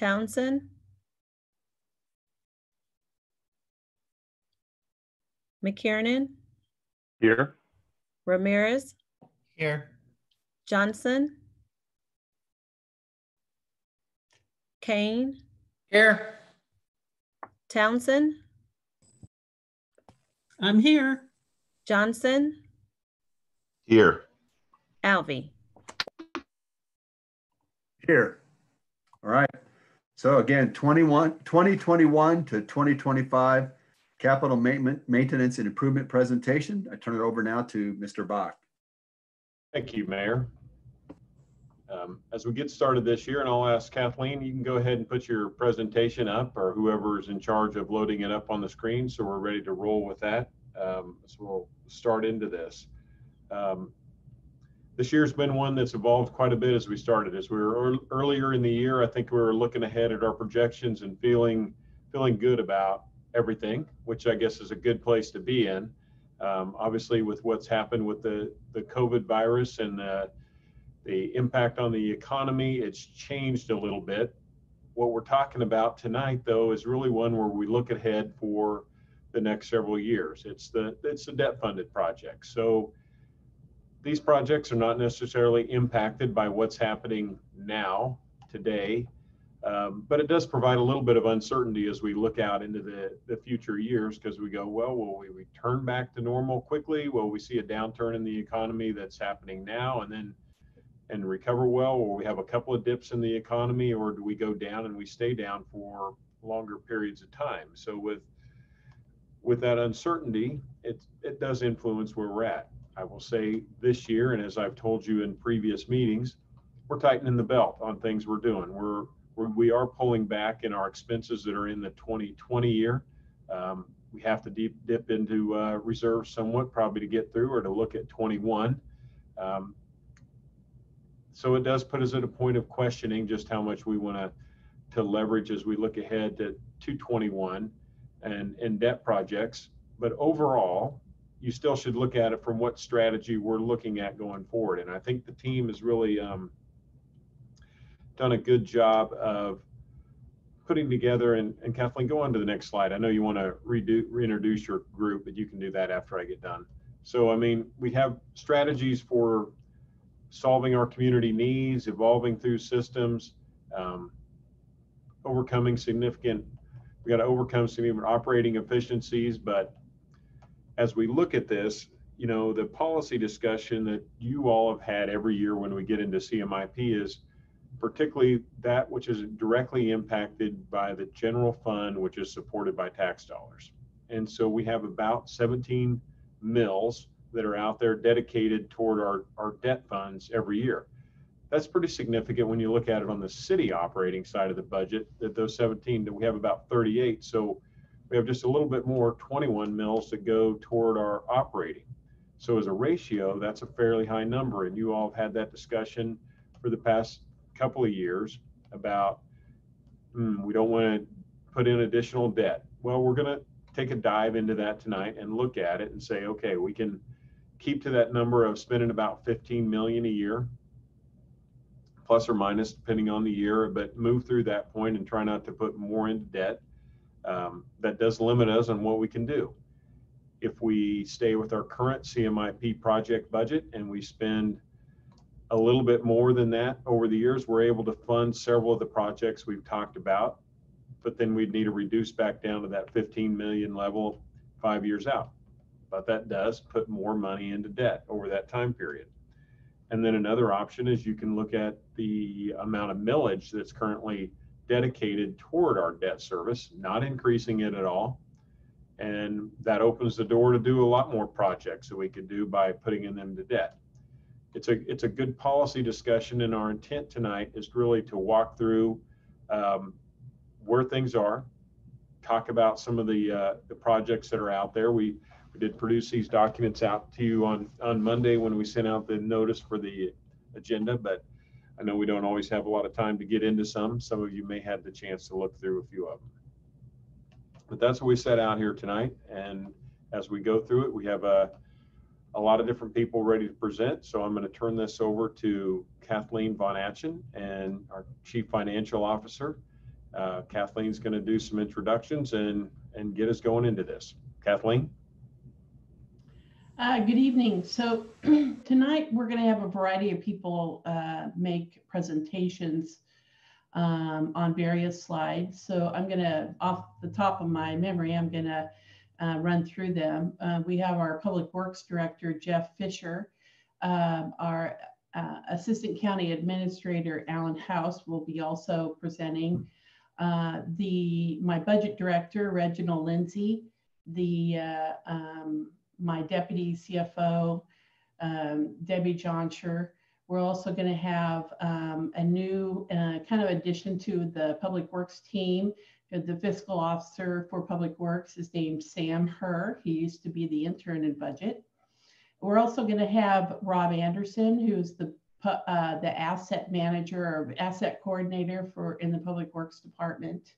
Townsend. McKiernan, Here. Ramirez, Here. Johnson. Kane, Here. Townsend, I'm here. Johnson, Here. Alvey. Here. So again, 21, 2021 to 2025 capital maintenance, maintenance and improvement presentation. I turn it over now to Mr. Bach. Thank you, Mayor. Um, As we get started this year, and I'll ask Kathleen, you can go ahead and put your presentation up or whoever's in charge of loading it up on the screen. So we're ready to roll with that. Um, So we'll start into this. Um, This year's been one that's evolved quite a bit as we started. As we were earlier in the year, I think we were looking ahead at our projections and feeling, feeling good about everything, which I guess is a good place to be in. Um, Obviously, with what's happened with the, the COVID virus and the the impact on the economy, it's changed a little bit. What we're talking about tonight, though, is really one where we look ahead for the next several years. It's the it's a debt funded project. So these projects are not necessarily impacted by what's happening now, today, um, but it does provide a little bit of uncertainty as we look out into the, the future years because we go, well, will we return back to normal quickly? Will we see a downturn in the economy that's happening now and then and recover well, or we have a couple of dips in the economy, or do we go down and we stay down for longer periods of time? So with with that uncertainty, it it does influence where we're at. I will say this year, and as I've told you in previous meetings, we're tightening the belt on things we're doing. We're, we're we are pulling back in our expenses that are in the 2020 year. Um, we have to deep dip into uh, reserves somewhat, probably to get through or to look at 21. Um, so it does put us at a point of questioning just how much we want to to leverage as we look ahead to 221 and and debt projects. But overall, you still should look at it from what strategy we're looking at going forward. And I think the team has really um, done a good job of putting together. And, and Kathleen, go on to the next slide. I know you want to redo reintroduce your group, but you can do that after I get done. So I mean, we have strategies for solving our community needs, evolving through systems, um, overcoming significant, we got to overcome significant operating efficiencies. But as we look at this, you know, the policy discussion that you all have had every year when we get into CMIP is particularly that which is directly impacted by the general fund, which is supported by tax dollars. And so we have about 17 mills that are out there dedicated toward our, our debt funds every year. That's pretty significant when you look at it on the city operating side of the budget, that those 17, that we have about 38. So we have just a little bit more, 21 mills to go toward our operating. So as a ratio, that's a fairly high number. And you all have had that discussion for the past couple of years about hmm, we don't want to put in additional debt. Well, we're going to take a dive into that tonight and look at it and say, okay, we can keep to that number of spending about 15 million a year plus or minus depending on the year but move through that point and try not to put more into debt um, that does limit us on what we can do if we stay with our current cmip project budget and we spend a little bit more than that over the years we're able to fund several of the projects we've talked about but then we'd need to reduce back down to that 15 million level five years out but that does put more money into debt over that time period. And then another option is you can look at the amount of millage that's currently dedicated toward our debt service, not increasing it at all. And that opens the door to do a lot more projects that we could do by putting in them to debt. It's a it's a good policy discussion, and our intent tonight is really to walk through um, where things are, talk about some of the uh, the projects that are out there. We we did produce these documents out to you on, on Monday when we sent out the notice for the agenda, but I know we don't always have a lot of time to get into some. Some of you may have the chance to look through a few of them. But that's what we set out here tonight. And as we go through it, we have a, a lot of different people ready to present. So I'm going to turn this over to Kathleen VonAchen and our Chief Financial Officer. uh, Kathleen's going to do some introductions and, and get us going into this. Kathleen? Uh, good evening. So tonight we're going to have a variety of people uh, make presentations um, on various slides. So I'm going to, off the top of my memory, I'm going to uh, run through them. Uh, we have our Public Works Director, Jeff Fisher. Um, our uh, Assistant County Administrator, Alan Howze, will be also presenting. Uh, the My Budget Director, Reginald Lindsay. The um, my deputy CFO, um, Debbie Jonscher. We're also going to have um, a new uh, kind of addition to the Public Works team. The fiscal officer for Public Works is named Sam Herr. He used to be the intern in budget. We're also going to have Rob Anderson, who's the uh, the asset manager or asset coordinator for in the Public Works Department.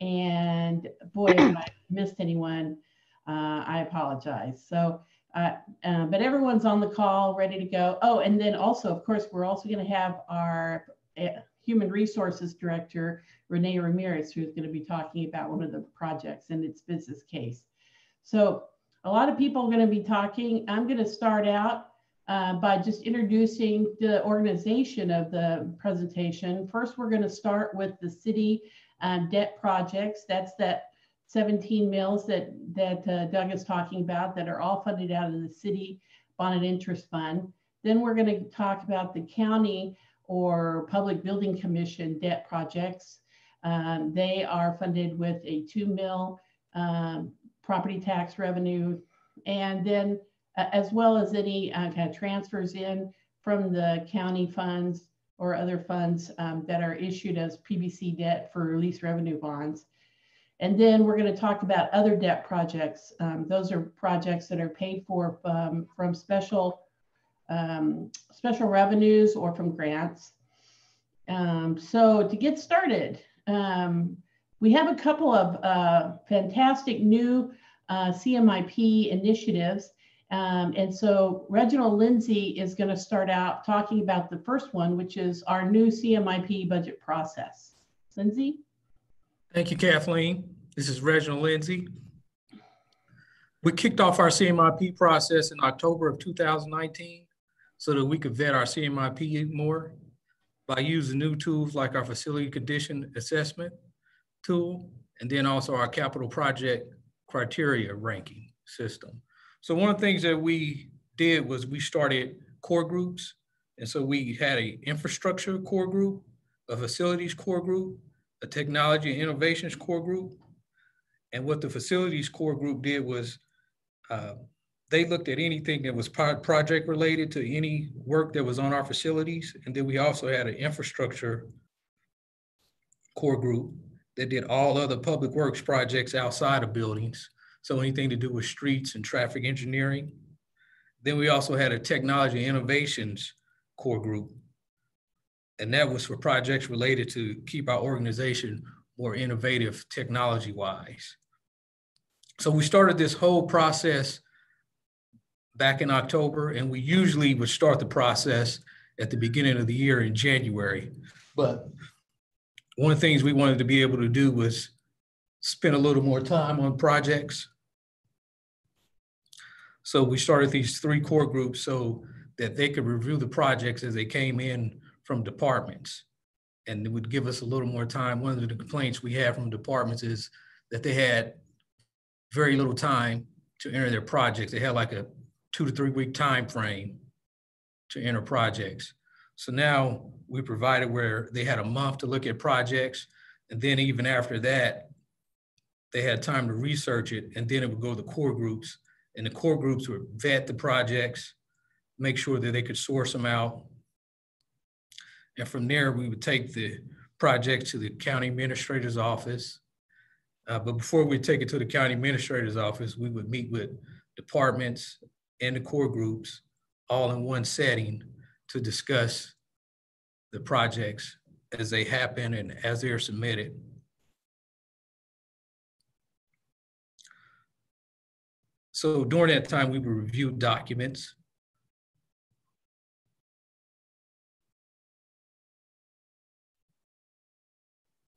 And boy, if I missed anyone, uh, I apologize. So, uh, uh, but everyone's on the call, ready to go. Oh, and then also, of course, we're also going to have our uh, Human Resources Director, Renee Ramirez, who's going to be talking about one of the projects and its business case. So a lot of people are going to be talking. I'm going to start out uh, by just introducing the organization of the presentation. First, we're going to start with the city um, debt projects. That's that 17 mills that, that uh, Doug is talking about that are all funded out of the city bond and interest fund. Then we're going to talk about the county or public building commission debt projects. Um, they are funded with a two mil um, property tax revenue, and then uh, as well as any uh, kind of transfers in from the county funds or other funds um, that are issued as PBC debt for release revenue bonds. And then we're going to talk about other debt projects. Um, those are projects that are paid for um, from special um, special revenues or from grants. Um, so to get started, um, we have a couple of uh, fantastic new uh, CMIP initiatives. Um, and so Reginald Lindsay is going to start out talking about the first one, which is our new CMIP budget process. Lindsay? Thank you, Kathleen. This is Reginald Lindsay. We kicked off our CMIP process in October of 2019 so that we could vet our CMIP more by using new tools like our facility condition assessment tool, and then also our capital project criteria ranking system. So one of the things that we did was we started core groups. And so we had a infrastructure core group, a facilities core group, a technology and innovations core group. And what the facilities core group did was uh, they looked at anything that was project related to any work that was on our facilities. And then we also had an infrastructure core group that did all other public works projects outside of buildings. So anything to do with streets and traffic engineering. Then we also had a technology innovations core group. And that was for projects related to keep our organization more innovative technology wise. So we started this whole process back in October, and we usually would start the process at the beginning of the year in January. But one of the things we wanted to be able to do was spend a little more time on projects so we started these three core groups so that they could review the projects as they came in from departments. And it would give us a little more time. One of the complaints we had from departments is that they had very little time to enter their projects. They had like a two to three week time frame to enter projects. So now we provided where they had a month to look at projects. And then even after that, they had time to research it. And then it would go to the core groups and the core groups would vet the projects, make sure that they could source them out. And from there, we would take the project to the county administrator's office. Uh, but before we take it to the county administrator's office, we would meet with departments and the core groups all in one setting to discuss the projects as they happen and as they're submitted. So during that time, we would review documents.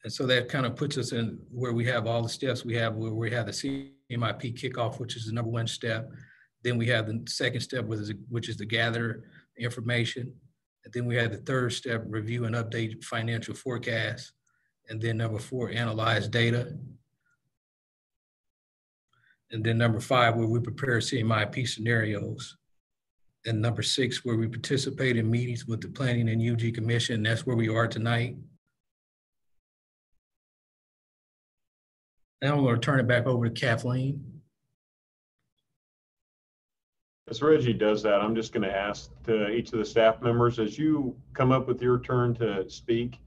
And so that kind of puts us in where we have all the steps we have, where we have the CMIP kickoff, which is the number one step. Then we have the second step, which is, which is to gather information. And then we have the third step, review and update financial forecasts. And then number four, analyze data. And then number five, where we prepare CMIP scenarios. And number six, where we participate in meetings with the Planning and UG Commission. That's where we are tonight. Now I'm going to turn it back over to Kathleen. As Reggie does that, I'm just going to ask to each of the staff members, as you come up with your turn to speak,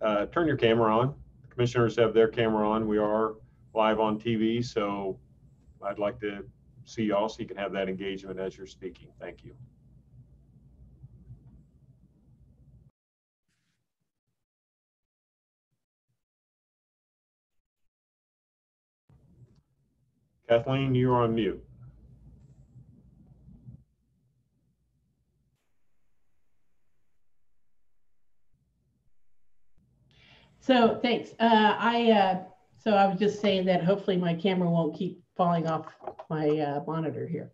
uh, turn your camera on. Commissioners have their camera on. We are live on TV, so I'd like to see y'all so you can have that engagement as you're speaking. Thank you. Kathleen, you're on mute. So thanks. Uh, I, uh, so I was just saying that hopefully my camera won't keep falling off my uh, monitor here.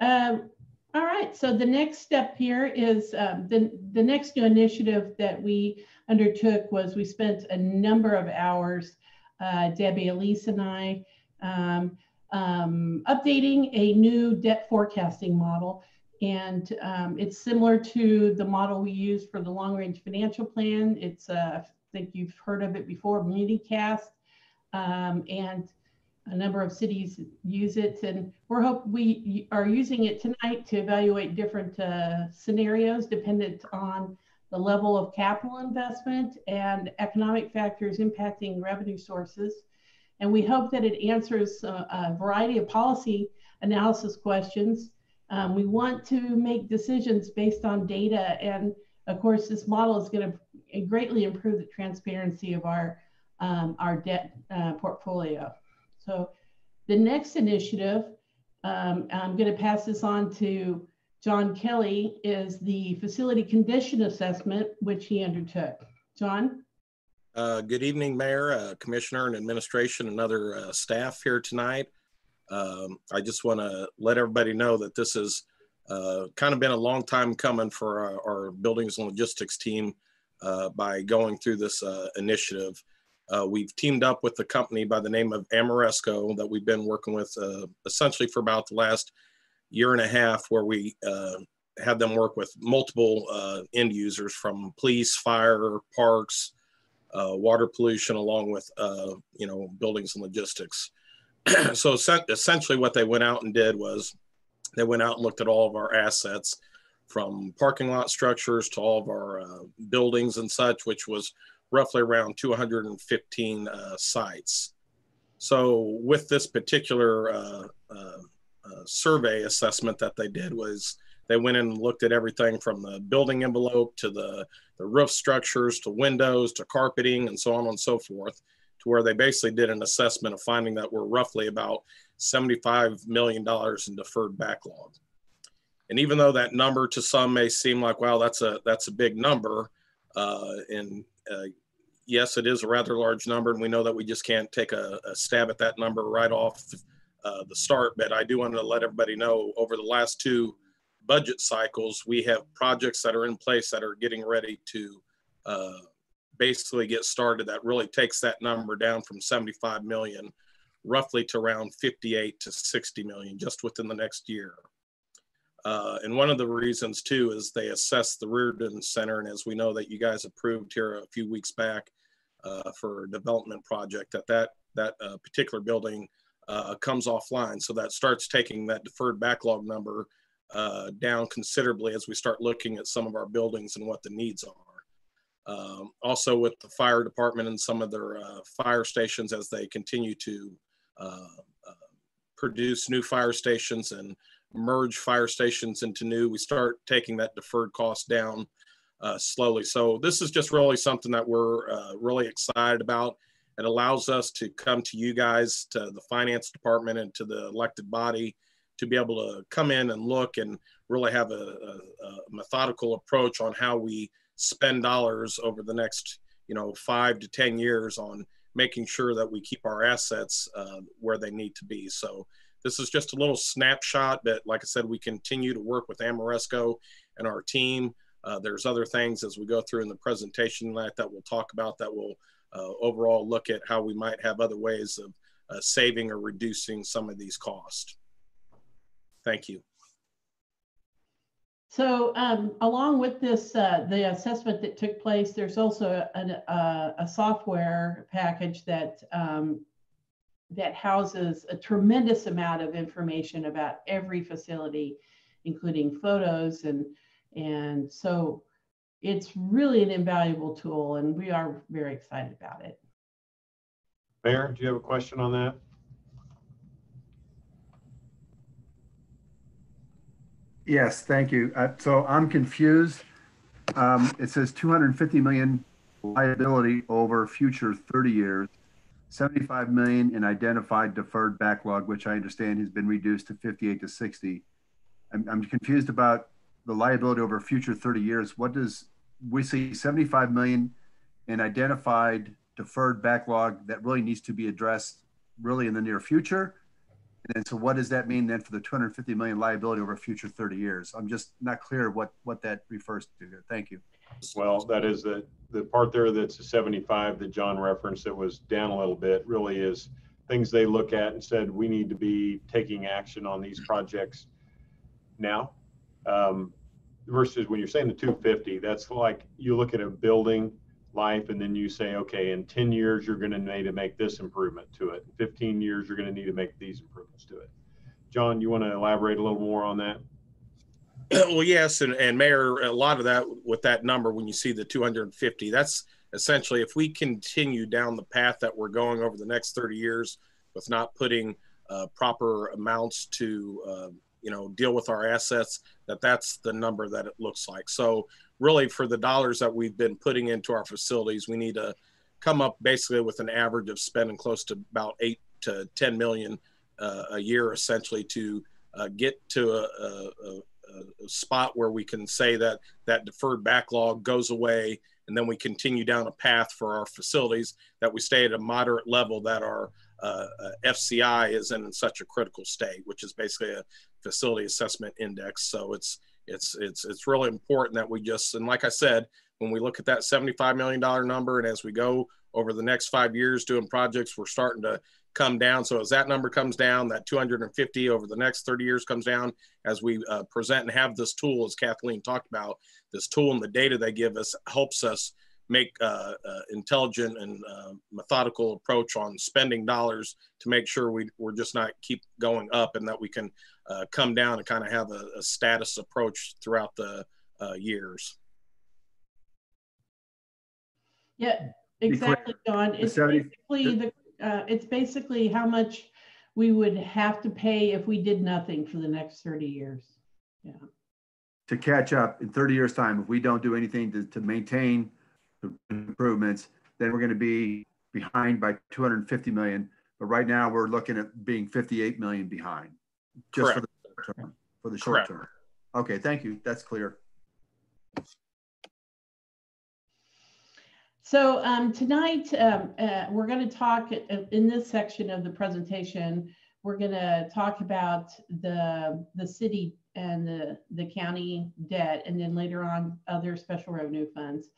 Um, all right, so the next step here is um, the, the next new initiative that we undertook was we spent a number of hours, uh, Debbie, Elise and I, um, um, updating a new debt forecasting model. And um, it's similar to the model we use for the long range financial plan. It's, uh, I think you've heard of it before, MuniCast. Um, and a number of cities use it. And we're hope we are using it tonight to evaluate different uh, scenarios dependent on the level of capital investment and economic factors impacting revenue sources. And we hope that it answers a, a variety of policy analysis questions. Um, we want to make decisions based on data. And of course, this model is going to greatly improve the transparency of our, um, our debt uh, portfolio. So the next initiative, um, I'm going to pass this on to John Kelly, is the facility condition assessment, which he undertook. John? Uh, good evening, Mayor, uh, Commissioner, and administration, and other uh, staff here tonight. Um, I just want to let everybody know that this has uh, kind of been a long time coming for our, our buildings and logistics team uh, by going through this uh, initiative. we've teamed up with a company by the name of Ameresco that we've been working with essentially for about the last year and a half, where we had them work with multiple end users from police, fire, parks, water pollution along with uh, you know buildings and logistics. so essentially, what they went out and did was they went out and looked at all of our assets, from parking lot structures to all of our uh, buildings and such, which was roughly around 215 uh, sites. So with this particular uh, uh, survey assessment that they did was they went in and looked at everything from the building envelope to the, the roof structures to windows to carpeting and so on and so forth, to where they basically did an assessment of finding that we're roughly about $75 million in deferred backlog. And even though that number to some may seem like, wow, that's a that's a big number, uh, and uh, yes, it is a rather large number, and we know that we just can't take a, a stab at that number right off uh, the start. But I do want to let everybody know over the last two budget cycles, we have projects that are in place that are getting ready to uh, basically get started. That really takes that number down from 75 million roughly to around 58 to 60 million just within the next year. Uh, and one of the reasons too is they assessed the Reardon Center, and as we know that you guys approved here a few weeks back uh, for a development project, that that that uh, particular building uh, comes offline. So that starts taking that deferred backlog number uh, down considerably as we start looking at some of our buildings and what the needs are. Um, also with the fire department and some of their uh, fire stations as they continue to uh, uh produce new fire stations and merge fire stations into new, we start taking that deferred cost down uh, slowly. So this is just really something that we're really excited about. It allows us to come to you guys, to the finance department and to the elected body to be able to come in and look and really have a, a, a methodical approach on how we spend dollars over the next you know, five to 10 years on making sure that we keep our assets uh, where they need to be. So this is just a little snapshot, but like I said, we continue to work with Ameresco and our team. Uh, there's other things as we go through in the presentation that, that we'll talk about that will uh, overall look at how we might have other ways of uh, saving or reducing some of these costs. Thank you. So um, along with this, uh, the assessment that took place, there's also an, uh, a software package that um, that houses a tremendous amount of information about every facility, including photos and and so it's really an invaluable tool, and we are very excited about it. Mayor, do you have a question on that? Yes, thank you. Uh, so I'm confused. Um, it says 250 million liability over future 30 years, 75 million in identified deferred backlog, which I understand has been reduced to 58 to 60. I'm, I'm confused about the liability over future 30 years. What does we see 75 million in identified deferred backlog that really needs to be addressed really in the near future? And so what does that mean then for the 250 million liability over a future 30 years? I'm just not clear what, what that refers to here. Thank you. Well, that is the, the part there that's a 75 that John referenced that was down a little bit really is things they look at and said, we need to be taking action on these projects now. Um, versus when you're saying the 250, that's like you look at a building life and then you say, okay, in 10 years, you're going to need to make this improvement to it. In 15 years, you're going to need to make these improvements to it. John, you want to elaborate a little more on that? well, yes, and, and Mayor, a lot of that with that number, when you see the 250, that's essentially if we continue down the path that we're going over the next 30 years with not putting uh, proper amounts to, uh, you know, deal with our assets, that that's the number that it looks like. So really for the dollars that we've been putting into our facilities, we need to come up basically with an average of spending close to about eight to 10 million uh, a year essentially to uh, get to a, a, a, spot where we can say that that deferred backlog goes away and then we continue down a path for our facilities that we stay at a moderate level that our uh, uh FCI is in such a critical state, which is basically a facility assessment index. So it's it's it's it's really important that we just and like I said, when we look at that $75 million number and as we go over the next five years doing projects, we're starting to come down. So as that number comes down, that 250 over the next 30 years comes down as we uh, present and have this tool, as Kathleen talked about, this tool and the data they give us helps us make uh, uh, intelligent and uh, methodical approach on spending dollars to make sure we, we're just not keep going up and that we can uh, come down and kind of have a, a, status approach throughout the uh, years. Yeah, exactly, John. It's basically the uh, it's basically how much we would have to pay if we did nothing for the next 30 years. Yeah. To catch up in 30 years time, if we don't do anything to, to maintain the improvements, then we're going to be behind by 250 million. But right now we're looking at being 58 million behind just Correct. for the short term. For the short Correct. term. Okay, thank you. That's clear. So um, tonight um, uh, we're going to talk uh, in this section of the presentation. We're going to talk about the the city and the the county debt, and then later on other special revenue funds.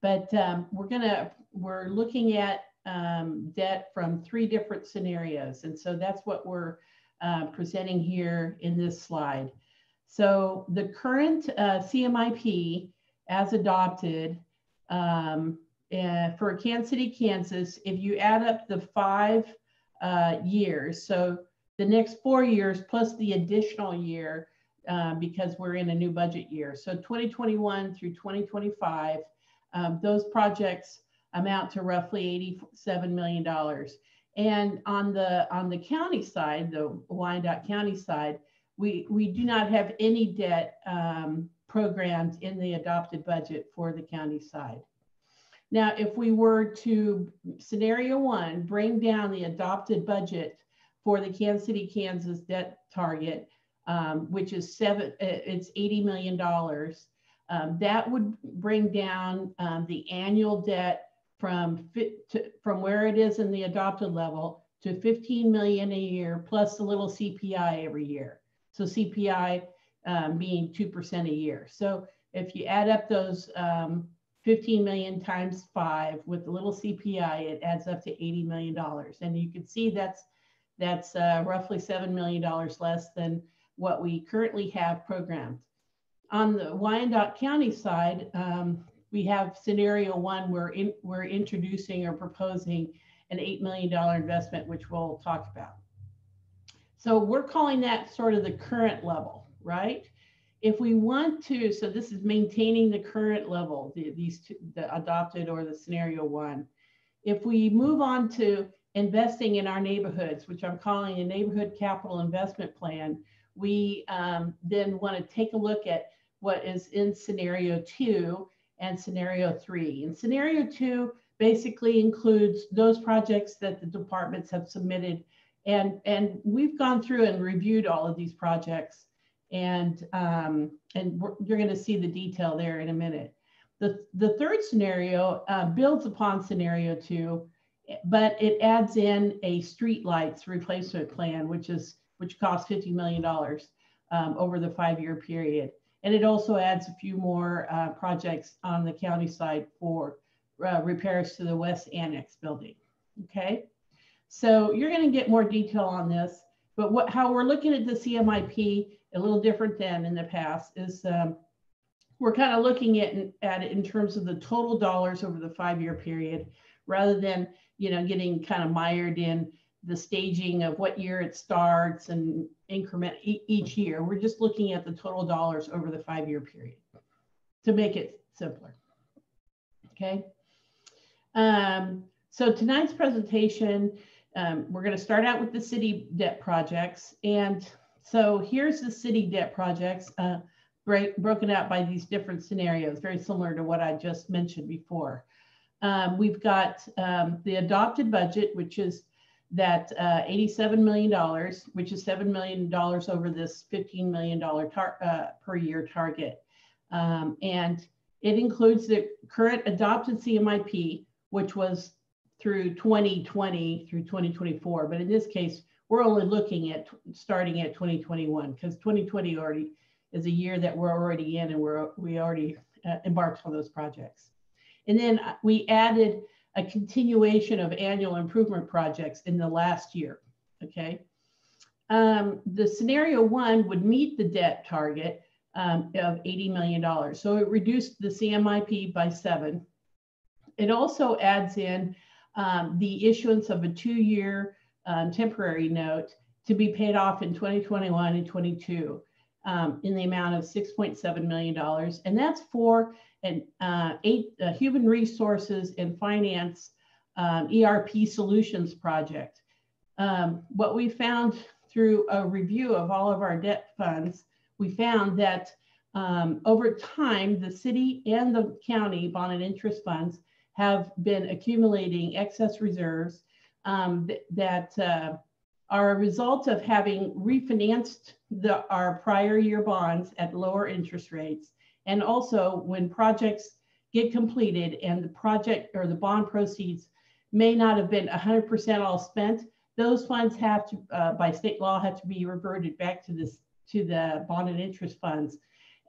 But um, we're going to we're looking at um, debt from three different scenarios, and so that's what we're uh, presenting here in this slide. So the current uh, CMIP as adopted um, uh, for Kansas City, Kansas, if you add up the five uh, years, so the next four years plus the additional year, uh, because we're in a new budget year. So 2021 through 2025, um, those projects amount to roughly $87 million. And on the on the county side, the Wyandotte County side, we, we do not have any debt um, programs in the adopted budget for the county side. Now, if we were to, scenario one, bring down the adopted budget for the Kansas City, Kansas debt target, um, which is seven, uh, it's $80 million, um, that would bring down um, the annual debt from to, from where it is in the adopted level to 15 million a year plus a little CPI every year. So CPI um, being 2% a year. So if you add up those um, 15 million times five with a little CPI, it adds up to $80 million. And you can see that's that's uh, roughly $7 million less than what we currently have programmed. On the Wyandotte County side, um, we have scenario one, we're, in, we're introducing or proposing an $8 million investment, which we'll talk about. So we're calling that sort of the current level, right? If we want to, so this is maintaining the current level, the, these two, the adopted or the scenario one. If we move on to investing in our neighborhoods, which I'm calling a neighborhood capital investment plan, we um, then want to take a look at what is in scenario two and scenario three. And scenario two basically includes those projects that the departments have submitted. And, and we've gone through and reviewed all of these projects. And, um, and you're going to see the detail there in a minute. The, the third scenario uh, builds upon scenario two, but it adds in a street lights replacement plan, which is which costs $50 million um, over the five-year period. And it also adds a few more uh, projects on the county side for uh, repairs to the West Annex building. Okay, so you're going to get more detail on this, but what how we're looking at the CMIP a little different than in the past is um, we're kind of looking at, at it in terms of the total dollars over the five-year period rather than you know getting kind of mired in the staging of what year it starts and increment e each year. We're just looking at the total dollars over the five-year period to make it simpler. Okay. Um, so tonight's presentation, um, we're going to start out with the city debt projects. And so here's the city debt projects uh, break, broken out by these different scenarios, very similar to what I just mentioned before. Um, we've got um, the adopted budget, which is that uh, $87 million, which is $7 million over this $15 million uh, per year target. Um, and it includes the current adopted CMIP, which was through 2020 through 2024. But in this case, we're only looking at starting at 2021 because 2020 already is a year that we're already in and we're, we already uh, embarked on those projects. And then uh, we added a continuation of annual improvement projects in the last year, okay? Um, the scenario one would meet the debt target um, of $80 million. So it reduced the CMIP by seven. It also adds in um, the issuance of a two-year um, temporary note to be paid off in 2021 and 22 um, in the amount of $6.7 million. And that's for an uh, eight, uh, human resources and finance um, ERP solutions project. Um, what we found through a review of all of our debt funds, we found that um, over time, the city and the county bond and interest funds have been accumulating excess reserves um, th that uh, are a result of having refinanced the, our prior year bonds at lower interest rates and also when projects get completed and the project or the bond proceeds may not have been 100% all spent, those funds have to, uh, by state law, have to be reverted back to this to the bond and interest funds.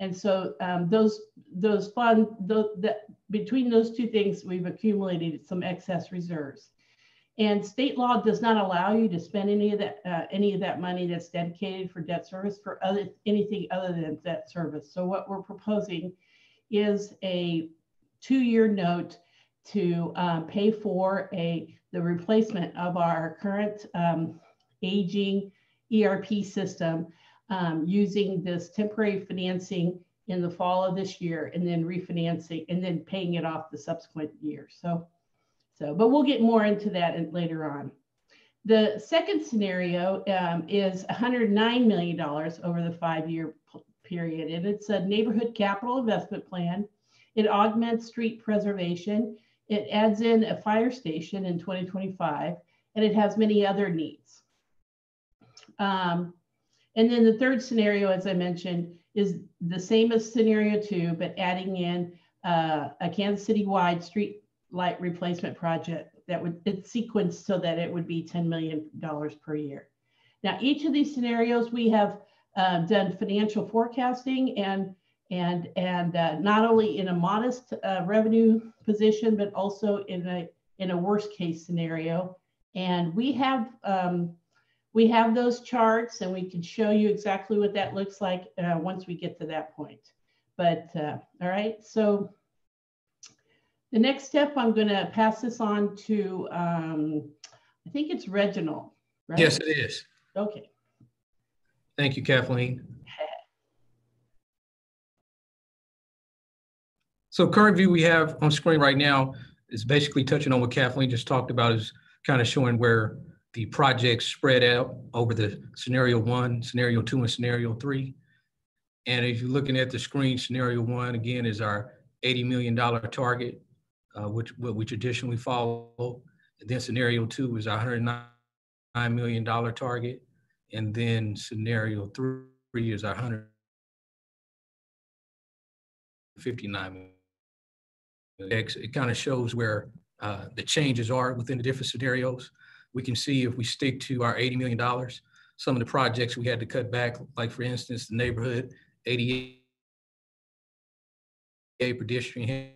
And so um, those those funds, the, the, between those two things, we've accumulated some excess reserves. And state law does not allow you to spend any of that uh, any of that money that's dedicated for debt service for other anything other than debt service. So what we're proposing is a two-year note to um, pay for a the replacement of our current um, aging ERP system um, using this temporary financing in the fall of this year and then refinancing and then paying it off the subsequent year. So so, but we'll get more into that later on. The second scenario um, is $109 million over the five-year period, and it's a neighborhood capital investment plan. It augments street preservation. It adds in a fire station in 2025, and it has many other needs. Um, and then the third scenario, as I mentioned, is the same as scenario two, but adding in uh, a Kansas City-wide street light replacement project that would, it's sequenced so that it would be $10 million per year. Now, each of these scenarios, we have uh, done financial forecasting and and and uh, not only in a modest uh, revenue position, but also in a in a worst case scenario. And we have um, we have those charts, and we can show you exactly what that looks like uh, once we get to that point. But uh, all right, so the next step, I'm going to pass this on to um, I think it's Reginald. Right? Yes, it is. Okay. Thank you, Kathleen. So current view we have on screen right now is basically touching on what Kathleen just talked about is kind of showing where the projects spread out over the scenario one, scenario two, and scenario three. And if you're looking at the screen, scenario one, again, is our $80 million target, uh, which what we traditionally follow. And then scenario two is our $109 million target. And then scenario three is our 159 million. It kind of shows where uh, the changes are within the different scenarios. We can see if we stick to our $80 million, some of the projects we had to cut back, like for instance, the neighborhood 88 pedestrian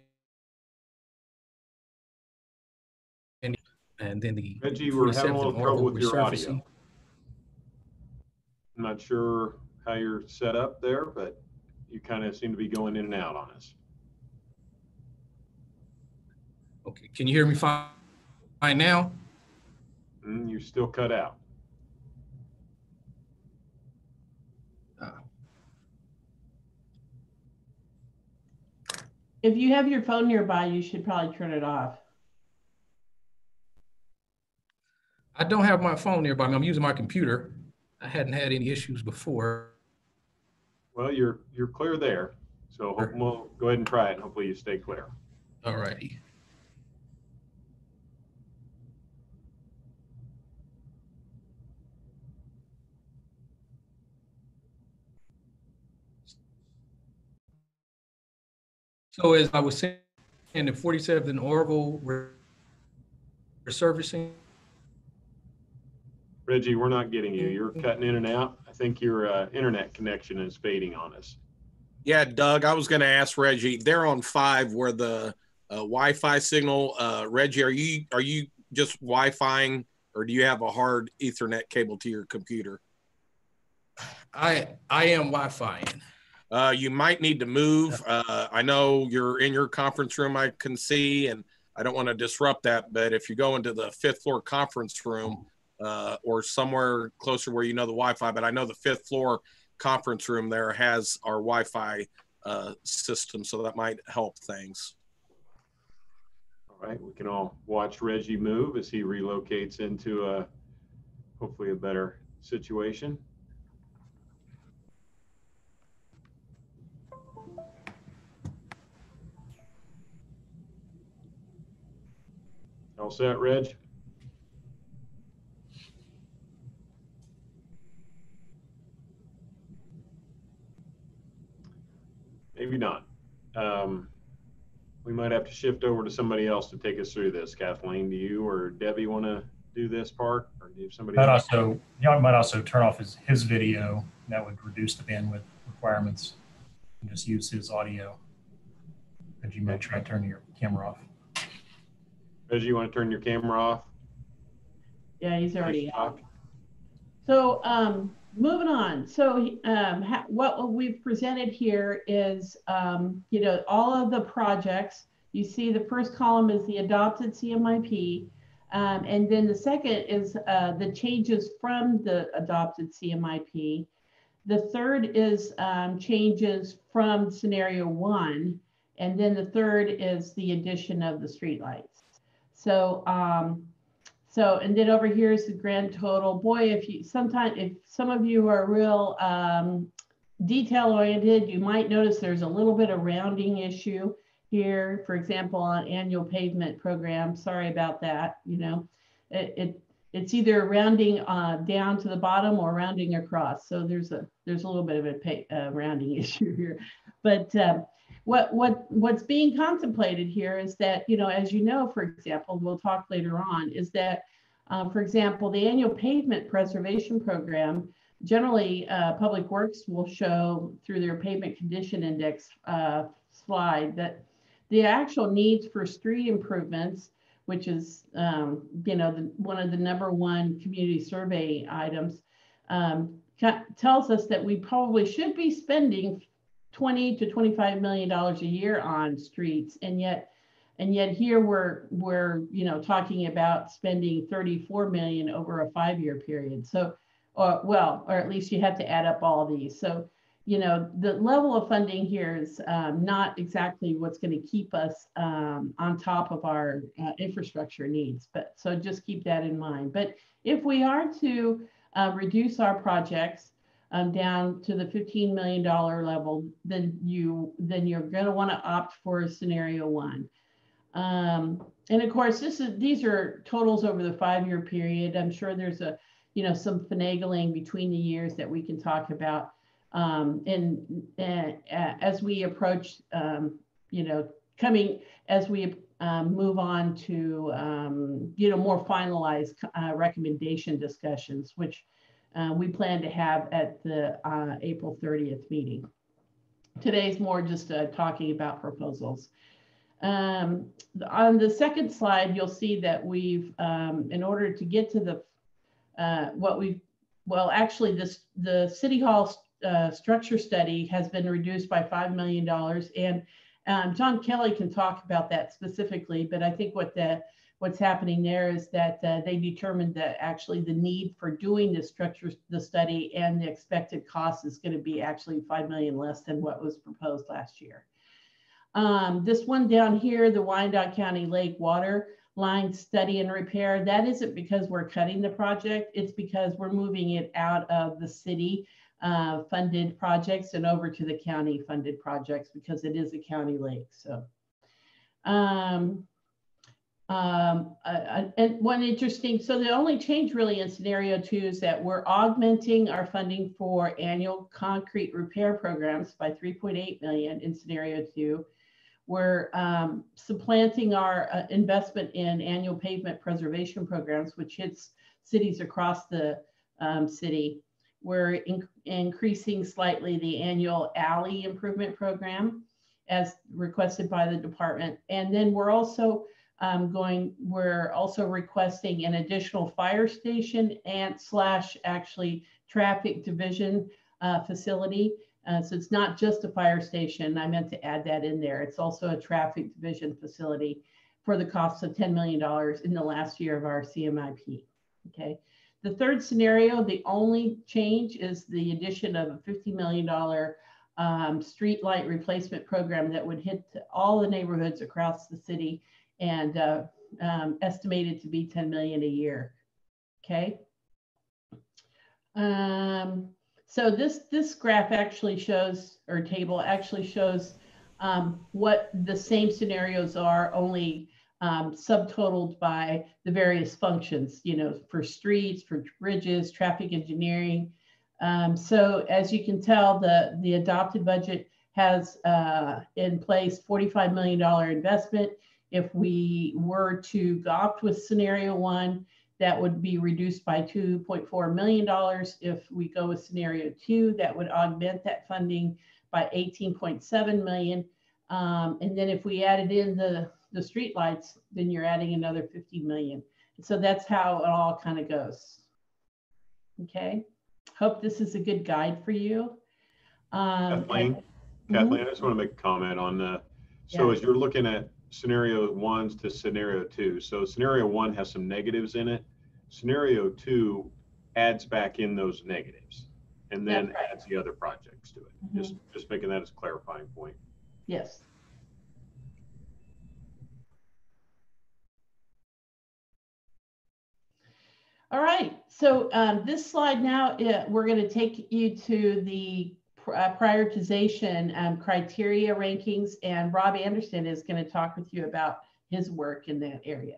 and, and then the Reggie, we're having a little trouble with your audio. I'm not sure how you're set up there, but you kind of seem to be going in and out on us. Okay, can you hear me fine, fine now? Mm, You're still cut out. If you have your phone nearby, you should probably turn it off. I don't have my phone nearby me. I'm using my computer. I hadn't had any issues before. Well, you're, you're clear there. So hope- we'll go ahead and try it hopefully you stay clear. All righty. So as I was saying, the 47th and Orville re- resurfacing, Reggie, we're not getting you. You're cutting in and out. I think your uh, internet connection is fading on us. Yeah, Doug, I was going to ask Reggie. They're on five where the uh, Wi-Fi signal. Uh, Reggie, are you are you just Wi-Fiing, or do you have a hard Ethernet cable to your computer? I I am Wi-Fi. Uh, you might need to move. Uh, I know you're in your conference room. I can see, and I don't want to disrupt that. But if you go into the fifth floor conference room uh, or somewhere closer where you know the Wi-Fi, but I know the fifth floor conference room there has our Wi-Fi uh, system, so that might help things. All right, we can all watch Reggie move as he relocates into a, hopefully a better situation. All set, Reg? Maybe not. Um, we might have to shift over to somebody else to take us through this. Kathleen, do you or Debbie want to do this part or do somebody Might else? also, Young might also turn off his, his video. That would reduce the bandwidth requirements and just use his audio. But you might try turning your camera off. Reggie, you want to turn your camera off? Yeah, he's already Nice out. talk. So um, moving on. So um, ha- what we've presented here is, um, you know, all of the projects. You see the first column is the adopted CMIP. Um, and then the second is uh, the changes from the adopted CMIP. The third is um, changes from scenario one. And then the third is the addition of the streetlights. So um, so, and then over here is the grand total. Boy, if you sometimes, if some of you are real um, detail oriented, you might notice there's a little bit of rounding issue here. For example, on annual pavement program. Sorry about that. You know, it, it it's either rounding uh, down to the bottom or rounding across. So there's a there's a little bit of a pay, uh, rounding issue here, but. Um, what what what's being contemplated here is that you know as you know for example we'll talk later on is that uh, for example the annual pavement preservation program generally uh, public works will show through their pavement condition index uh, slide that the actual needs for street improvements which is um, you know the, one of the number one community survey items um, tells us that we probably should be spending 20 to 25 million dollars a year on streets. And yet and yet here we're we're you know talking about spending 34 million over a five year period. So or well or at least you have to add up all these. So you know the level of funding here is um, not exactly what's going to keep us um, on top of our uh, infrastructure needs but so just keep that in mind. But if we are to uh, reduce our projects um, down to the $15 million level, then you then you're going to want to opt for scenario one. Um, and of course, this is these are totals over the five-year period. I'm sure there's a you know some finagling between the years that we can talk about. Um, and, uh, as we approach, um, you know, coming as we um, move on to um, you know more finalized uh, recommendation discussions, which uh, we plan to have at the uh, April 30th meeting. Today's more just uh, talking about proposals. Um, on the second slide, you'll see that we've, um, in order to get to the, uh, what we've, well, actually this, the City Hall uh, structure study has been reduced by $5 million. And um, John Kelly can talk about that specifically, but I think what the what's happening there is that uh, they determined that actually the need for doing this structure, the study and the expected cost is going to be actually 5 million less than what was proposed last year. Um, this one down here, the Wyandotte County Lake Water Line Study and Repair, that isn't because we're cutting the project, it's because we're moving it out of the city uh, funded projects and over to the county funded projects because it is a county lake. So um, um, uh, and one interesting, so the only change really in scenario two is that we're augmenting our funding for annual concrete repair programs by 3.8 million in scenario two. We're um, supplanting our uh, investment in annual pavement preservation programs, which hits cities across the um, city. We're in increasing slightly the annual alley improvement program as requested by the department. And then we're also um, going, we're also requesting an additional fire station and slash actually traffic division uh, facility. Uh, so it's not just a fire station. I meant to add that in there. It's also a traffic division facility for the cost of $10 million in the last year of our CMIP. Okay. The third scenario, the only change is the addition of a $50 million um, street light replacement program that would hit all the neighborhoods across the city and uh, um, estimated to be 10 million a year. Okay. Um, so this this graph actually shows, or table actually shows um, what the same scenarios are, only um, subtotaled by the various functions, you know, for streets, for bridges, traffic engineering. Um, so as you can tell, the, the adopted budget has uh, in place $45 million investment if we were to opt with scenario one, that would be reduced by $2.4 million. If we go with scenario two, that would augment that funding by 18.7 million. Um, and then if we added in the, the street lights, then you're adding another 50 million. So that's how it all kind of goes. Okay. Hope this is a good guide for you. Um, Kathleen, and, Kathleen, mm -hmm. I just want to make a comment on the, so yeah. as you're looking at scenario ones to scenario two. So scenario one has some negatives in it. Scenario two adds back in those negatives and then right. adds the other projects to it. Mm-hmm. Just just making that as a clarifying point. Yes. All right, so um, this slide now, uh, we're going to take you to the uh, prioritization um, criteria rankings, and Rob Anderson is going to talk with you about his work in that area.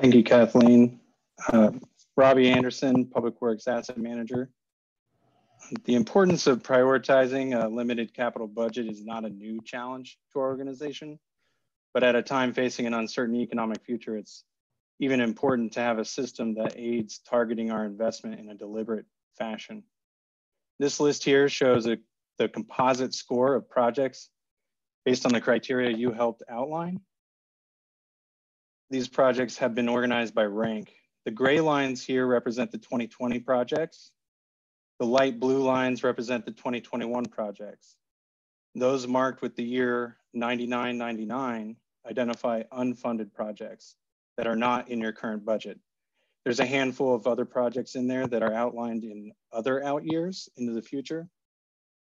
Thank you, Kathleen. Uh, Robbie Anderson, Public Works Asset Manager. The importance of prioritizing a limited capital budget is not a new challenge to our organization, but at a time facing an uncertain economic future, it's even important to have a system that aids targeting our investment in a deliberate fashion. This list here shows a, the composite score of projects based on the criteria you helped outline. These projects have been organized by rank. The gray lines here represent the 2020 projects. The light blue lines represent the 2021 projects. Those marked with the year 9999 identify unfunded projects that are not in your current budget. There's a handful of other projects in there that are outlined in other out years into the future.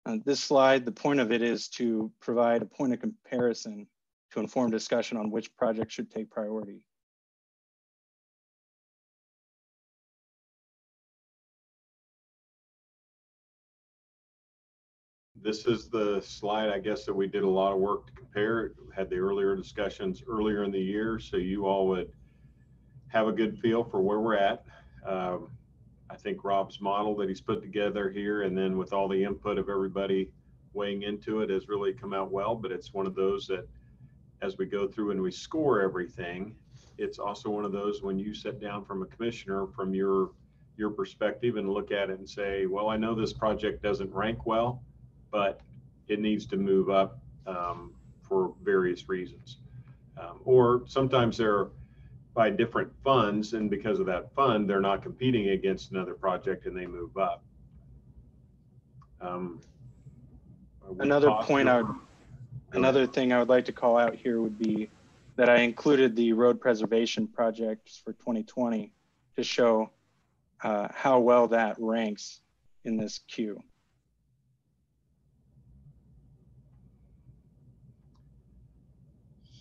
Uh, this slide, the point of it is to provide a point of comparison to inform discussion on which project should take priority. This is the slide, I guess, that we did a lot of work to compare. Had the earlier discussions earlier in the year, so you all would have a good feel for where we're at. Um, I think Rob's model that he's put together here, and then with all the input of everybody weighing into it, has really come out well. But it's one of those that, as we go through and we score everything, it's also one of those when you sit down from a commissioner from your your perspective and look at it and say, well, I know this project doesn't rank well but it needs to move up um, for various reasons. Um, or sometimes they're by different funds, and because of that fund, they're not competing against another project and they move up. Um, another point I would, another thing I would like to call out here would be that I included the road preservation projects for 2020 to show uh, how well that ranks in this queue.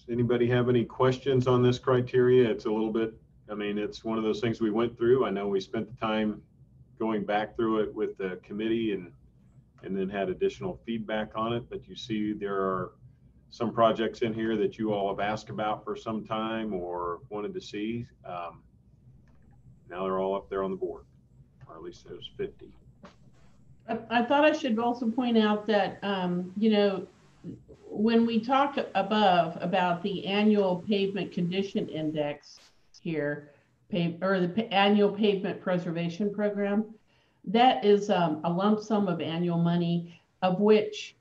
Anybody have any questions on this criteria? It's a little bit, I mean, it's one of those things we went through. I know we spent the time going back through it with the committee and and then had additional feedback on it. But you see there are some projects in here that you all have asked about for some time or wanted to see. Um, now they're all up there on the board, or at least there's 50. I, I thought I should also point out that, um, you know, when we talk above about the annual pavement condition index here, pave, or the annual pavement preservation program, that is um, a lump sum of annual money of which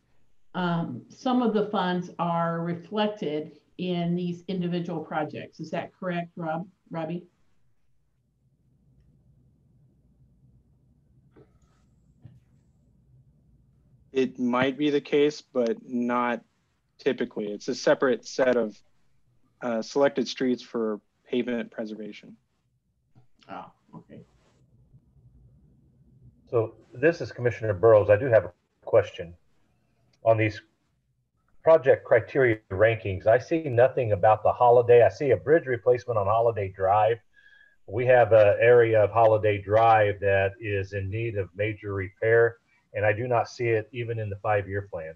um, some of the funds are reflected in these individual projects. Is that correct, Rob, Robbie? It might be the case, but not typically. It's a separate set of uh, selected streets for pavement preservation. Oh, okay. So this is Commissioner Burroughs. I do have a question on these project criteria rankings. I see nothing about the holiday. I see a bridge replacement on Holiday Drive. We have an area of Holiday Drive that is in need of major repair, and I do not see it even in the five-year plan.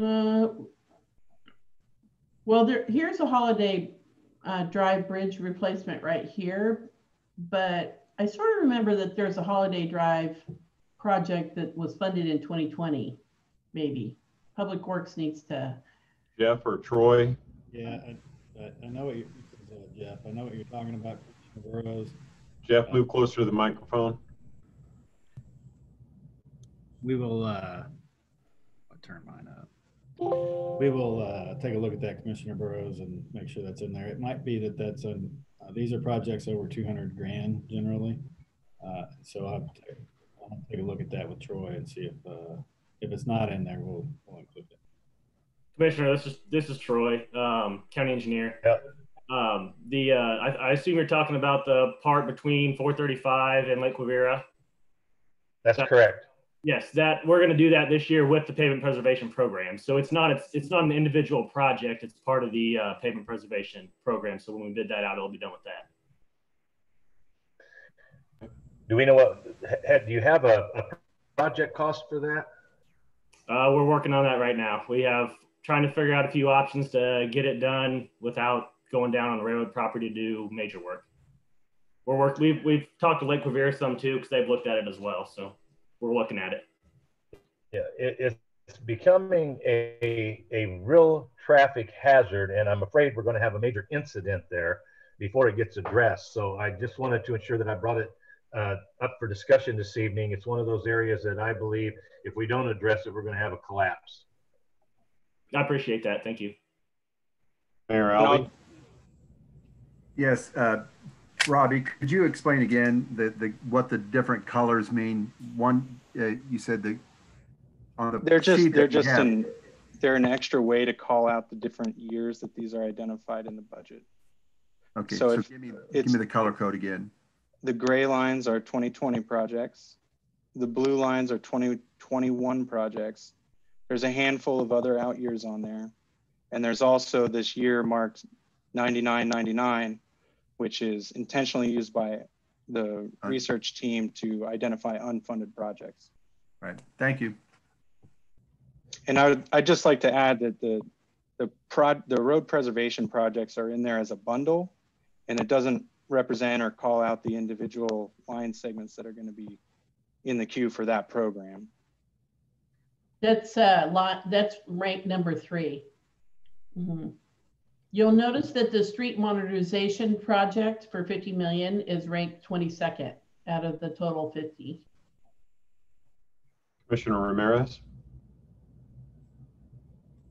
Uh, well, there here's a holiday uh, drive bridge replacement right here, but I sort of remember that there's a holiday drive project that was funded in 2020, maybe. Public Works needs to. Jeff or Troy? Yeah, I, I know what you're, uh, Jeff. I know what you're talking about, Burroughs. Jeff, move closer to the microphone. We will. Uh, I'll turn mine up. We will uh, take a look at that, Commissioner Burroughs, and make sure that's in there. It might be that that's a, uh, these are projects over 200 grand generally. Uh, so I'll have, I'll take a look at that with Troy and see if uh, if it's not in there, we'll, we'll include it. Commissioner, this is this is Troy, um, county engineer. Yep. Um, the uh, I, I, assume you're talking about the part between 435 and Lake Quivira. That's that, correct. Yes, that we're going to do that this year with the pavement preservation program. So it's not it's, it's not an individual project. It's part of the uh, pavement preservation program. So when we bid that out, it'll be done with that. Do we know what? Do you have a, a project cost for that? Uh, we're working on that right now. We have trying to figure out a few options to get it done without going down on the railroad property to do major work. we're work, we've, we've talked to Lake Quivira some too, because they've looked at it as well. So we're looking at it. Yeah, it, it's becoming a, a real traffic hazard, and I'm afraid we're going to have a major incident there before it gets addressed. So I just wanted to ensure that I brought it uh, up for discussion this evening. It's one of those areas that I believe if we don't address it, we're going to have a collapse. I appreciate that. Thank you. Mayor And Yes, uh, Robbie, could you explain again the, the, what the different colors mean? One, uh, you said the, on the. They're just, they're just have- an, they're an extra way to call out the different years that these are identified in the budget. Okay, so so if give me, give me the color code again. The gray lines are 2020 projects. The blue lines are 2021 projects. There's a handful of other out years on there. And there's also this year marked 9999, which is intentionally used by the research team to identify unfunded projects. Right, thank you. And I would, I'd just like to add that the, the prod, the road preservation projects are in there as a bundle and it doesn't represent or call out the individual line segments that are going to be in the queue for that program. That's uh lot, that's rank number three. Mhm. You'll notice that the street modernization project for 50 million is ranked 22nd out of the total 50. Commissioner Ramirez?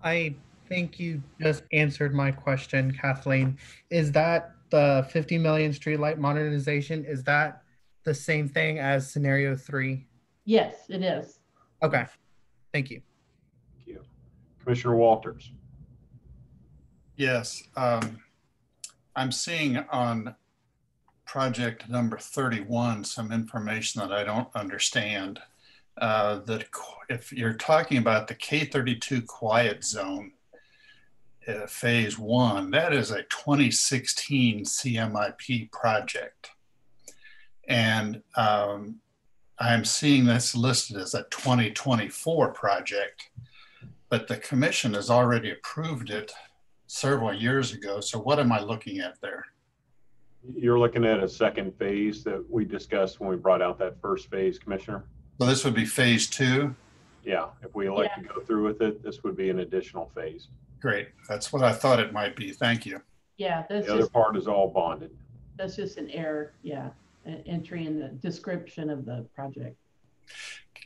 I think you just answered my question, Kathleen. Is that the 50 million streetlight modernization? Is that the same thing as scenario three? Yes, it is. Okay, thank you. Thank you. Commissioner Walters? Yes, um, I'm seeing on project number 31 some information that I don't understand. Uh, that if you're talking about the K32 quiet zone, uh, phase one, that is a 2016 CMIP project. And um, I'm seeing this listed as a 2024 project, but the commission has already approved it several years ago. So what am I looking at there? You're looking at a second phase that we discussed when we brought out that first phase, Commissioner? So this would be phase two. Yeah, if we elect to go through with it, this would be an additional phase. Great. That's what I thought it might be. Thank you. Yeah, that's The other just, part is all bonded. that's just an error, yeah, an entry in the description of the project.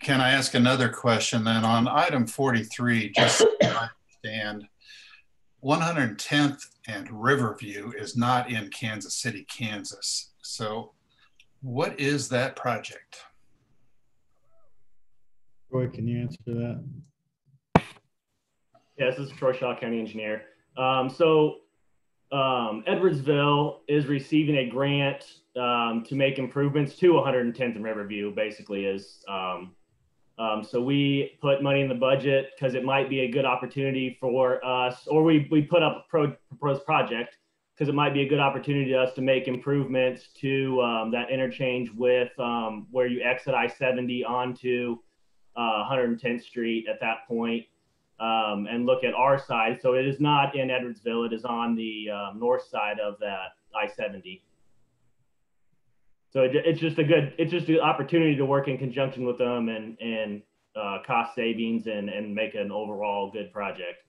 Can I ask another question then on item 43, just so I understand, 110th and Riverview is not in Kansas City, Kansas. So what is that project? Troy, can you answer that? Yeah, this is Troy Shaw, County Engineer. Um, so um, Edwardsville is receiving a grant um, to make improvements to 110th and Riverview, basically is. Um, um, so we put money in the budget because it might be a good opportunity for us, or we, we put up a pro, proposed project because it might be a good opportunity to us to make improvements to um, that interchange with um, where you exit I-70 onto uh, 110th Street at that point um, and look at our side. So it is not in Edwardsville. It is on the um, north side of that I-70. So it, it's just a good, it's just an opportunity to work in conjunction with them and, and uh, cost savings and, and make an overall good project.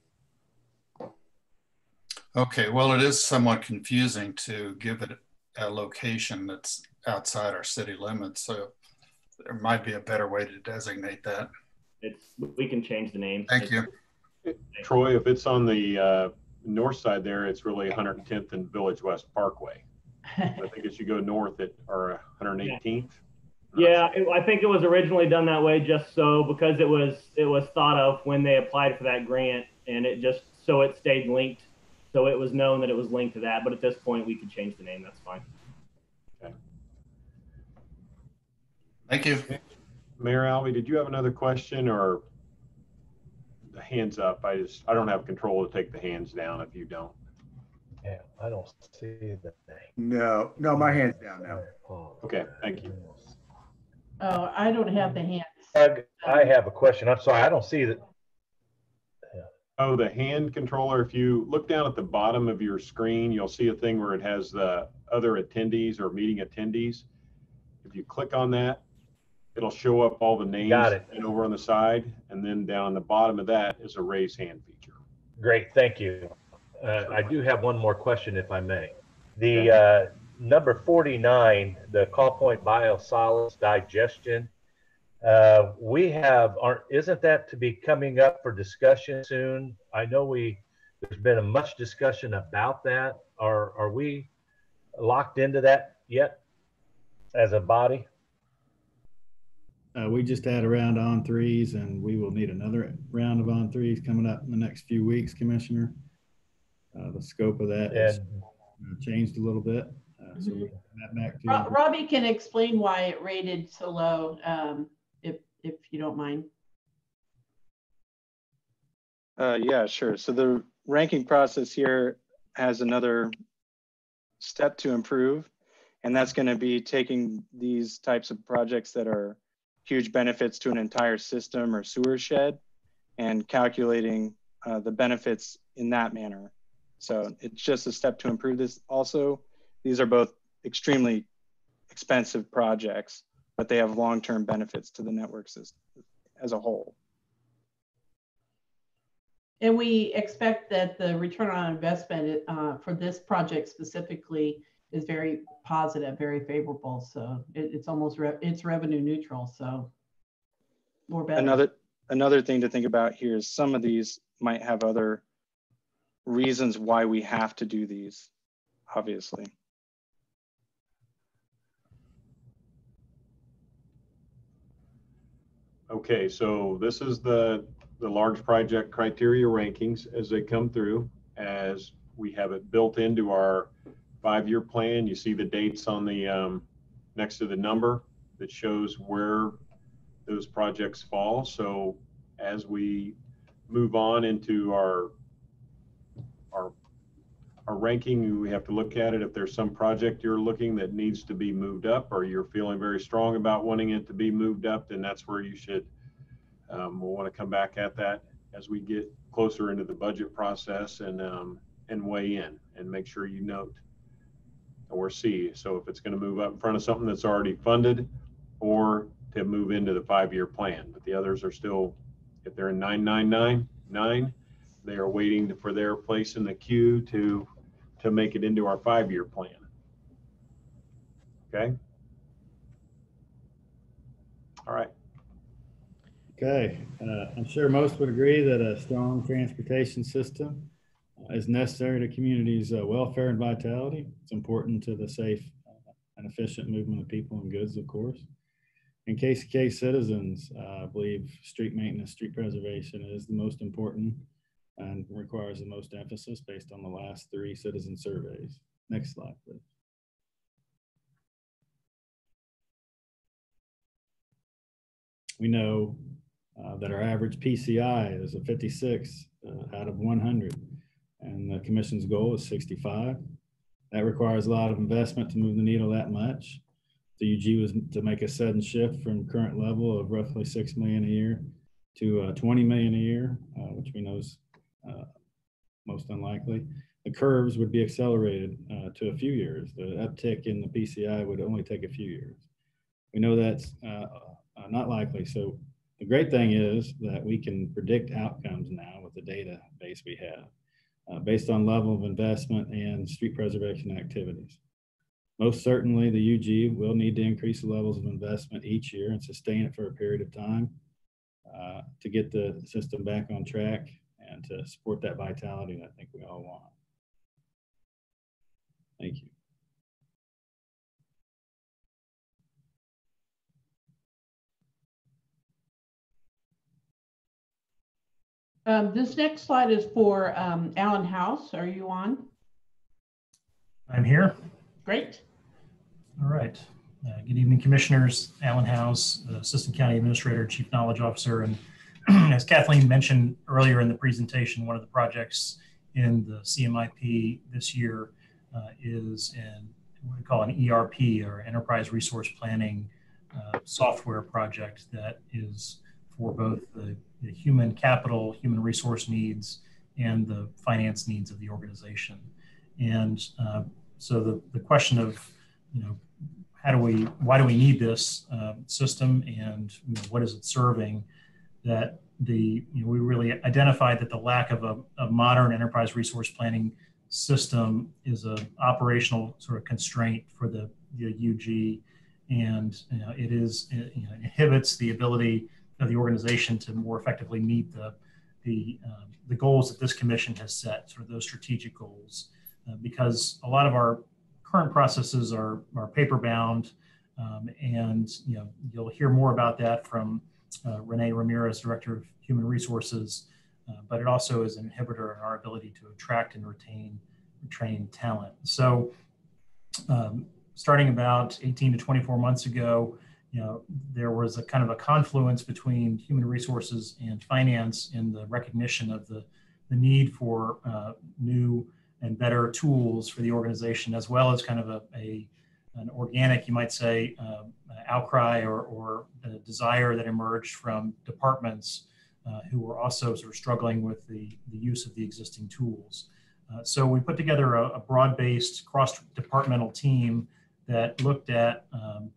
Okay, well, it is somewhat confusing to give it a location that's outside our city limits. So there might be a better way to designate that. It's, we can change the name. Thank you. Troy, if it's on the uh, north side there, it's really 110th and Village West Parkway. I think as you go north at, our 118th. Yeah, it, I think it was originally done that way just so because it was it was thought of when they applied for that grant, and it just so it stayed linked, so it was known that it was linked to that. But at this point, we could change the name. That's fine. Okay. Thank you. Mayor Alvey, did you have another question or the hands up? I just, I don't have control to take the hands down if you don't. Yeah, I don't see the thing. No, no, my hand's down now. Oh, okay, thank you. Oh, I don't have the hands. Doug, I have a question. I'm sorry, I don't see that. Oh, the hand controller, if you look down at the bottom of your screen, you'll see a thing where it has the other attendees or meeting attendees. If you click on that, it'll show up all the names Got it. and over on the side. And then down on the bottom of that is a raise hand feature. Great, thank you. Uh, I do have one more question, if I may. The uh, number 49, the Kaw Point biosolids digestion, uh, we have, aren't, isn't that to be coming up for discussion soon? I know we, there's been a much discussion about that. Are, are we locked into that yet as a body? Uh, we just had a round on threes and we will need another round of on threes coming up in the next few weeks, Commissioner. Uh, the scope of that has uh, changed a little bit. Uh, so we'll come that back to Ro- Robbie can explain why it rated so low, um, if, if you don't mind. Uh, yeah, sure. So the ranking process here has another step to improve, and that's going to be taking these types of projects that are huge benefits to an entire system or sewer shed and calculating uh, the benefits in that manner. So it's just a step to improve this. Also, these are both extremely expensive projects, but they have long-term benefits to the network system as a whole. And we expect that the return on investment uh, for this project specifically is very positive, very favorable. So it, it's almost, re- it's revenue neutral, so more better. Another another thing to think about here is some of these might have other reasons why we have to do these, obviously. Okay, so this is the, the large project criteria rankings as they come through, as we have it built into our five-year plan. You see the dates on the, um, next to the number that shows where those projects fall. So as we move on into our, our, our ranking, we have to look at it. If there's some project you're looking that needs to be moved up, or you're feeling very strong about wanting it to be moved up, then that's where you should, um, we'll want to come back at that as we get closer into the budget process and, um, and weigh in and make sure you note or see. So if it's going to move up in front of something that's already funded or to move into the five-year plan, but the others are still, if they're in 9999, they are waiting for their place in the queue to, to make it into our five-year plan. Okay? All right. Okay, uh, I'm sure most would agree that a strong transportation system is necessary to communities' uh, welfare and vitality. It's important to the safe and efficient movement of people and goods, of course. In KCK citizens, uh, I believe street maintenance, street preservation is the most important and requires the most emphasis based on the last three citizen surveys. Next slide, please. We know uh, that our average PCI is a 56 uh, out of 100, and the commission's goal is 65. That requires a lot of investment to move the needle that much. The UG was to make a sudden shift from current level of roughly 6 million a year to uh, 20 million a year, uh, which we know is most unlikely. The curves would be accelerated uh, to a few years. The uptick in the PCI would only take a few years. We know that's uh, uh, not likely. So the great thing is that we can predict outcomes now with the database we have uh, based on level of investment and street preservation activities. Most certainly, the UG will need to increase the levels of investment each year and sustain it for a period of time uh, to get the system back on track and to support that vitality that I think we all want. Thank you. Um, this next slide is for um, Alan Howze. Are you on? I'm here. Great. All right. Uh, good evening, commissioners. Alan Howze, Assistant County Administrator, Chief Knowledge Officer. And as Kathleen mentioned earlier in the presentation, one of the projects in the CMIP this year uh, is in what we call an ERP or Enterprise Resource Planning uh, software project that is for both the, the human capital, human resource needs, and the finance needs of the organization. And uh, so the, the question of, you know, how do we, why do we need this uh, system and you know, what is it serving? That the, you know, we really identified that the lack of a, a modern enterprise resource planning system is a operational sort of constraint for the, the UG and you know, it is you know, inhibits the ability of the organization to more effectively meet the the um, the goals that this commission has set, sort of those strategic goals, uh, because a lot of our current processes are are paper bound, um, and you know you'll hear more about that from Renee Ramirez, Director of Human Resources, uh, but it also is an inhibitor in our ability to attract and retain trained talent. So. Um, starting about 18 to 24 months ago, you know, there was a kind of a confluence between human resources and finance in the recognition of the, the need for uh, new and better tools for the organization, as well as kind of a, a an organic, you might say, uh, outcry or, or desire that emerged from departments uh, who were also sort of struggling with the, the use of the existing tools. Uh, so we put together a, a broad-based cross-departmental team that looked at um,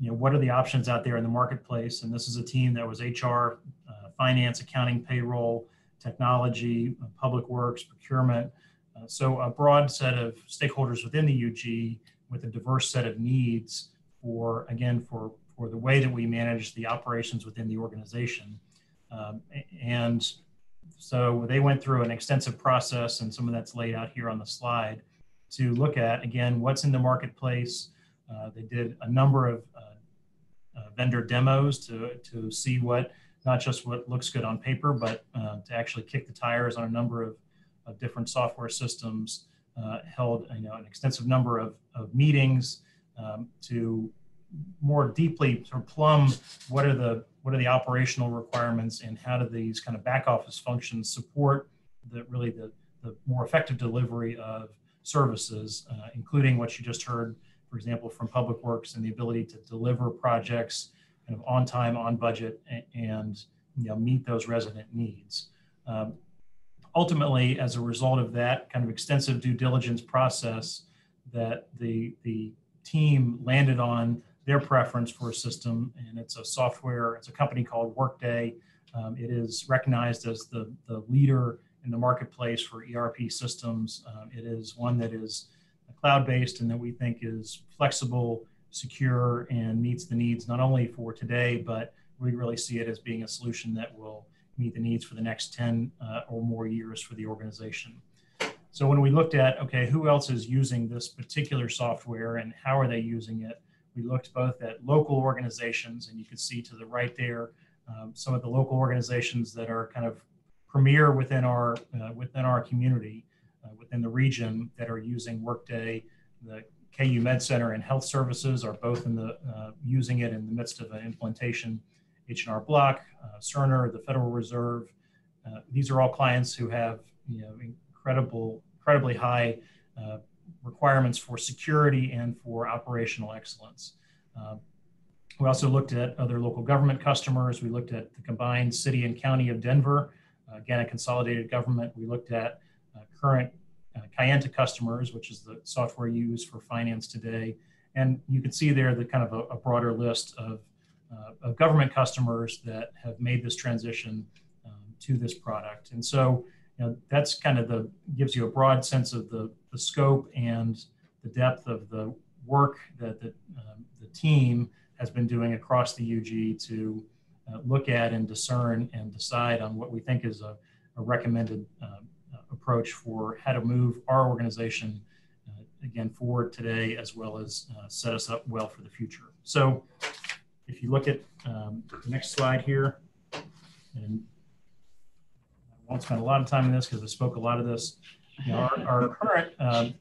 you know what are the options out there in the marketplace and this is a team that was hr uh, finance accounting payroll technology public works procurement uh, so a broad set of stakeholders within the ug with a diverse set of needs for again for for the way that we manage the operations within the organization um, and so they went through an extensive process and some of that's laid out here on the slide to look at again what's in the marketplace. Uh, they did a number of uh, uh, vendor demos to to see what not just what looks good on paper, but uh, to actually kick the tires on a number of, of different software systems. Uh, held you know an extensive number of, of meetings um, to more deeply sort of plumb what are the what are the operational requirements and how do these kind of back office functions support the really the, the more effective delivery of services, uh, including what you just heard, for example, from Public Works and the ability to deliver projects kind of on time, on budget, and, and you know, meet those resident needs. Um, ultimately, as a result of that kind of extensive due diligence process, that the the team landed on their preference for a system, and it's a software. It's a company called Workday. Um, it is recognized as the the leader in the marketplace for ERP systems. Um, it is one that is cloud-based and that we think is flexible, secure, and meets the needs not only for today, but we really see it as being a solution that will meet the needs for the next 10 uh, or more years for the organization. So when we looked at, okay, who else is using this particular software and how are they using it? We looked both at local organizations, and you can see to the right there, um, some of the local organizations that are kind of premier within our uh, within our community, uh, within the region that are using Workday. The KU Med Center and Health Services are both in the uh, using it in the midst of an implementation. H&R Block, uh, Cerner, the Federal Reserve. Uh, these are all clients who have you know incredible, incredibly high uh, requirements for security and for operational excellence. we also looked at other local government customers. We looked at the combined city and county of Denver, again, a consolidated government. We looked at uh, current uh, Cayenta customers, which is the software used for finance today. And you can see there the kind of a, a broader list of, uh, of government customers that have made this transition um, to this product. And so, you know, that's kind of the gives you a broad sense of the, the scope and the depth of the work that the, um, the team has been doing across the UG to uh, look at and discern and decide on what we think is a, a recommended uh, approach for how to move our organization uh, again forward today as well as uh, set us up well for the future. So if you look at um, the next slide here, and I won't spend a lot of time on this because I spoke a lot of this. You know, our, our, current um,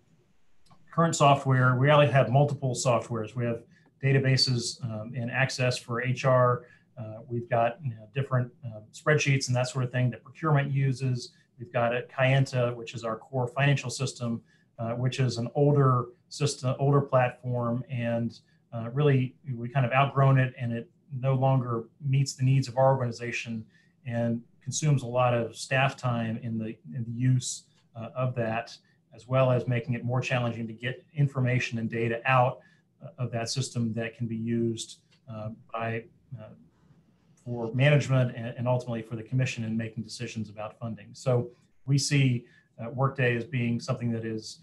current software, we only have multiple softwares. We have databases um, and access for HR, uh, we've got you know, different uh, spreadsheets and that sort of thing that procurement uses. We've got a Cayenta, which is our core financial system, uh, which is an older system, older platform, and uh, really we kind of outgrown it, and it no longer meets the needs of our organization. And consumes a lot of staff time in the, in the use uh, of that, as well as making it more challenging to get information and data out uh, of that system that can be used uh, by uh, for management and, and, ultimately for the commission in making decisions about funding. So we see Workday as being something that is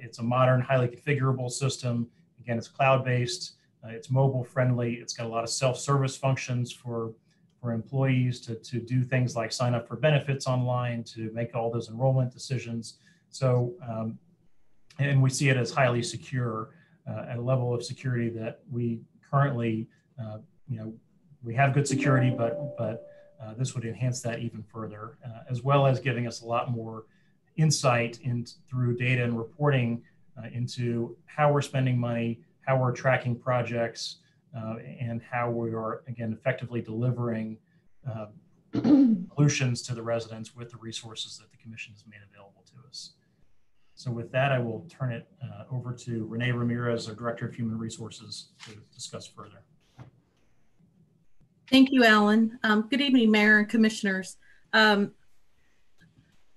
it's a modern, highly configurable system. Again, it's cloud-based, it's mobile friendly, it's got a lot of self-service functions for for employees to, to do things like sign up for benefits online, to make all those enrollment decisions. So, um, and we see it as highly secure uh, at a level of security that we currently, uh, you know, we have good security, but but uh, this would enhance that even further, uh, as well as giving us a lot more insight in through data and reporting uh, into how we're spending money, how we're tracking projects, uh, and how we are, again, effectively delivering uh, solutions to the residents with the resources that the commission has made available to us. So with that, I will turn it uh, over to Renee Ramirez, our Director of Human Resources, to discuss further. Thank you, Alan. Um, good evening, Mayor and Commissioners. Um,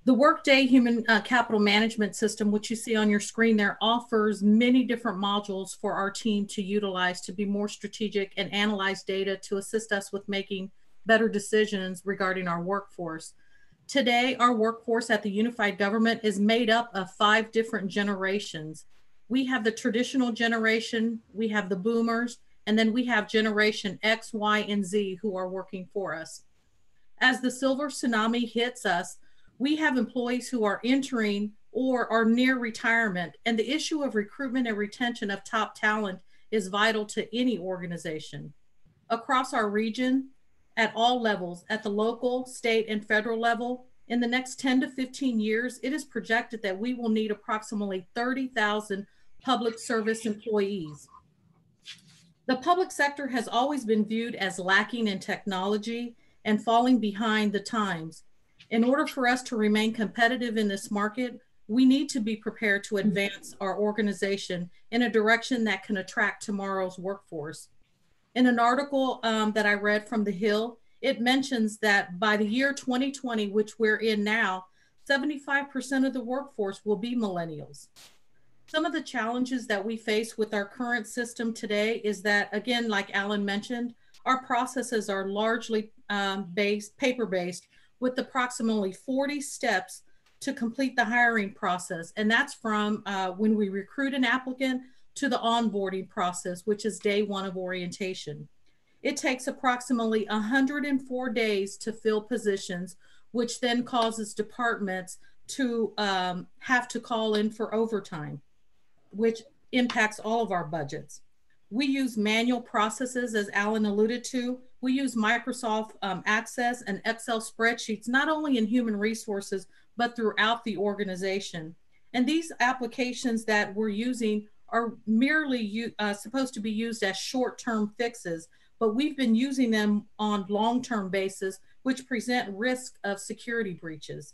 the Workday Human uh, Capital Management System, which you see on your screen there, offers many different modules for our team to utilize to be more strategic and analyze data to assist us with making better decisions regarding our workforce. Today, our workforce at the Unified Government is made up of five different generations. We have the traditional generation, we have the boomers, and then we have generation X, Y, and Z who are working for us. As the silver tsunami hits us, we have employees who are entering or are near retirement, and the issue of recruitment and retention of top talent is vital to any organization. Across our region, at all levels, at the local, state, and federal level, in the next 10 to 15 years, it is projected that we will need approximately 30,000 public service employees. The public sector has always been viewed as lacking in technology and falling behind the times. In order for us to remain competitive in this market, we need to be prepared to advance our organization in a direction that can attract tomorrow's workforce. In an article um, that I read from The Hill, it mentions that by the year 2020, which we're in now, 75% of the workforce will be millennials. Some of the challenges that we face with our current system today is that, again, like Alan mentioned, our processes are largely um, based, paper based, with approximately 40 steps to complete the hiring process. And that's from uh, when we recruit an applicant to the onboarding process, which is day one of orientation. It takes approximately 104 days to fill positions, which then causes departments to um, have to call in for overtime, which impacts all of our budgets. We use manual processes, as Alan alluded to. We use Microsoft um, Access and Excel spreadsheets, not only in human resources, but throughout the organization. And these applications that we're using are merely uh, supposed to be used as short-term fixes, but we've been using them on long-term basis, which present risk of security breaches.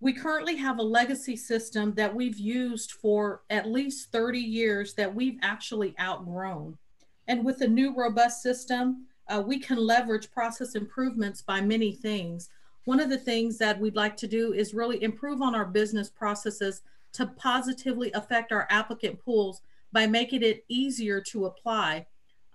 We currently have a legacy system that we've used for at least 30 years that we've actually outgrown. And with a new robust system, uh, we can leverage process improvements by many things. One of the things that we'd like to do is really improve on our business processes to positively affect our applicant pools by making it easier to apply.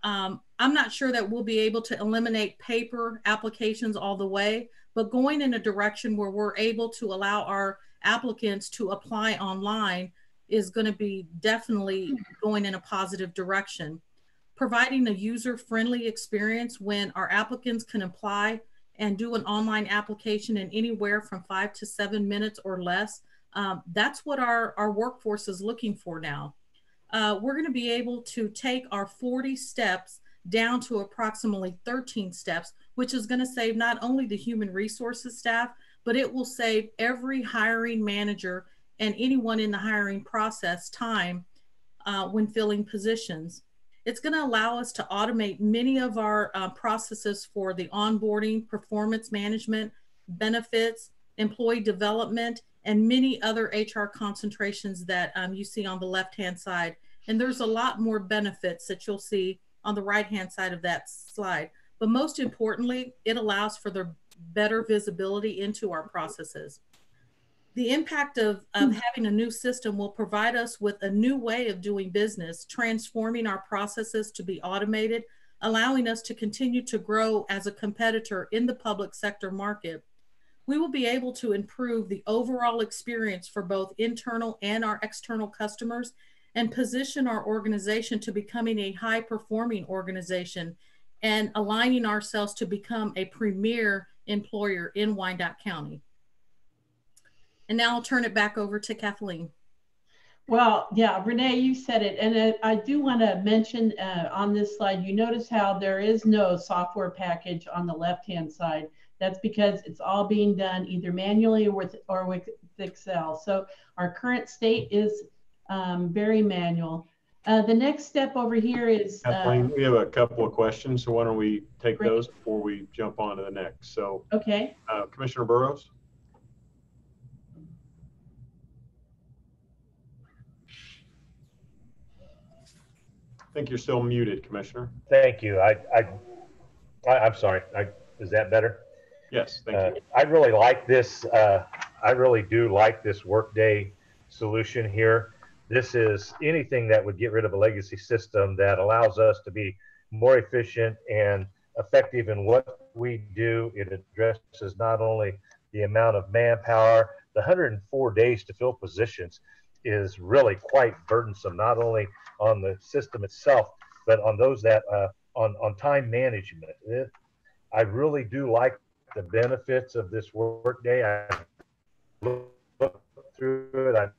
Um, I'm not sure that we'll be able to eliminate paper applications all the way, but going in a direction where we're able to allow our applicants to apply online is going to be definitely going in a positive direction. Providing a user-friendly experience when our applicants can apply and do an online application in anywhere from five to seven minutes or less. Um, that's what our, our workforce is looking for now. Uh, we're going to be able to take our 40 steps down to approximately 13 steps, which is going to save not only the human resources staff, but it will save every hiring manager and anyone in the hiring process time uh, when filling positions. It's going to allow us to automate many of our uh, processes for the onboarding, performance management, benefits, employee development, and many other HR concentrations that um, you see on the left-hand side. And there's a lot more benefits that you'll see on the right hand side of that slide. But most importantly, it allows for the better visibility into our processes. The impact of, of hmm. having a new system will provide us with a new way of doing business, transforming our processes to be automated, allowing us to continue to grow as a competitor in the public sector market. We will be able to improve the overall experience for both internal and our external customers and position our organization to becoming a high performing organization and aligning ourselves to become a premier employer in Wyandotte County. And now I'll turn it back over to Kathleen. Well, yeah, Renee, you said it. And uh, I do want to mention uh, on this slide, you notice how there is no software package on the left-hand side. That's because it's all being done either manually or with, or with Excel. So our current state is um, very manual. Uh, the next step over here is. uh, Kathleen, we have a couple of questions, so why don't we take Great. those before we jump on to the next? So Okay. uh, Commissioner Burroughs? I think you're still muted, Commissioner. Thank you. I, I, I I'm sorry. I, is that better? Yes, thank Uh, you. I really like this. Uh, I really do like this workday solution here. This is anything that would get rid of a legacy system that allows us to be more efficient and effective in what we do. It addresses not only the amount of manpower, the 104 days to fill positions is really quite burdensome, not only on the system itself, but on those that uh, on on time management. It, I really do like the benefits of this workday. I looked through it. I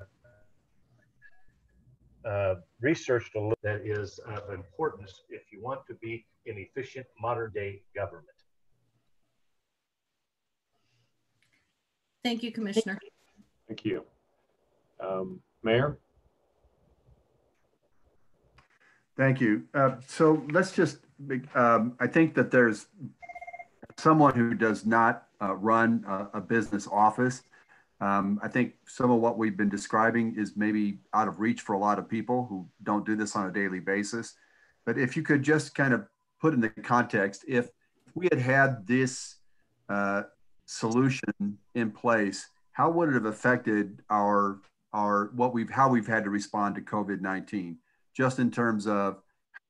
uh, researched a little that is of importance if you want to be an efficient modern day government. Thank you, Commissioner. Thank you. Um, Mayor? Thank you. Uh, So let's just, um, I think that there's someone who does not uh, run a, a business office. Um, I think some of what we've been describing is maybe out of reach for a lot of people who don't do this on a daily basis. But if you could just kind of put in the context, if we had had this uh, solution in place, how would it have affected our our what we've how we've had to respond to COVID-19, just in terms of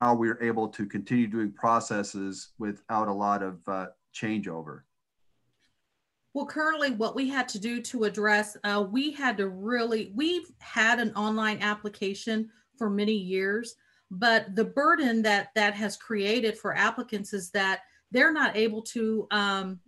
how we're able to continue doing processes without a lot of uh, changeover. Well, currently, what we had to do to address, uh, we had to really, we've had an online application for many years, but the burden that that has created for applicants is that they're not able to, um,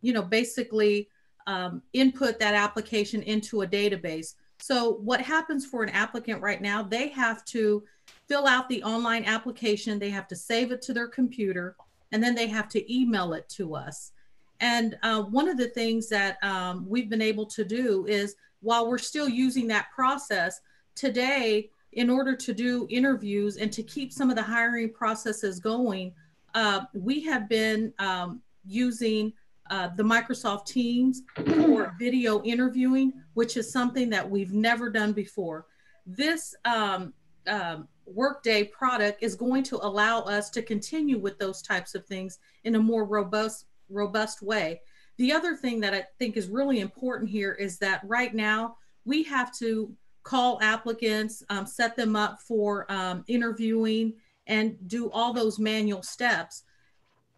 you know, basically um, input that application into a database. So what happens for an applicant right now, they have to fill out the online application, they have to save it to their computer, and then they have to email it to us. And uh, one of the things that um, we've been able to do is while we're still using that process today, in order to do interviews and to keep some of the hiring processes going, uh, we have been um, using uh, the Microsoft Teams for video interviewing, which is something that we've never done before. This um, um, Workday product is going to allow us to continue with those types of things in a more robust robust way. The other thing that I think is really important here is that right now we have to call applicants, um, set them up for um, interviewing, and do all those manual steps.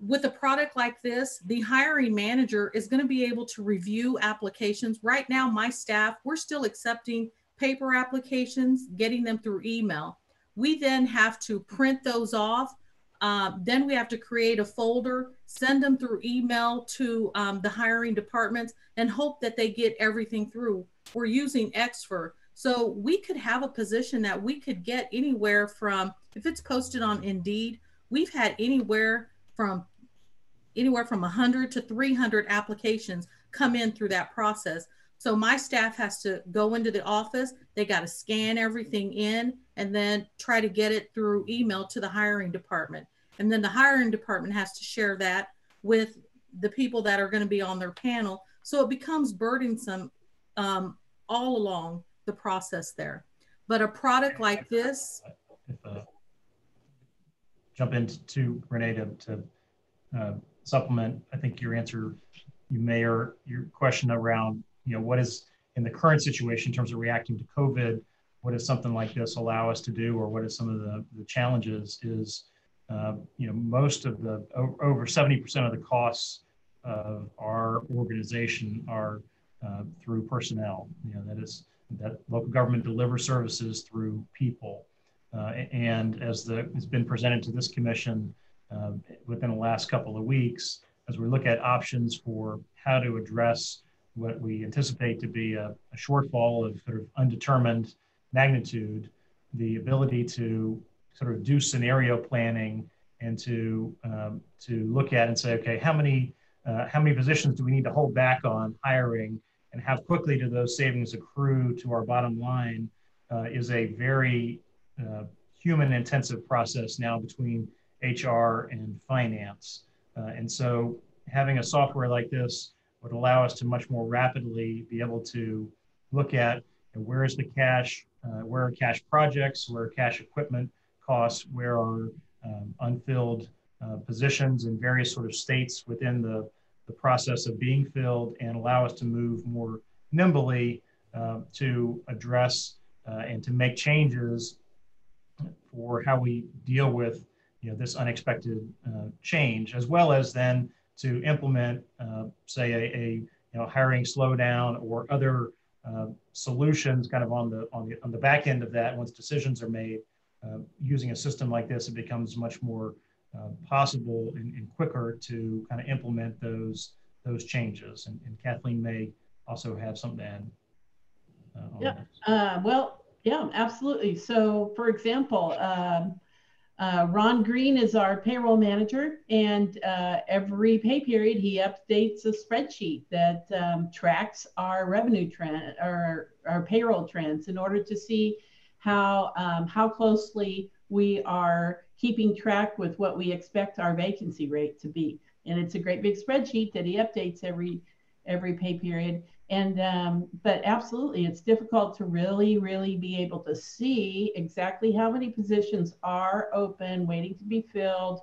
With a product like this, the hiring manager is going to be able to review applications. Right now, my staff, we're still accepting paper applications, getting them through email. We then have to print those off. Uh, then we have to create a folder, send them through email to um, the hiring departments, and hope that they get everything through. We're using Xfer. So we could have a position that we could get anywhere from, if it's posted on Indeed, we've had anywhere from anywhere from 100 to 300 applications come in through that process. So my staff has to go into the office, they got to scan everything in and then try to get it through email to the hiring department. And then the hiring department has to share that with the people that are going to be on their panel. So it becomes burdensome um, all along the process there. But a product like this, If, uh, jump into Renee to, to uh, supplement, I think your answer you mayor, your question around, you know, what is in the current situation in terms of reacting to COVID, what does something like this allow us to do, or what are some of the, the challenges is, uh, you know, most of the, over 70% of the costs of our organization are uh, through personnel. You know, that is, that local government delivers services through people. Uh, and as the, has been presented to this commission uh, within the last couple of weeks, as we look at options for how to address what we anticipate to be a, a shortfall of sort of undetermined magnitude, the ability to sort of do scenario planning and to um, to look at and say, okay, how many uh, how many positions do we need to hold back on hiring, and how quickly do those savings accrue to our bottom line, uh, is a very uh, human intensive process now between HR and finance. Uh, and so having a software like this would allow us to much more rapidly be able to look at you know, where is the cash, uh, where are cash projects, where are cash equipment costs, where are um, unfilled uh, positions in various sort of states within the, the process of being filled and allow us to move more nimbly uh, to address uh, and to make changes for how we deal with you know, this unexpected uh, change, as well as then to implement, uh, say, a, a, you know hiring slowdown or other uh, solutions, kind of on the on the on the back end of that. Once decisions are made, uh, using a system like this, it becomes much more uh, possible and, and, quicker to kind of implement those those changes. And, and Kathleen may also have something to add. Uh, yeah. well, yeah, absolutely. So, for example. Um, uh, Ron Green is our payroll manager, and uh, every pay period he updates a spreadsheet that um, tracks our revenue trend, our, our payroll trends, in order to see how um, how closely we are keeping track with what we expect our vacancy rate to be. And it's a great big spreadsheet that he updates every every pay period. And um, but absolutely, it's difficult to really, really be able to see exactly how many positions are open, waiting to be filled,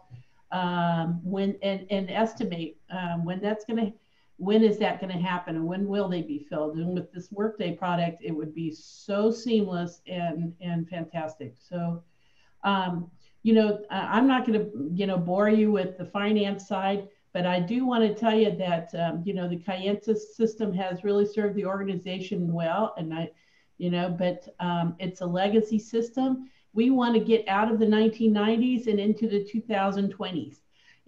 um, when and, and estimate um, when that's going to when is that going to happen and when will they be filled? And with this workday product it would be so seamless and and fantastic. So um, you know i'm not going to you know bore you with the finance side but I do want to tell you that um, you know the Cayenta's system has really served the organization well, and I, you know, but um, it's a legacy system. We want to get out of the 1990s and into the 2020s,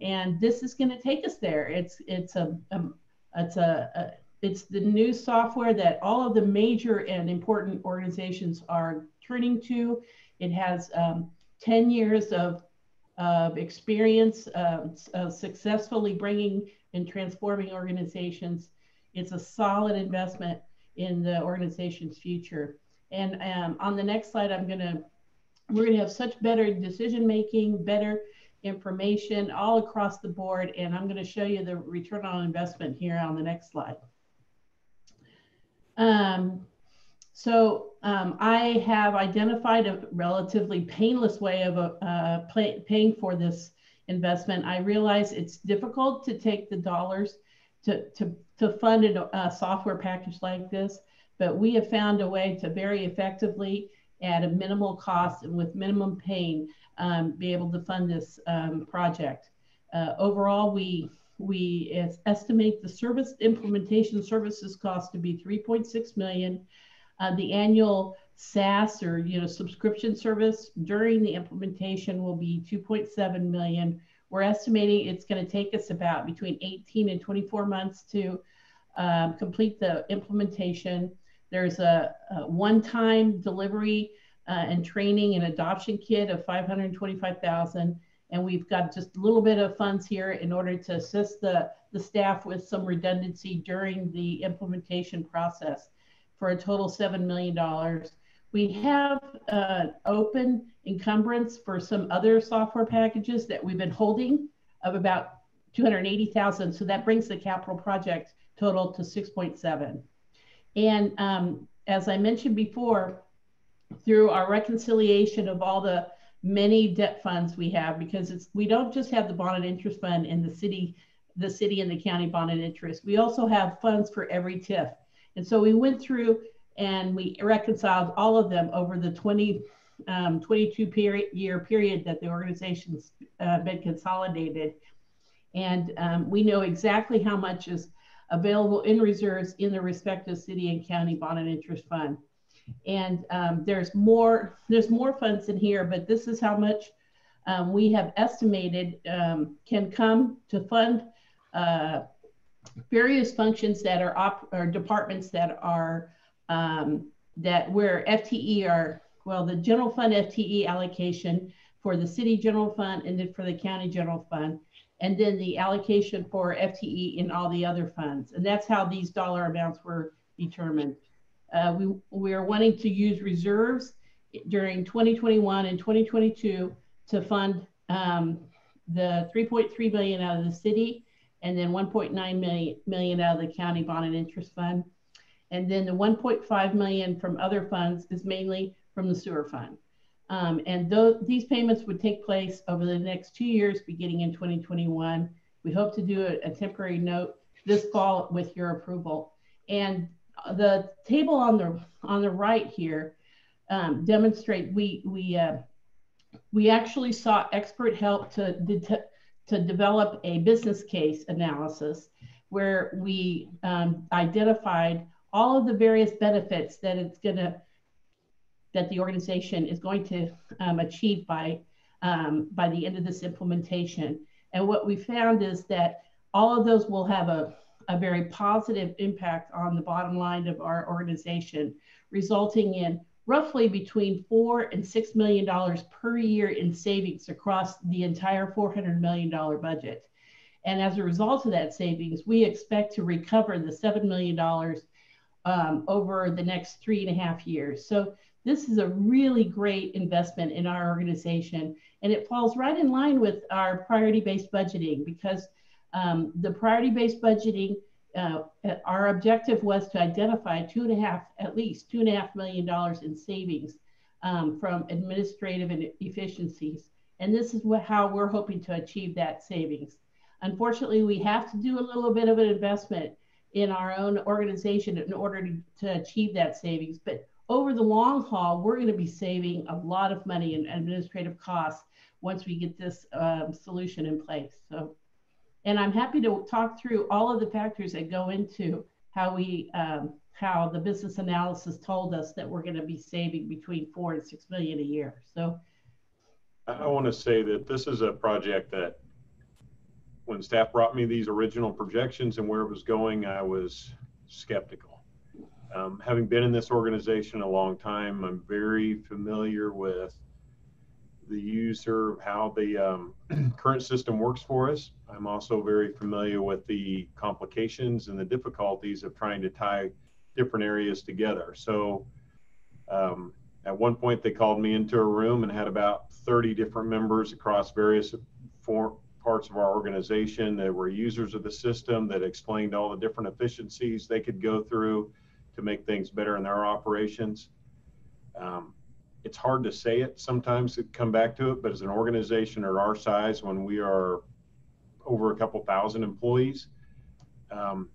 and this is going to take us there. It's it's a, a um, it's a, a it's the new software that all of the major and important organizations are turning to. It has um, 10 years of of experience uh, of successfully bringing and transforming organizations. It's a solid investment in the organization's future. And um, on the next slide, I'm going to, we're going to have such better decision making, better information all across the board. And I'm going to show you the return on investment here on the next slide. Um, so um, I have identified a relatively painless way of uh, pay, paying for this investment. I realize it's difficult to take the dollars to, to, to fund a, software package like this, but we have found a way to very effectively at a minimal cost and with minimum pain um, be able to fund this um, project. Uh, overall, we we estimate the service implementation services cost to be 3.6 million uh, the annual SaaS or you know subscription service during the implementation will be 2.7 million. We're estimating it's going to take us about between 18 and 24 months to um, complete the implementation. There's a, a one-time delivery uh, and training and adoption kit of 525,000 and we've got just a little bit of funds here in order to assist the, the staff with some redundancy during the implementation process for a total $7 million. We have uh, open encumbrance for some other software packages that we've been holding of about 280,000. So that brings the capital project total to 6.7. And um, as I mentioned before, through our reconciliation of all the many debt funds we have, because it's we don't just have the bond and interest fund in the city the city and the county bond and interest. We also have funds for every TIF. And so we went through and we reconciled all of them over the 20, um, 22 period, year period that the organization's uh, been consolidated. And um, we know exactly how much is available in reserves in the respective city and county bond and interest fund. And um, there's more, there's more funds in here, but this is how much um, we have estimated um, can come to fund uh, various functions that are op or departments that are um, that where FTE are well the general fund FTE allocation for the city general fund and then for the county general fund and then the allocation for FTE in all the other funds and that's how these dollar amounts were determined. Uh, we we are wanting to use reserves during 2021 and 2022 to fund um, the 3.3 million out of the city and then 1.9 million, million out of the county bond and interest fund. And then the 1.5 million from other funds is mainly from the sewer fund. Um, and th these payments would take place over the next two years, beginning in 2021. We hope to do a, a temporary note this fall with your approval. And the table on the on the right here um, demonstrate we we uh, we actually sought expert help to, to develop a business case analysis where we um, identified all of the various benefits that it's going to that the organization is going to um, achieve by um, by the end of this implementation. And what we found is that all of those will have a, a very positive impact on the bottom line of our organization, resulting in roughly between four and six million dollars per year in savings across the entire $400 million budget. And as a result of that savings, we expect to recover the $7 million um, over the next three and a half years. So this is a really great investment in our organization. And it falls right in line with our priority-based budgeting because um, the priority-based budgeting uh, our objective was to identify two and a half, at least two and a half million dollars in savings um, from administrative efficiencies. And this is what, how we're hoping to achieve that savings. Unfortunately, we have to do a little bit of an investment in our own organization in order to, to achieve that savings. But over the long haul, we're going to be saving a lot of money in administrative costs once we get this um, solution in place. So and I'm happy to talk through all of the factors that go into how we, um, how the business analysis told us that we're going to be saving between four and six million a year. So I want to say that this is a project that when staff brought me these original projections and where it was going, I was skeptical. Um, having been in this organization a long time, I'm very familiar with the user, how the um, current system works for us. I'm also very familiar with the complications and the difficulties of trying to tie different areas together. So um, at one point, they called me into a room and had about 30 different members across various for, parts of our organization that were users of the system that explained all the different efficiencies they could go through to make things better in their operations. Um, it's hard to say it sometimes to come back to it, but as an organization at our size, when we are over a couple thousand employees, um,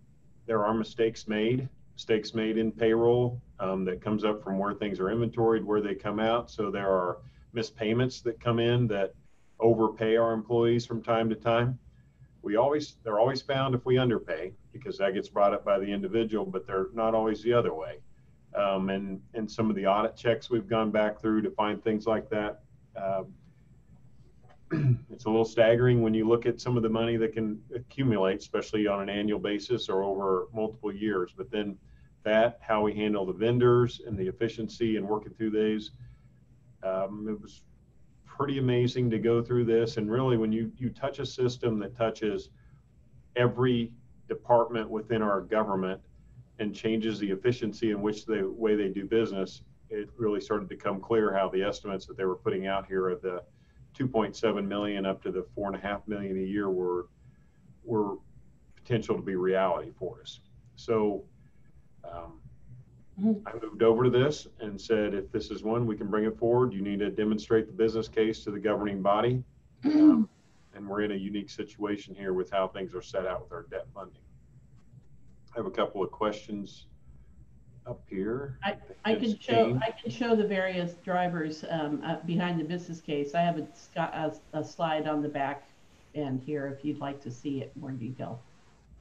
there are mistakes made, mistakes made in payroll um, that comes up from where things are inventoried, where they come out. So there are missed payments that come in that overpay our employees from time to time. We always, they're always found if we underpay because that gets brought up by the individual, but they're not always the other way um, and and some of the audit checks we've gone back through to find things like that. Um, it's a little staggering when you look at some of the money that can accumulate, especially on an annual basis or over multiple years. But then that, how we handle the vendors and the efficiency and working through these, um, it was pretty amazing to go through this. And really, when you you touch a system that touches every department within our government and changes the efficiency in which the way they do business, it really started to become clear how the estimates that they were putting out here of the 2.7 million up to the four and a half million a year were were potential to be reality for us. So um, mm-hmm. I moved over to this and said, if this is one we can bring it forward, you need to demonstrate the business case to the governing body. Um, and we're in a unique situation here with how things are set out with our debt funding. I have a couple of questions up here. I, I can show, Kane. I can show the various drivers um, uh, behind the business case. I have a, a, a slide on the back end here if you'd like to see it more in detail.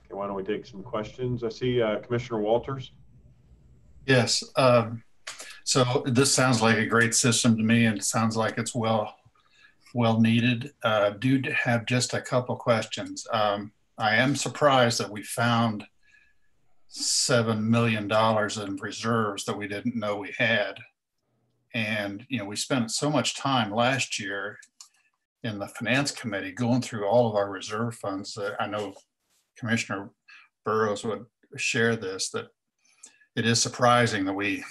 Okay, why don't we take some questions? I see uh, Commissioner Walters. Yes. Um, so this sounds like a great system to me and it sounds like it's well, well needed. Uh, do have just a couple questions. Um, I am surprised that we found $7 million in reserves that we didn't know we had. And, you know, we spent so much time last year in the finance committee going through all of our reserve funds. that I know Commissioner Burroughs would share this, that it is surprising that we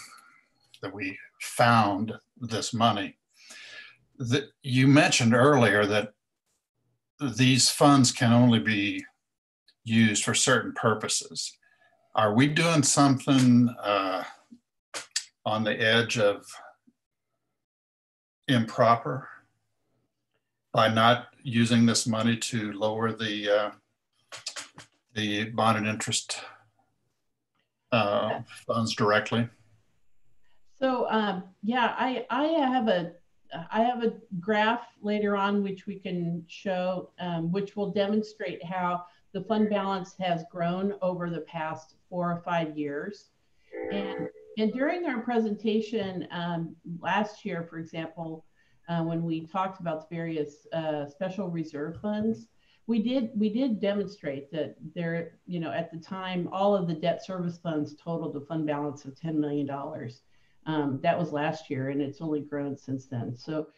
that we found this money. That you mentioned earlier that these funds can only be used for certain purposes. Are we doing something uh, on the edge of improper by not using this money to lower the uh, the bond and interest uh, funds directly? So, um, yeah, I, I have a, I have a graph later on which we can show, um, which will demonstrate how the fund balance has grown over the past four or five years. And, and during our presentation um, last year, for example, uh, when we talked about the various uh, special reserve funds, we did we did demonstrate that there, you know, at the time, all of the debt service funds totaled a fund balance of $10 million. Um, that was last year, and it's only grown since then. So,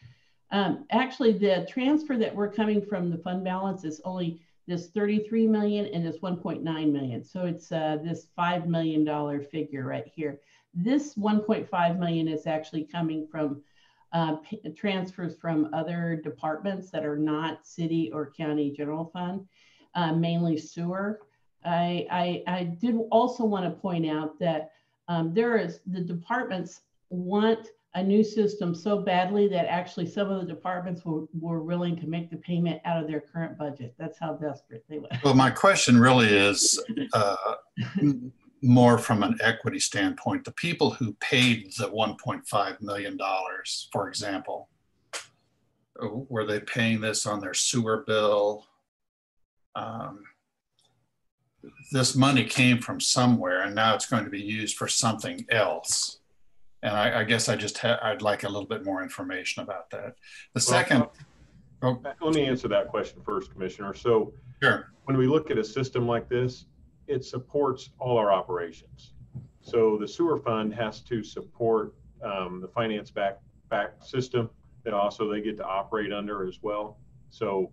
um, actually, the transfer that we're coming from the fund balance is only this 33 million and this 1.9 million. So it's uh, this $5 million figure right here. This 1.5 million is actually coming from uh, transfers from other departments that are not city or county general fund, uh, mainly sewer. I, I, I did also want to point out that um, there is the departments want a new system so badly that actually some of the departments were, were willing to make the payment out of their current budget. That's how desperate they were. Well, my question really is uh, more from an equity standpoint. The people who paid the $1.5 million, for example, were they paying this on their sewer bill? Um, this money came from somewhere and now it's going to be used for something else. And I, I guess I just ha- I'd like a little bit more information about that. The second, oh, Let me answer that question first, Commissioner. So sure. when we look at a system like this, it supports all our operations. So the sewer fund has to support um, the finance back back system that also they get to operate under as well. So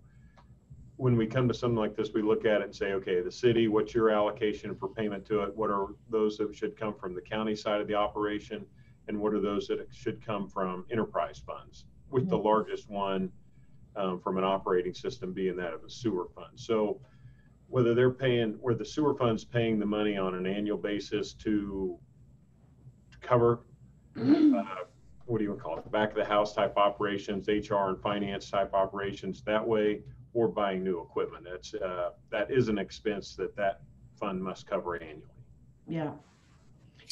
when we come to something like this, we look at it and say, okay, the city, what's your allocation for payment to it? What are those that should come from the county side of the operation? And what are those that should come from enterprise funds? With the largest one um, from an operating system being that of a sewer fund. So whether they're paying, where the sewer fund's paying the money on an annual basis to to cover, uh, what do you call it, back of the house type operations, HR and finance type operations that way, or buying new equipment. That's, uh, that is an expense that that fund must cover annually. Yeah.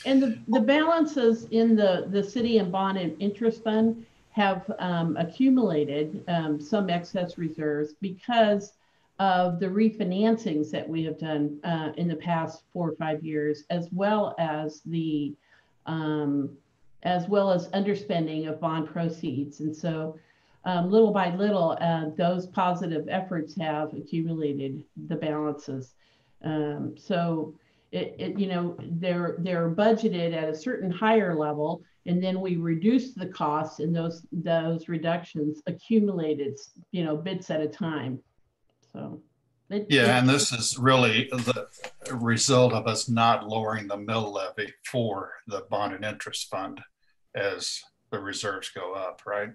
And the, the balances in the, the city and bond and interest fund have um, accumulated um, some excess reserves because of the refinancings that we have done uh, in the past four or five years, as well as the um, as well as underspending of bond proceeds. And so, um, little by little, uh, those positive efforts have accumulated the balances. Um, so, it, it, you know, they're they're budgeted at a certain higher level, and then we reduce the costs, and those those reductions accumulated, you know, bits at a time. So, it, Yeah, and this is really the result of us not lowering the mill levy for the bond and interest fund as the reserves go up, right?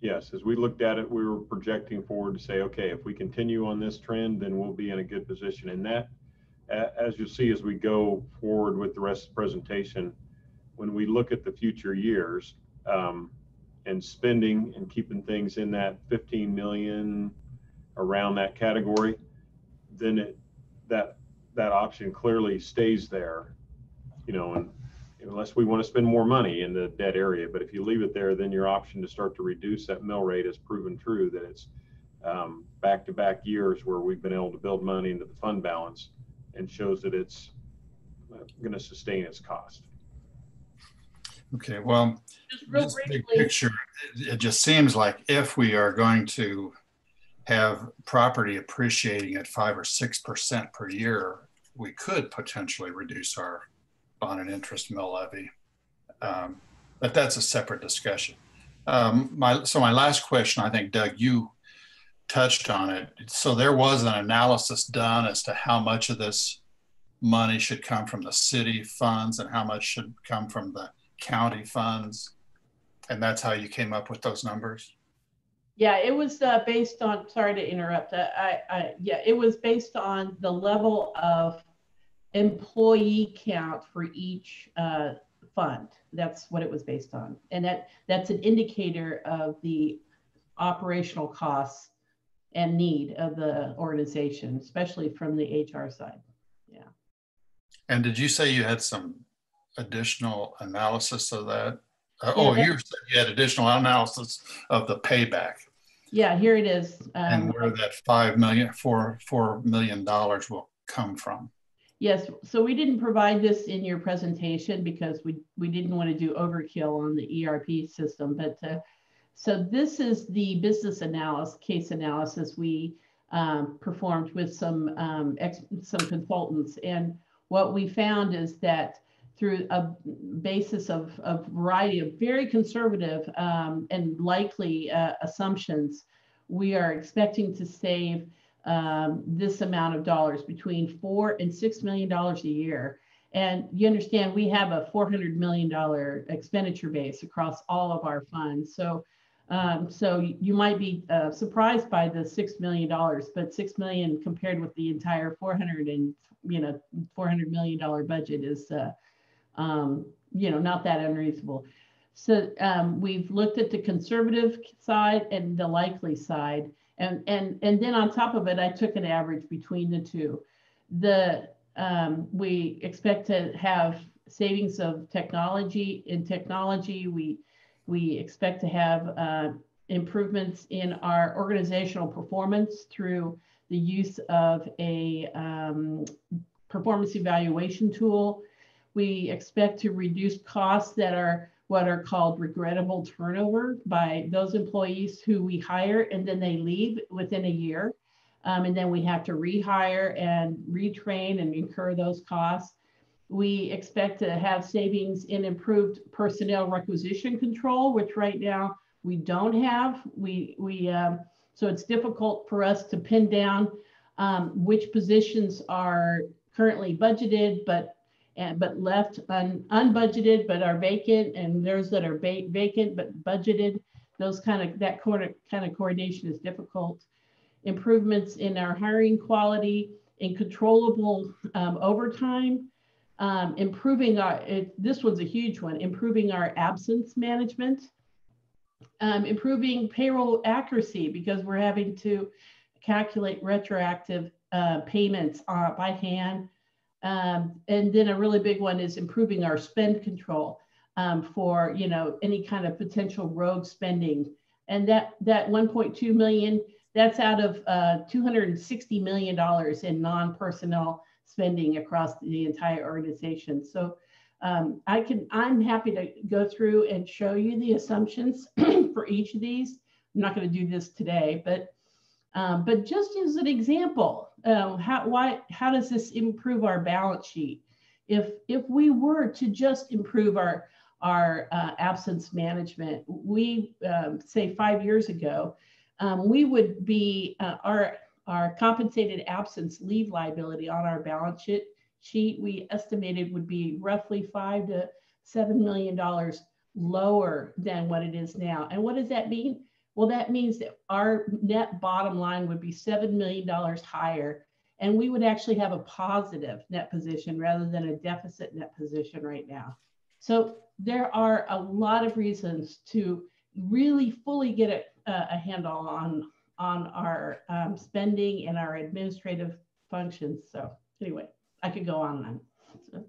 Yes, as we looked at it, we were projecting forward to say, okay, if we continue on this trend, then we'll be in a good position. And that, as you'll see as we go forward with the rest of the presentation, when we look at the future years, um, and spending and keeping things in that 15 million around that category, then it, that, that option clearly stays there, you know, and unless we want to spend more money in the debt area. But if you leave it there, then your option to start to reduce that mill rate has proven true that it's um, back-to-back years where we've been able to build money into the fund balance and shows that it's going to sustain its cost. Okay, well, Just real this big picture, it it just seems like if we are going to have property appreciating at five or six percent per year, we could potentially reduce our bond an interest mill levy. Um, But that's a separate discussion. Um, My, so my last question, I think Doug, you touched on it. So there was an analysis done as to how much of this money should come from the city funds and how much should come from the county funds? And that's how you came up with those numbers? Yeah, it was uh, based on, sorry to interrupt. I, I, yeah, it was based on the level of employee count for each uh, fund. That's what it was based on. And that, that's an indicator of the operational costs and need of the organization, especially from the HR side. Yeah. And did you say you had some additional analysis of that? Uh, Yeah, Oh, that- you said you had additional analysis of the payback Yeah, here it is. and Um, where that five million, four, four million dollars will come from. Yes, so we didn't provide this in your presentation because we, we didn't want to do overkill on the ERP system, but uh, so this is the business analysis, case analysis we um, performed with some um, some consultants. And what we found is that through a basis of a variety of very conservative um, and likely uh, assumptions, we are expecting to save um, this amount of dollars between four and six million dollars a year. And you understand we have a four hundred million dollar expenditure base across all of our funds. So, um, so you might be uh, surprised by the six million dollars, but six million compared with the entire four hundred and you know four hundred million dollar budget is uh, um, you know not that unreasonable. So um, we've looked at the conservative side and the likely side. And, and, and then on top of it, I took an average between the two. The, um, we expect to have savings of technology. In technology, we, we expect to have uh, improvements in our organizational performance through the use of a um, performance evaluation tool. We expect to reduce costs that are what are called regrettable turnover by those employees who we hire and then they leave within a year. Um, and then we have to rehire and retrain and incur those costs. We expect to have savings in improved personnel requisition control, which right now we don't have. We, we um, so it's difficult for us to pin down um, which positions are currently budgeted, but and but left un, unbudgeted but are vacant, and those that are va vacant but budgeted. Those kind of that kind of coordination is difficult. Improvements in our hiring quality, in controllable um, overtime, um, improving our. It, this one's a huge one. Improving our absence management, um, improving payroll accuracy because we're having to calculate retroactive uh, payments uh, by hand um, and then a really big one is improving our spend control um, for you know any kind of potential rogue spending. And that that 1.2 million, that's out of uh, 260 million dollars in non-personnel spending across the entire organization. So um, I can I'm happy to go through and show you the assumptions for each of these. I'm not going to do this today, but um, but just as an example, um, how, why, how does this improve our balance sheet? If, if we were to just improve our, our uh, absence management, we um, say five years ago, um, we would be uh, our, our compensated absence leave liability on our balance sheet, sheet we estimated would be roughly five to seven million dollars lower than what it is now. And what does that mean? Well, that means that our net bottom line would be $7 million higher, and we would actually have a positive net position rather than a deficit net position right now. So there are a lot of reasons to really fully get a, a handle on on our um, spending and our administrative functions. So anyway, I could go on then. So.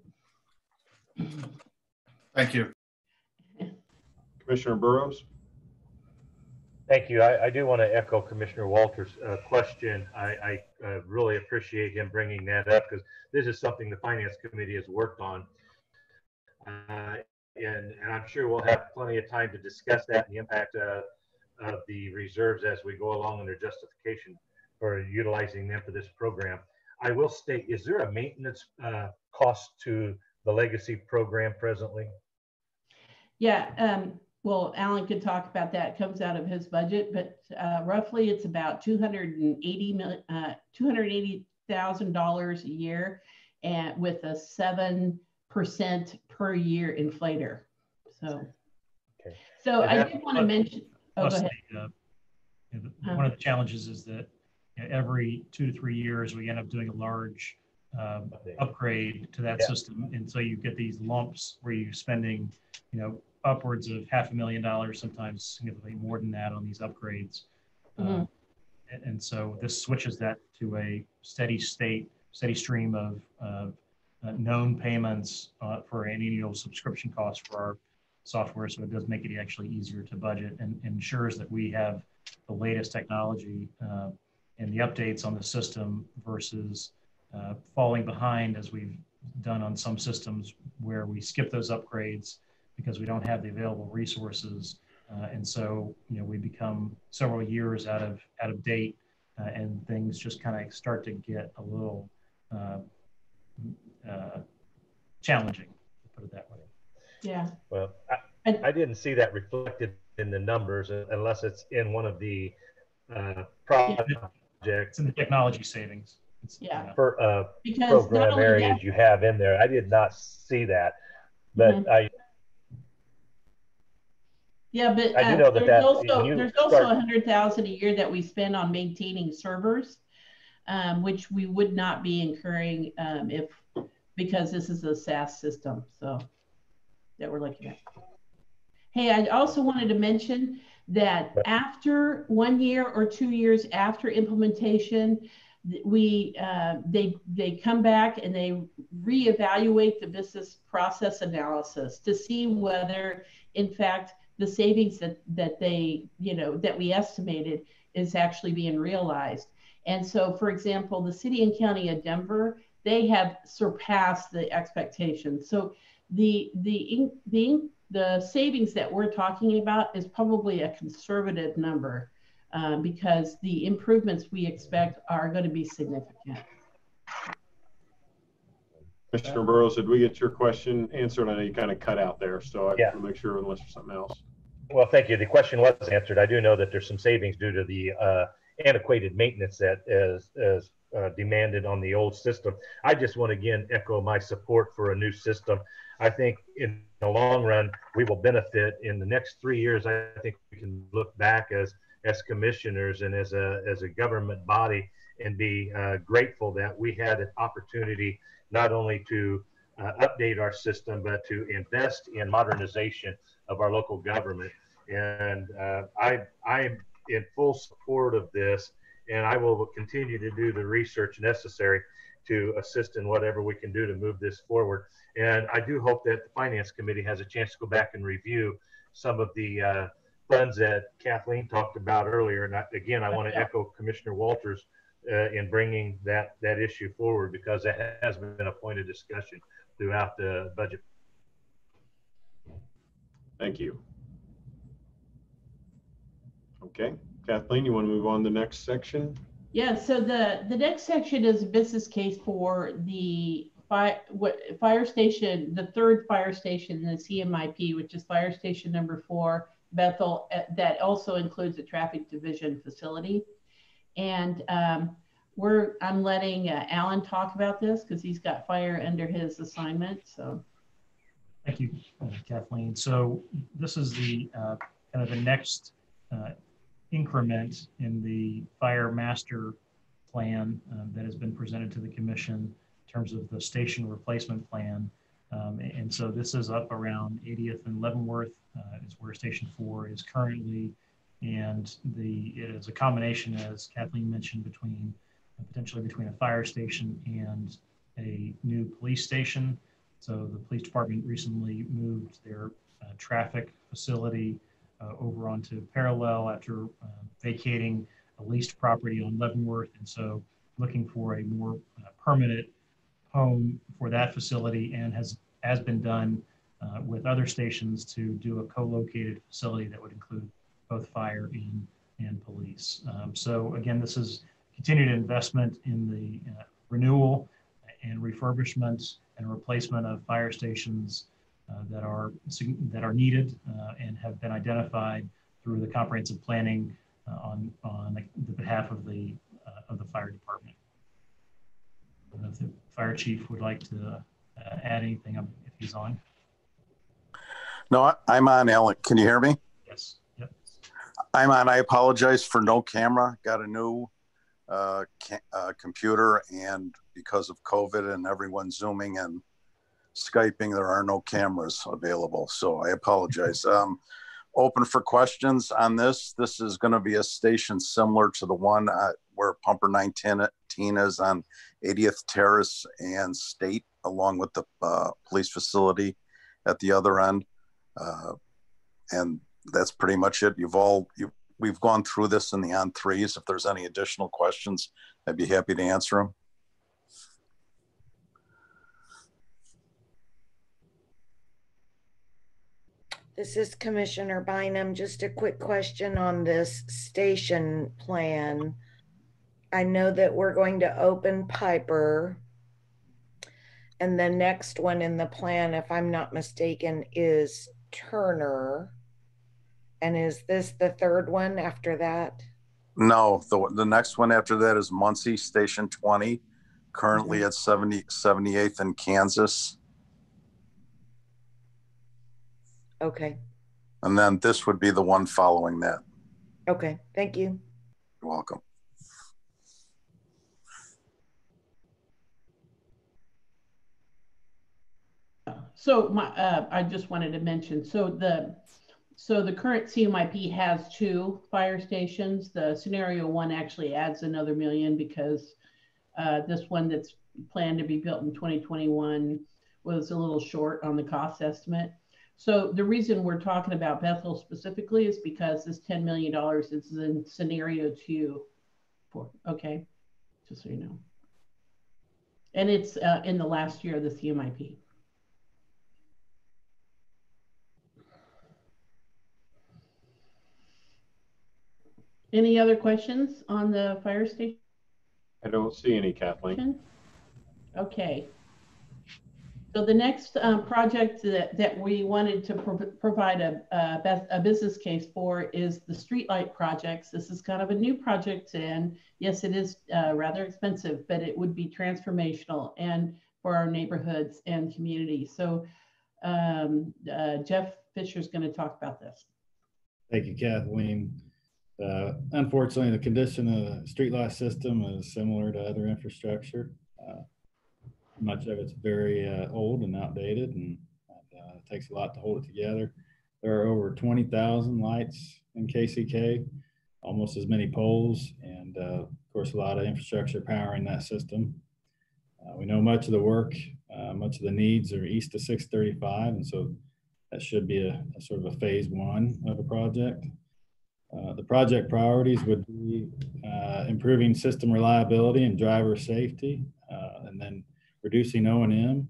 Thank you. Commissioner Burroughs? Thank you. I, I do want to echo Commissioner Walters' uh, question. I, I uh, really appreciate him bringing that up because this is something the Finance Committee has worked on. Uh, and, and I'm sure we'll have plenty of time to discuss that and the impact uh, of the reserves as we go along and their justification for utilizing them for this program. I will state, is there a maintenance uh, cost to the legacy program presently? Yeah, um, well, Alan could talk about that. It comes out of his budget, but uh, roughly it's about two hundred and eighty million, uh, two hundred eighty thousand dollars a year, and with a seven percent per year inflator. So, okay. so And I that- did want to mention. Oh, go ahead. the, uh, you know, the- One of the challenges is that you know, every two to three years, we end up doing a large um, upgrade to that Yeah. system. And so you get these lumps where you're spending, you know, upwards of half a million dollars, sometimes significantly more than that on these upgrades. Um, and, and so this switches that to a steady state, steady stream of, of uh, known payments uh, for an annual subscription cost for our software. So it does make it actually easier to budget and ensures that we have the latest technology uh, and the updates on the system versus uh, falling behind as we've done on some systems where we skip those upgrades because we don't have the available resources. Uh, and so, you know, we become several years out of out of date, uh, and things just kind of start to get a little uh, uh, challenging, to put it that way. Yeah. Well, I, I didn't see that reflected in the numbers unless it's in one of the uh, projects. It's in the technology savings. It's, Yeah. For uh, Because not program only areas that- you have in there. I did not see that, but Mhm. I Yeah, but uh, there's that- also there's also a hundred thousand a year that we spend on maintaining servers, um, which we would not be incurring um, if because this is a SaaS system. So that we're looking at. Hey, I also wanted to mention that after one year or two years after implementation, we uh, they they come back and they reevaluate the business process analysis to see whether, in fact, the savings that that they you know that we estimated is actually being realized. And so, for example, the city and county of Denver, they have surpassed the expectations. So the the the the savings that we're talking about is probably a conservative number uh, because the improvements we expect are going to be significant. Commissioner Burroughs, did we get your question answered? I know you kind of cut out there, so I Yeah. want to make sure unless there's something else. Well, thank you. The question was answered. I do know that there's some savings due to the uh, antiquated maintenance that is, is uh, demanded on the old system. I just want to again echo my support for a new system. I think in the long run, we will benefit in the next three years. I think we can look back as as commissioners and as a as a government body and be uh, grateful that we had an opportunity not only to uh, update our system but to invest in modernization of our local government. And uh, I I'm in full support of this, and I will continue to do the research necessary to assist in whatever we can do to move this forward. And I do hope that the Finance Committee has a chance to go back and review some of the uh, funds that Kathleen talked about earlier. And I, again, I want to echo Commissioner Walters uh, in bringing that that issue forward because it has been a point of discussion throughout the budget. Thank you. Okay, Kathleen, you want to move on to the next section? Yeah, so the, the next section is a business case for the fire, what, fire station, the third fire station in the CMIP, which is fire station number four, Bethel, that also includes a traffic division facility. And um, we're, I'm letting uh, Alan talk about this because he's got fire under his assignment, so. Thank you, uh, Kathleen. So this is the uh, kind of the next uh, increment in the fire master plan uh, that has been presented to the commission in terms of the station replacement plan. Um, and so this is up around 80th and Leavenworth uh, is where Station 4 is currently. And the it is a combination, as Kathleen mentioned, between potentially between a fire station and a new police station. So the police department recently moved their uh, traffic facility uh, over onto Parallel after uh, vacating a leased property on Leavenworth. And so looking for a more uh, permanent home for that facility and has, has been done uh, with other stations to do a co-located facility that would include both fire and, and police. Um, so again, this is continued investment in the uh, renewal and refurbishment and replacement of fire stations uh, that are that are needed uh, and have been identified through the comprehensive planning uh, on on the behalf of the uh, of the fire department. if the fire chief would like to uh, add anything if he's on. No, I'm on, Alec. Can you hear me? I'm on. I apologize for no camera. Got a new uh, uh, computer, and because of COVID and everyone zooming and Skyping, there are no cameras available. So I apologize. Um, open for questions on this. This is going to be a station similar to the one uh, where Pumper 19 is on 80th Terrace and State, along with the uh, police facility at the other end. Uh, and that's pretty much it. You've all, you, we've gone through this in the on threes. If there's any additional questions, I'd be happy to answer them. This is Commissioner Bynum. Just a quick question on this station plan. I know that we're going to open Piper. And the next one in the plan, if I'm not mistaken, is Turner. And is this the third one after that? No, the, the next one after that is Muncie Station 20, currently at 70, 78th in Kansas. Okay, And then this would be the one following that. okay, thank you. You're welcome. So my, uh, I just wanted to mention, so the, so the current CMIP has two fire stations. The scenario one actually adds another million because uh, this one that's planned to be built in 2021 was a little short on the cost estimate. So the reason we're talking about Bethel specifically is because this $10 million is in scenario two. For, okay, just so you know. And it's uh, in the last year of the CMIP. Any other questions on the fire station? I don't see any, Kathleen. Okay. So the next um, project that, that we wanted to pro provide a, a, a, business case for is the streetlight projects. This is kind of a new project and yes, it is uh, rather expensive, but it would be transformational and for our neighborhoods and communities. So um, uh, Jeff Fisher is going to talk about this. Thank you, Kathleen. Uh, unfortunately, the condition of the streetlight system is similar to other infrastructure. Uh, much of it's very uh, old and outdated and uh, it takes a lot to hold it together. There are over 20,000 lights in KCK, almost as many poles, and uh, of course, a lot of infrastructure powering that system. Uh, we know much of the work, much of the needs are east of 635, and so that should be a, a sort of a phase one of a project. Uh, the project priorities would be improving system reliability and driver safety, and then reducing O&M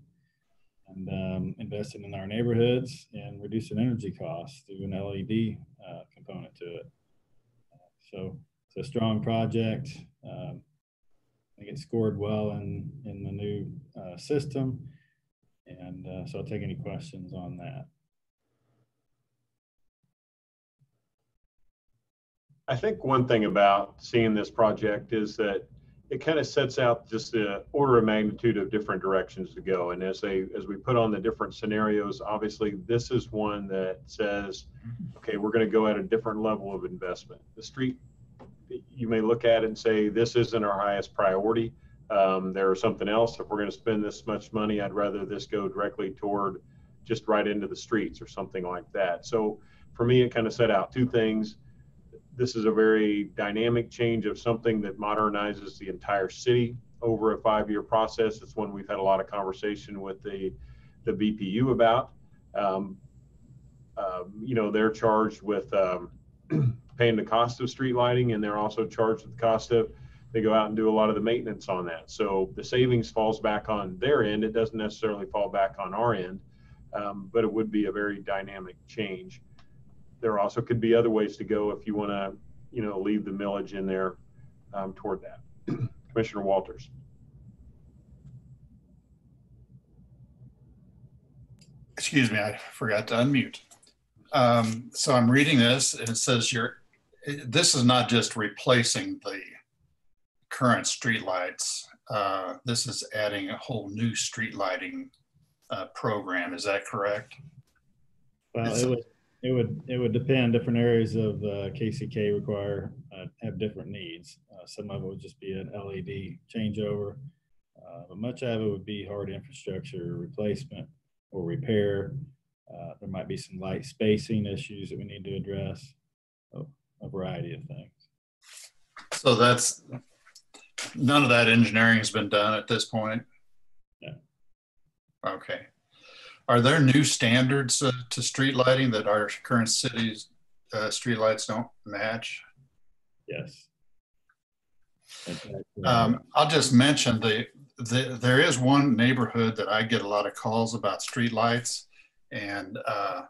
and um, investing in our neighborhoods and reducing energy costs through an LED uh, component to it. so it's a strong project. Um, I think it scored well in, in the new uh, system. And uh, so I'll take any questions on that. I think one thing about seeing this project is that it kind of sets out just the order of magnitude of different directions to go. And as they as we put on the different scenarios, obviously this is one that says, okay, we're going to go at a different level of investment. The street, you may look at it and say this isn't our highest priority, um, there or something else. If we're going to spend this much money, I'd rather this go directly toward just right into the streets or something like that. So for me, it kind of set out two things. This is a very dynamic change of something that modernizes the entire city over a five-year process. It's one we've had a lot of conversation with the the BPU about. Um, uh, you know, they're charged with um, paying the cost of street lighting, and they're also charged with the cost of they go out and do a lot of the maintenance on that. So the savings falls back on their end. It doesn't necessarily fall back on our end, um, but it would be a very dynamic change. There also could be other ways to go if you want to, you know, leave the millage in there um, toward that. Commissioner Walters. Excuse me, I forgot to unmute. Um, so I'm reading this and it says you're, this is not just replacing the current streetlights. Uh, this is adding a whole new street lighting uh, program. Is that correct? Well, it would, it would, it would depend. Different areas of uh, KCK require, uh, have different needs. Uh, some of it would just be an LED changeover, uh, but much of it would be hard infrastructure replacement or repair. Uh, there might be some light spacing issues that we need to address, a, a variety of things. So that's, none of that engineering has been done at this point? No. Okay. Are there new standards uh, to street lighting that our current city's uh, street lights don't match? Yes. Um, I'll just mention the, the, there is one neighborhood that I get a lot of calls about street lights and uh,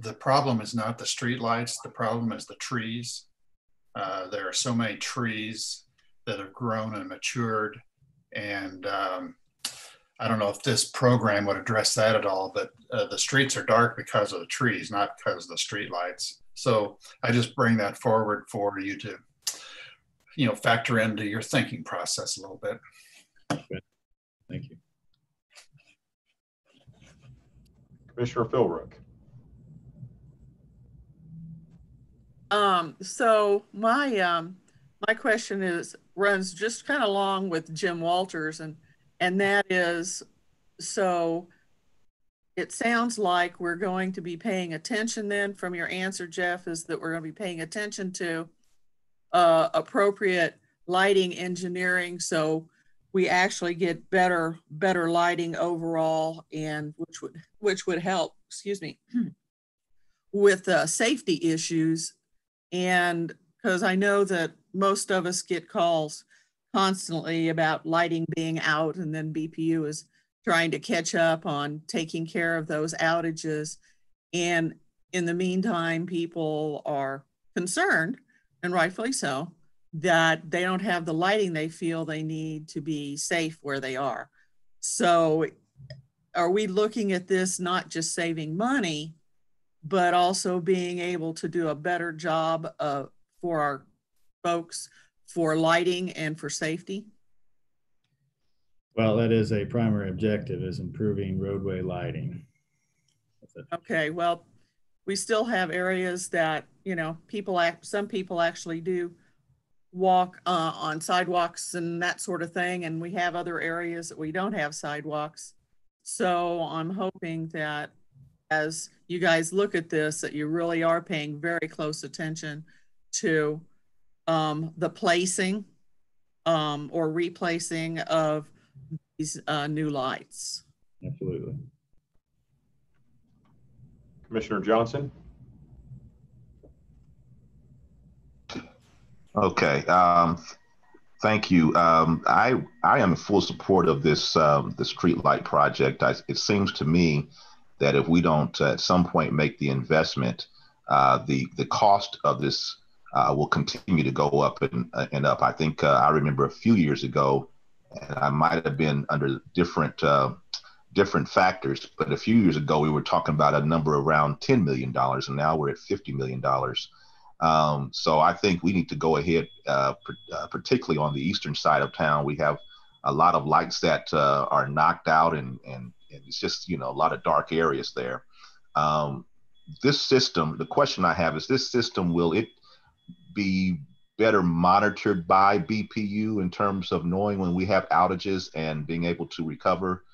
the problem is not the street lights, the problem is the trees. Uh, there are so many trees that have grown and matured and um, I don't know if this program would address that at all, but uh, the streets are dark because of the trees, not because of the street lights. So I just bring that forward for you to, you know, factor into your thinking process a little bit. Thank you. Commissioner Philbrook. Um, so my um, my question is runs just kind of along with Jim Walters and and that is so it sounds like we're going to be paying attention then from your answer, Jeff, is that we're going to be paying attention to uh, appropriate lighting engineering. So we actually get better better lighting overall and which would which would help excuse me with uh, safety issues. And because i know that most of us get calls constantly about lighting being out and then bpu is trying to catch up on taking care of those outages and in the meantime people are concerned and rightfully so that they don't have the lighting they feel they need to be safe where they are. So are we looking at this not just saving money, but also being able to do a better job uh, for our folks for lighting and for safety? Well, that is a primary objective is improving roadway lighting. Okay, well, we still have areas that, you know, people act, some people actually do walk uh, on sidewalks and that sort of thing. And we have other areas that we don't have sidewalks. So I'm hoping that as you guys look at this, that you really are paying very close attention to um, the placing um, or replacing of these uh, new lights. Absolutely. Commissioner Johnson. Okay. Um, thank you. Um, I I am in full support of this um, the streetlight project. I, it seems to me that if we don't uh, at some point make the investment, uh, the the cost of this uh, will continue to go up and, uh, and up. I think uh, I remember a few years ago, and I might have been under different uh, different factors, but a few years ago we were talking about a number around ten million dollars, and now we're at fifty million dollars. Um, so I think we need to go ahead, uh, uh, particularly on the eastern side of town. We have a lot of lights that are knocked out, and, and, and it's just you know a lot of dark areas there. Um, this system, the question I have is, this system will it be better monitored by BPU in terms of knowing when we have outages and being able to recover?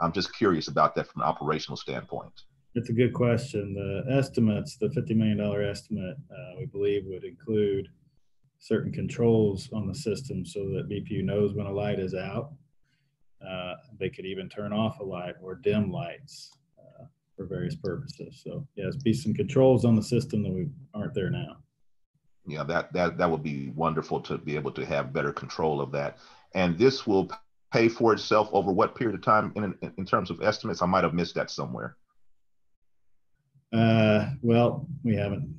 I'm just curious about that from an operational standpoint. It's a good question. The estimates, the $50 million estimate, uh, we believe would include certain controls on the system so that BPU knows when a light is out. Uh, they could even turn off a light or dim lights uh, for various purposes. So yes, be some controls on the system that we aren't there now. Yeah, that that that would be wonderful to be able to have better control of that. And this will pay for itself over what period of time in in terms of estimates? I might have missed that somewhere. Uh, well, we haven't,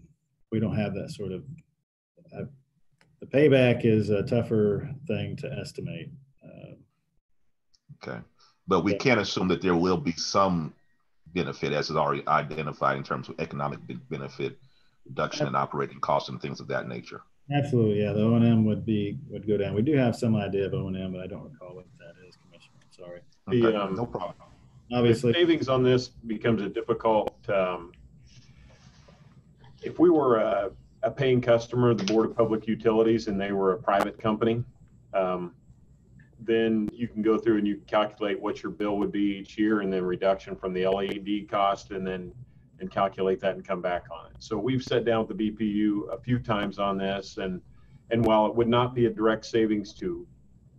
we don't have that sort of, uh, the payback is a tougher thing to estimate. Uh, Okay, but we can't assume that there will be some benefit as is already identified in terms of economic benefit, reduction in operating costs and things of that nature. Absolutely, yeah, the O and M would be, would go down. We do have some idea of O and M, but I don't recall what that is, Commissioner, I'm sorry. The, um, no problem. Obviously. the savings on this becomes a difficult, um, if we were a, a paying customer, the Board of Public Utilities, and they were a private company, um, then you can go through and you calculate what your bill would be each year and then reduction from the LED cost and then and calculate that and come back on it. So we've sat down with the BPU a few times on this and and while it would not be a direct savings to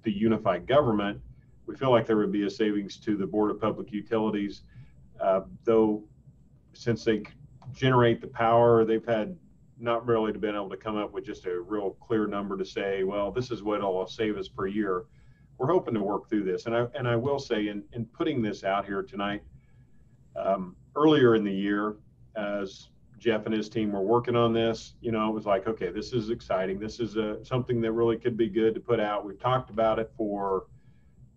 the unified government, we feel like there would be a savings to the Board of Public Utilities. Uh, though since they generate the power, they've had not really been able to come up with just a real clear number to say, well, this is what it'll save us per year we're hoping to work through this. And I and I will say, in in putting this out here tonight, um, earlier in the year, as Jeff and his team were working on this, you know, it was like, okay, this is exciting. This is a, something that really could be good to put out. We've talked about it for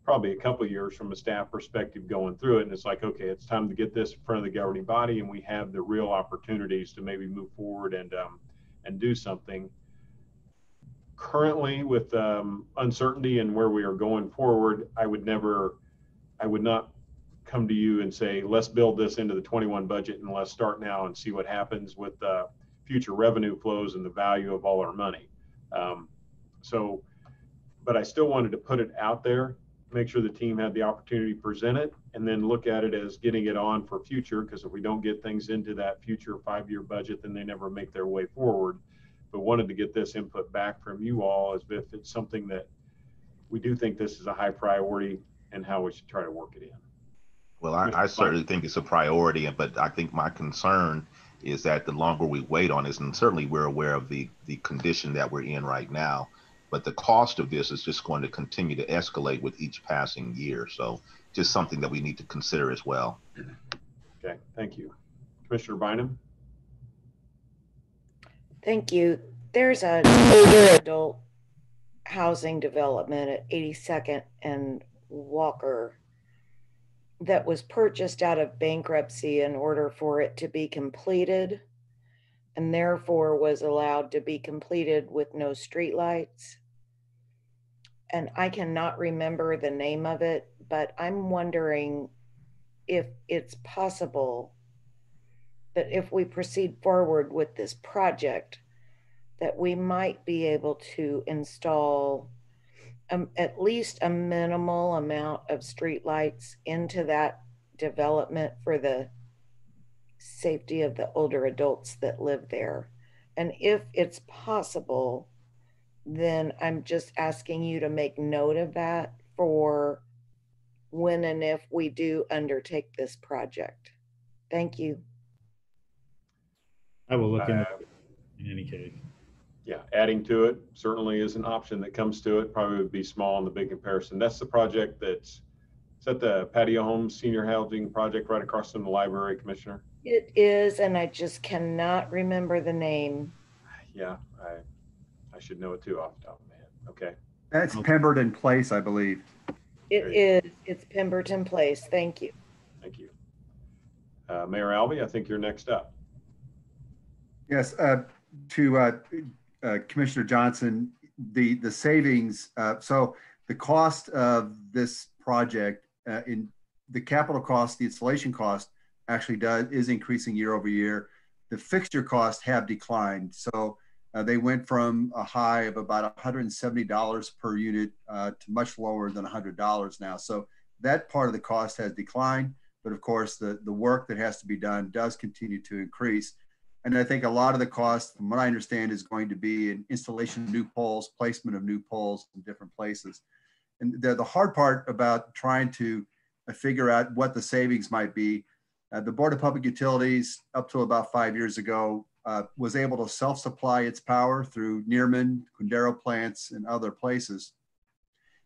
probably a couple years from a staff perspective going through it. And it's like, okay, it's time to get this in front of the governing body and we have the real opportunities to maybe move forward and um, and do something currently with um, uncertainty and where we are going forward, I would never, I would not come to you and say, let's build this into the 21 budget and let's start now and see what happens with uh, future revenue flows and the value of all our money. Um, so, but I still wanted to put it out there, make sure the team had the opportunity to present it, and then look at it as getting it on for future. Because if we don't get things into that future five-year budget, then they never make their way forward but wanted to get this input back from you all as if it's something that we do think this is a high priority and how we should try to work it in. Well, I, I certainly think it's a priority, but I think my concern is that the longer we wait on this, and certainly we're aware of the the condition that we're in right now, but the cost of this is just going to continue to escalate with each passing year. So, just something that we need to consider as well. Okay, thank you, Commissioner Bynum. Thank you. There's a older adult housing development at 82nd and Walker that was purchased out of bankruptcy in order for it to be completed and therefore was allowed to be completed with no streetlights. And I cannot remember the name of it, but I'm wondering if it's possible that if we proceed forward with this project, that we might be able to install um, at least a minimal amount of streetlights into that development for the safety of the older adults that live there. And if it's possible, then I'm just asking you to make note of that for when and if we do undertake this project. Thank you. I will look into Uh, it in any case. Yeah, adding to it certainly is an option that comes to it. Probably would be small in the big comparison. That's the project that's, is that the patio homes senior housing project right across from the library, Commissioner? It is, and I just cannot remember the name. Yeah, I, I should know it too off the top of my head. Okay. That's Pemberton Place, I believe. It is, it's Pemberton Place. Thank you. Thank you. Uh, Mayor Alvey, I think you're next up. Yes, uh, to uh, uh, Commissioner Johnson, the, the savings, uh, so the cost of this project uh, in the capital cost, the installation cost actually does, is increasing year over year. The fixture costs have declined. So Uh, they went from a high of about $170 per unit uh, to much lower than $100 now. So that part of the cost has declined, but of course the, the work that has to be done does continue to increase. And I think a lot of the cost, from what I understand, is going to be in installation of new poles, placement of new poles in different places. And the, the hard part about trying to uh, figure out what the savings might be, uh, the Board of Public Utilities, up to about five years ago, uh, was able to self-supply its power through Nearman, Quindaro plants, and other places.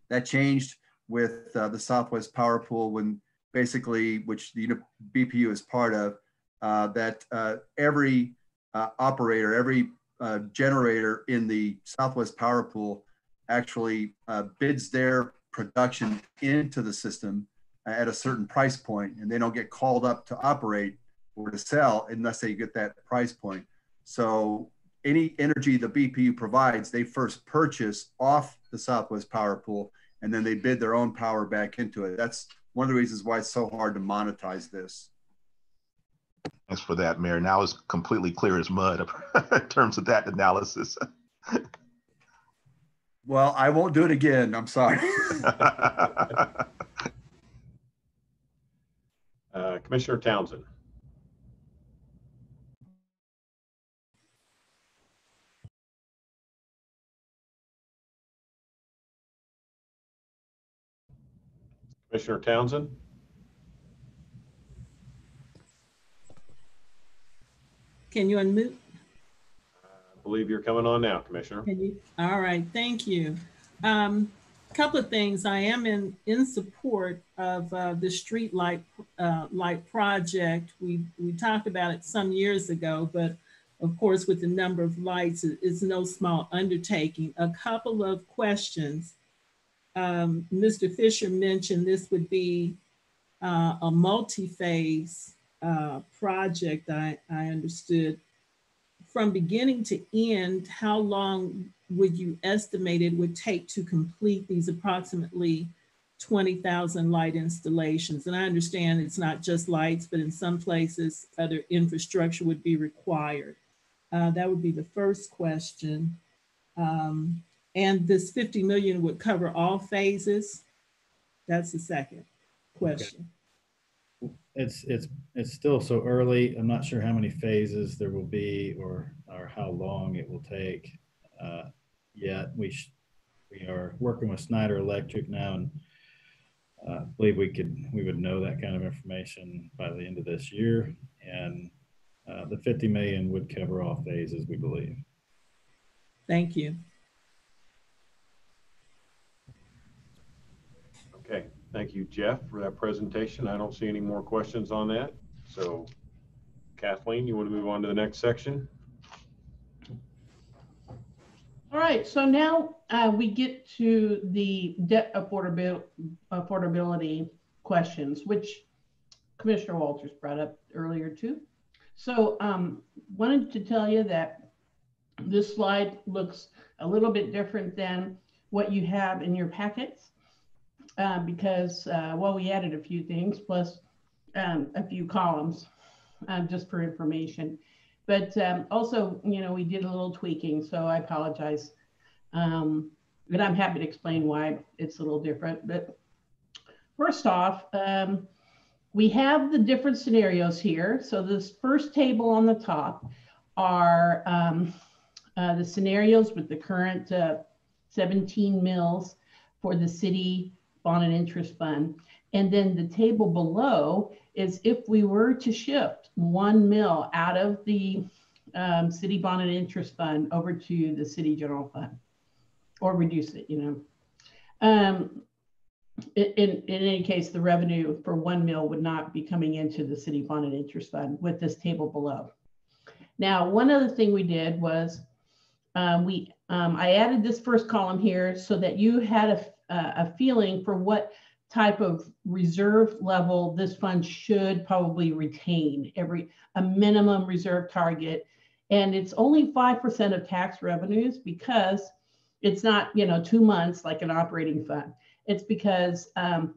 That changed with uh, the Southwest Power Pool when basically, which the BPU is part of, that uh, every uh, operator, every uh, generator in the Southwest Power Pool actually uh, bids their production into the system at a certain price point, and they don't get called up to operate or to sell unless they get that price point. So any energy the BPU provides, they first purchase off the Southwest Power Pool, and then they bid their own power back into it. That's one of the reasons why it's so hard to monetize this. Thanks for that, Mayor. Now it's completely clear as mud in terms of that analysis. well, I won't do it again. I'm sorry. uh, Commissioner Townsend. Commissioner Townsend? Can you unmute? I believe you're coming on now, Commissioner. Can you? All right, thank you. Um, a couple of things. I am in in support of uh, the street light uh, light project. We we talked about it some years ago, but of course, with the number of lights, it's no small undertaking. A couple of questions. Um, Mr. Fisher mentioned this would be uh, a multi-phase uh, project, I, I understood. From beginning to end, how long would you estimate it would take to complete these approximately 20,000 light installations? And I understand it's not just lights, but in some places, other infrastructure would be required. Uh, that would be the first question. Um, and this 50 million would cover all phases? That's the second question. Okay. It's it's it's still so early. I'm not sure how many phases there will be or or how long it will take uh, yet. We we are working with Snyder Electric now, and uh, I believe we could we would know that kind of information by the end of this year. And uh, the 50 million would cover all phases, we believe. Thank you. Okay, thank you, Jeff, for that presentation. I don't see any more questions on that. So Kathleen, you want to move on to the next section? All right, so now uh, we get to the debt affordability, affordability questions, which Commissioner Walters brought up earlier too. So um, wanted to tell you that this slide looks a little bit different than what you have in your packets uh, because, uh, well, we added a few things plus um, a few columns uh, just for information. But um, also, you know, we did a little tweaking, so I apologize. Um, but I'm happy to explain why it's a little different. But first off, um, we have the different scenarios here. So this first table on the top are um, uh, the scenarios with the current uh, 17 mills for the city bond and interest fund. And then the table below is if we were to shift one mill out of the um, city bond and interest fund over to the city general fund or reduce it, you know. Um, in, in any case, the revenue for one mill would not be coming into the city bond and interest fund with this table below. Now, one other thing we did was um, we um, I added this first column here so that you had a, a feeling for what type of reserve level this fund should probably retain every a minimum reserve target. And it's only 5% of tax revenues because it's not you know two months like an operating fund. It's because um,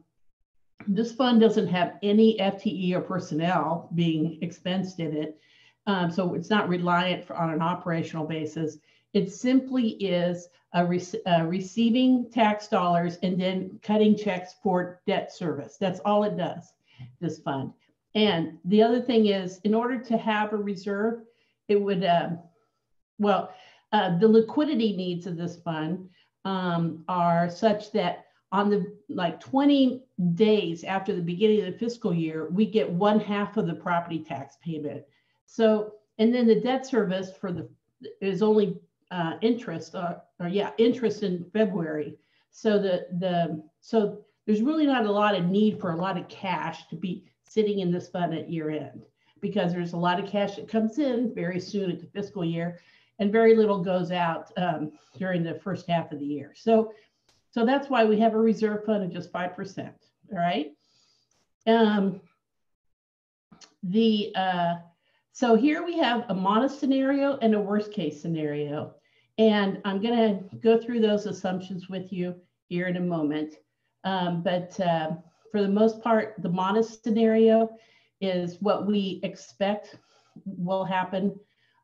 this fund doesn't have any fte or personnel being expensed in it. Um, so it's not reliant for, on an operational basis. It simply is a rec- receiving tax dollars and then cutting checks for debt service. That's all it does, this fund. And the other thing is, in order to have a reserve, it would, uh, well, uh, the liquidity needs of this fund um, are such that on the like 20 days after the beginning of the fiscal year, we get one half of the property tax payment. So, and then the debt service for the is only uh, interest, uh, or yeah, interest in February. So the the so there's really not a lot of need for a lot of cash to be sitting in this fund at year end because there's a lot of cash that comes in very soon at the fiscal year and very little goes out um, during the first half of the year. So, so that's why we have a reserve fund of just 5%, all right? Um, the, uh, so here we have a modest scenario and a worst case scenario. And I'm gonna go through those assumptions with you here in a moment. Um, but uh, for the most part, the modest scenario is what we expect will happen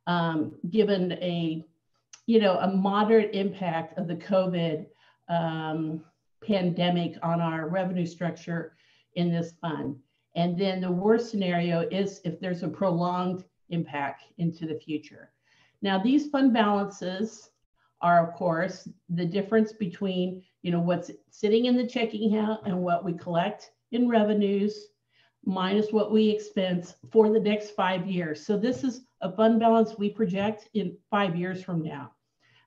um, given a, you know, a moderate impact of the COVID um, pandemic on our revenue structure in this fund. And then the worst scenario is if there's a prolonged impact into the future. Now, these fund balances are, of course, the difference between you know what's sitting in the checking account and what we collect in revenues minus what we expense for the next five years. So this is a fund balance we project in five years from now.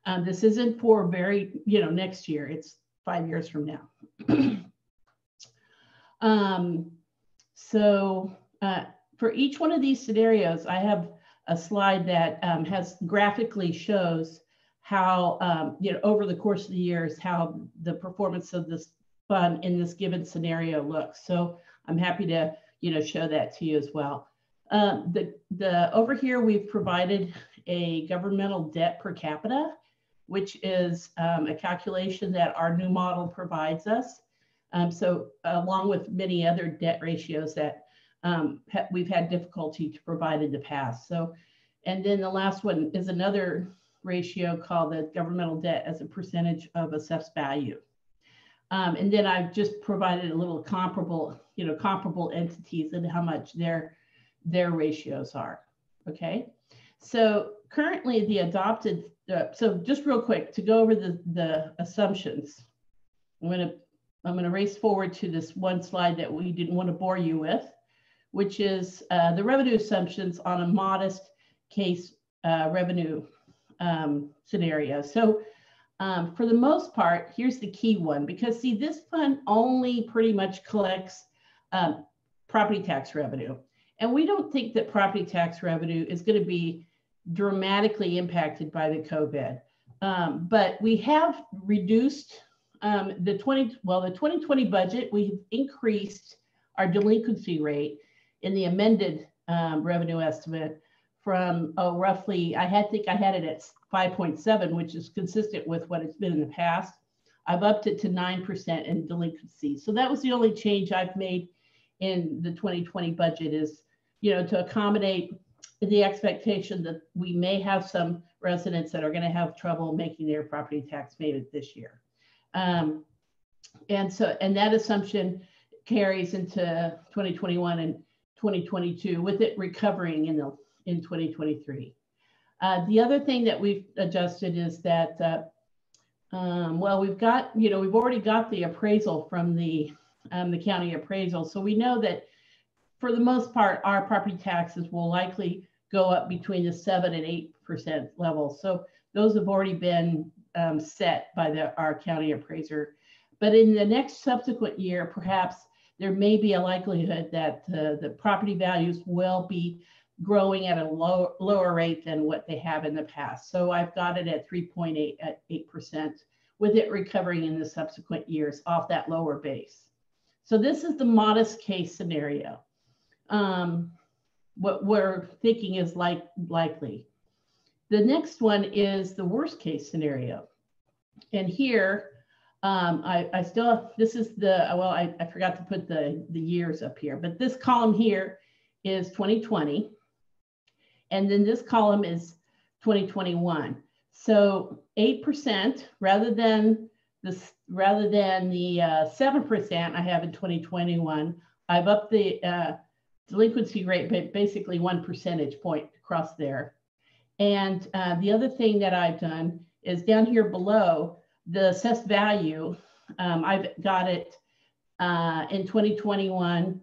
Um, this isn't for very, you know, next year, it's five years from now. um, so uh, for each one of these scenarios, I have a slide that um, has graphically shows how, um, you know, over the course of the years, how the performance of this fund in this given scenario looks. So I'm happy to, you know, show that to you as well. Um, the, the, over here, we've provided a governmental debt per capita, which is um, a calculation that our new model provides us. Um, so along with many other debt ratios that um, we've had difficulty to provide in the past. So, and then the last one is another ratio called the governmental debt as a percentage of assessed value. Um, and then I've just provided a little comparable, you know, comparable entities and how much their their ratios are. Okay. So currently the adopted, uh, so just real quick to go over the, the assumptions, I'm to I'm going to race forward to this one slide that we didn't want to bore you with, which is uh, the revenue assumptions on a modest case uh, revenue um, scenario. So um, for the most part, here's the key one, because see, this fund only pretty much collects um, property tax revenue. And we don't think that property tax revenue is going to be dramatically impacted by the COVID. Um, but we have reduced um, the 20, well, the 2020 budget, we've increased our delinquency rate in the amended um, revenue estimate from oh, roughly, I had think I had it at 5.7, which is consistent with what it's been in the past. I've upped it to 9% in delinquency. So that was the only change I've made in the 2020 budget is, you know, to accommodate the expectation that we may have some residents that are going to have trouble making their property tax payment this year. Um, and so, and that assumption carries into 2021 and 2022 with it recovering in the in 2023. Uh, the other thing that we've adjusted is that, uh, um, well, we've got, you know, we've already got the appraisal from the, um, the county appraisal. So we know that for the most part, our property taxes will likely go up between the seven and 8% level. So those have already been um, set by the, our county appraiser. But in the next subsequent year, perhaps there may be a likelihood that uh, the property values will be growing at a low, lower rate than what they have in the past. So I've got it at 3.8 at 8% with it recovering in the subsequent years off that lower base. So this is the modest case scenario. Um, what we're thinking is like likely. The next one is the worst case scenario. And here, um, I, I still, this is the, well, I, I forgot to put the, the years up here, but this column here is 2020. And then this column is 2021. So 8% rather than this, rather than the uh, 7% I have in 2021, I've upped the uh, delinquency rate by basically one percentage point across there. And uh, the other thing that I've done is down here below the assessed value. Um, I've got it uh, in 2021,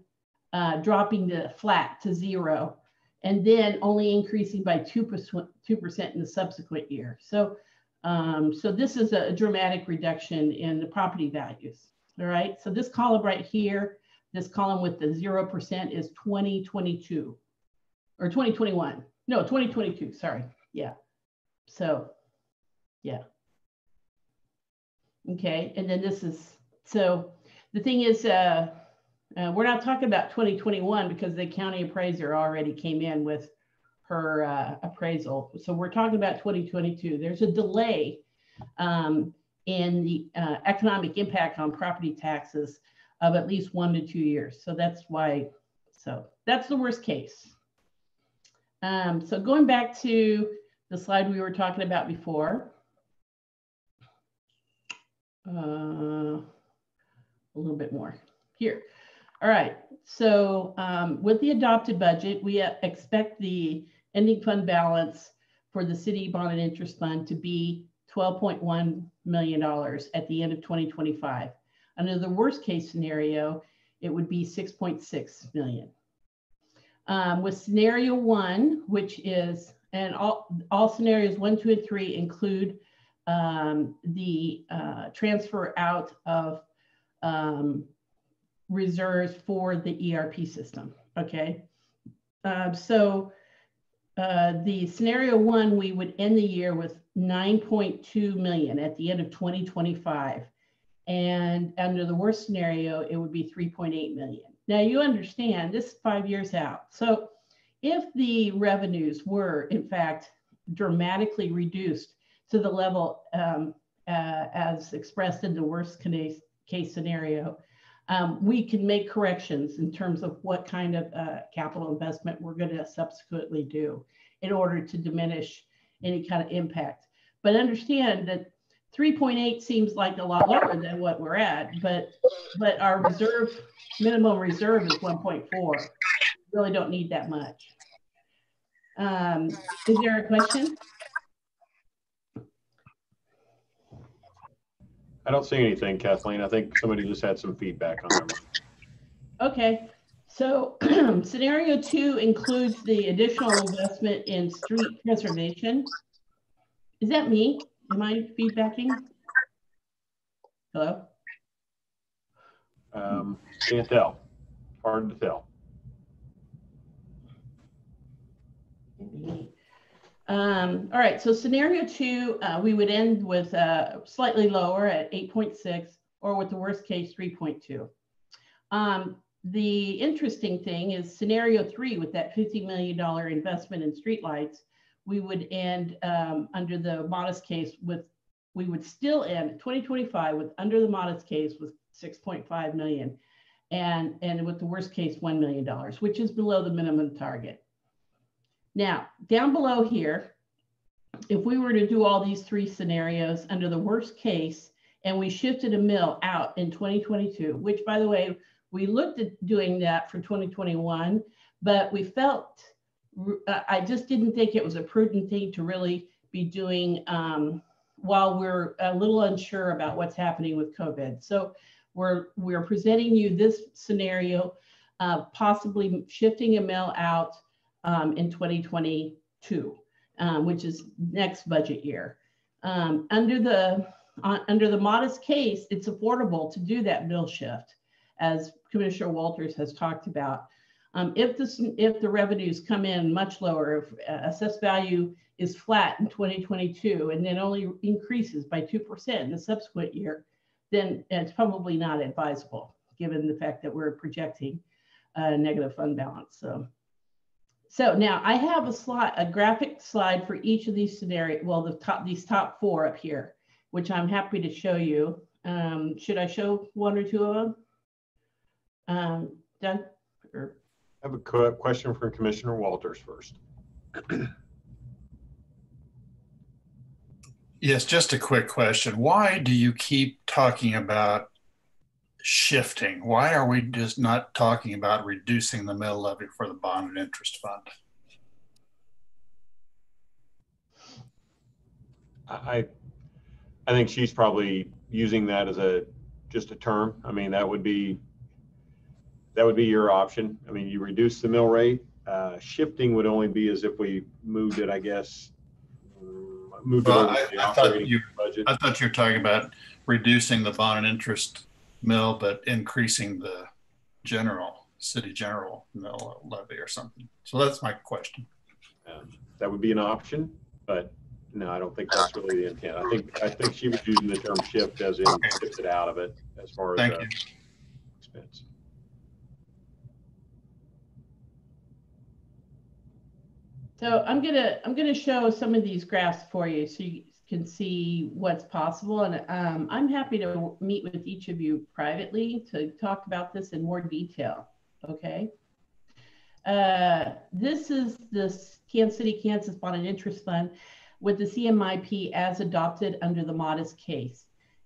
uh, dropping the flat to zero, and then only increasing by 2%, 2% in the subsequent year. So, um, so this is a dramatic reduction in the property values. All right, so this column right here, this column with the 0% is 2022 or 2021. No, 2022, sorry. Yeah. So, yeah. Okay, and then this is, so the thing is, uh, uh, we're not talking about 2021 because the county appraiser already came in with her uh, appraisal. So we're talking about 2022. There's a delay um, in the uh, economic impact on property taxes of at least one to two years. So that's why, so that's the worst case. Um, so going back to the slide we were talking about before. Uh, a little bit more here. All right, so um, with the adopted budget, we expect the ending fund balance for the city bond and interest fund to be $12.1 million at the end of 2025. Under the worst case scenario, it would be 6.6 million. Um, with scenario one, which is, and all, all scenarios one, two, and three include um, the uh, transfer out of um, reserves for the ERP system. Okay. Uh, so uh, the scenario one, we would end the year with 9.2 million at the end of 2025. And under the worst scenario, it would be 3.8 million. Now you understand this is five years out. So if the revenues were in fact dramatically reduced to the level um, uh, as expressed in the worst case, scenario, um, we can make corrections in terms of what kind of uh, capital investment we're going to subsequently do in order to diminish any kind of impact. But understand that 3.8 seems like a lot lower than what we're at, but but our reserve minimum reserve is 1.4. We really don't need that much. Um, is there a question? I don't see anything, Kathleen. I think somebody just had some feedback on that Okay, so scenario two includes the additional investment in street preservation. Is that me? Am I feedbacking? Hello? Um, can't tell. Hard to tell. Um, all right, so scenario two, uh, we would end with uh, slightly lower at 8.6 or with the worst case 3.2. Um, the interesting thing is scenario three with that $50 million investment in streetlights, we would end um, under the modest case with, we would still end 2025 with under the modest case with 6.5 million and, and with the worst case $1 million, which is below the minimum target. Now, down below here, if we were to do all these three scenarios under the worst case, and we shifted a mill out in 2022, which by the way, we looked at doing that for 2021, but we felt, uh, I just didn't think it was a prudent thing to really be doing um, while we're a little unsure about what's happening with COVID. So we're, we're presenting you this scenario, uh, possibly shifting a mill out um, in 2022, um, which is next budget year. Um, under the uh, under the modest case, it's affordable to do that mill shift, as Commissioner Walters has talked about. Um, if this if the revenues come in much lower, if uh, assessed value is flat in 2022 and then only increases by 2% in the subsequent year, then it's probably not advisable given the fact that we're projecting a negative fund balance. So so now I have a slide, a graphic slide for each of these scenarios. Well, the top, these top four up here, which I'm happy to show you. Um, should I show one or two of them? Um, Doug? Or... I have a question from Commissioner Walters first. Yes, just a quick question. Why do you keep talking about shifting? Why are we just not talking about reducing the mill levy for the bond and interest fund? I, I think she's probably using that as a, just a term. I mean, that would be, that would be your option. I mean, you reduce the mill rate. Uh, shifting would only be as if we moved it, I guess, moved it Well, over I, to the I thought you, budget. I thought you were talking about reducing the bond and interest mill, but increasing the general, city general mill levy or something. So that's my question. Um, That would be an option, but no, I don't think that's really the intent. I think, I think she was using the term shift as in shift it out of it as far as. Thank uh, you. Expense. So I'm gonna I'm gonna show some of these graphs for you so you can see what's possible. And um, I'm happy to meet with each of you privately to talk about this in more detail. Okay. Uh, this is this Kansas City, Kansas Bond and Interest Fund with the CMIP as adopted under the modest case.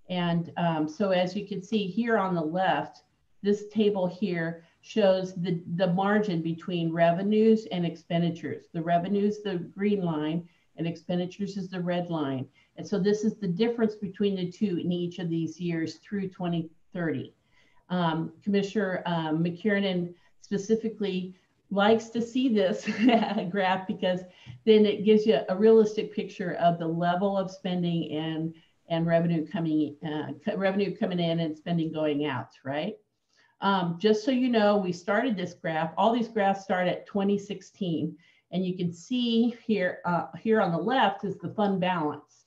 And um, so as you can see here on the left, this table here shows the, the margin between revenues and expenditures. The revenues, the green line, and expenditures is the red line. And so this is the difference between the two in each of these years through 2030. Um, Commissioner um, McKiernan specifically likes to see this graph because then it gives you a realistic picture of the level of spending and and revenue coming uh, revenue coming in and spending going out, right? Um, just so you know, we started this graph. All these graphs start at 2016, and you can see here uh, here on the left is the fund balance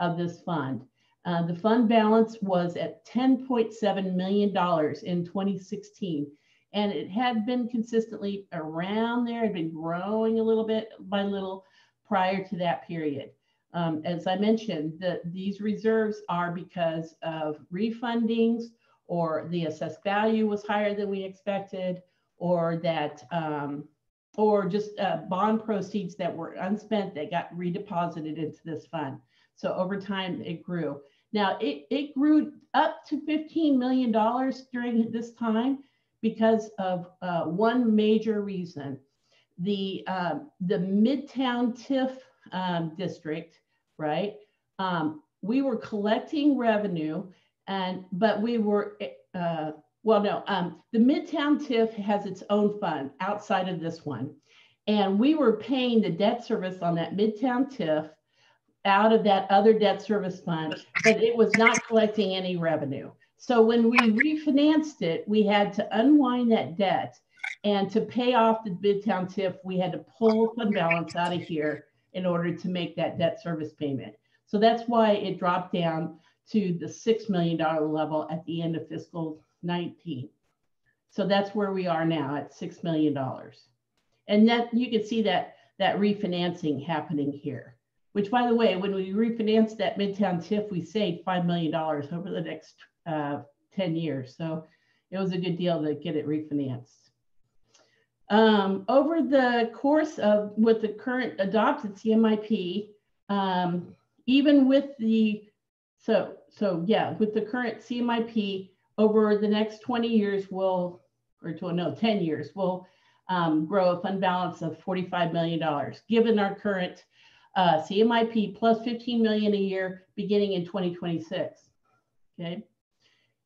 of this fund. Uh, the fund balance was at 10.7 million dollars in 2016, and it had been consistently around there. It had been growing a little bit by little prior to that period. Um, as I mentioned, the, these reserves are because of refundings or the assessed value was higher than we expected, or that, um, or just uh, bond proceeds that were unspent that got redeposited into this fund. So over time, it grew. Now, it, it grew up to $15 million during this time because of uh, one major reason. The, um, the Midtown TIF um, district, right? Um, we were collecting revenue and but we were uh, well no um, the midtown TIF has its own fund outside of this one. And we were paying the debt service on that midtown TIF out of that other debt service fund but it was not collecting any revenue. So when we refinanced it we had to unwind that debt and to pay off the midtown TIF we had to pull fund balance out of here in order to make that debt service payment. So that's why it dropped down to the $6 million level at the end of fiscal 19. So that's where we are now at $6 million. And that you can see that, that refinancing happening here, which by the way, when we refinanced that Midtown TIF, we saved $5 million over the next uh, 10 years. So it was a good deal to get it refinanced. Um, over the course of with the current adopted CMIP, um, even with the so, so yeah, with the current CMIP over the next 20 years, we'll, or to no, 10 years, we'll um, grow a fund balance of $45 million, given our current uh, CMIP plus 15 million a year beginning in 2026. Okay.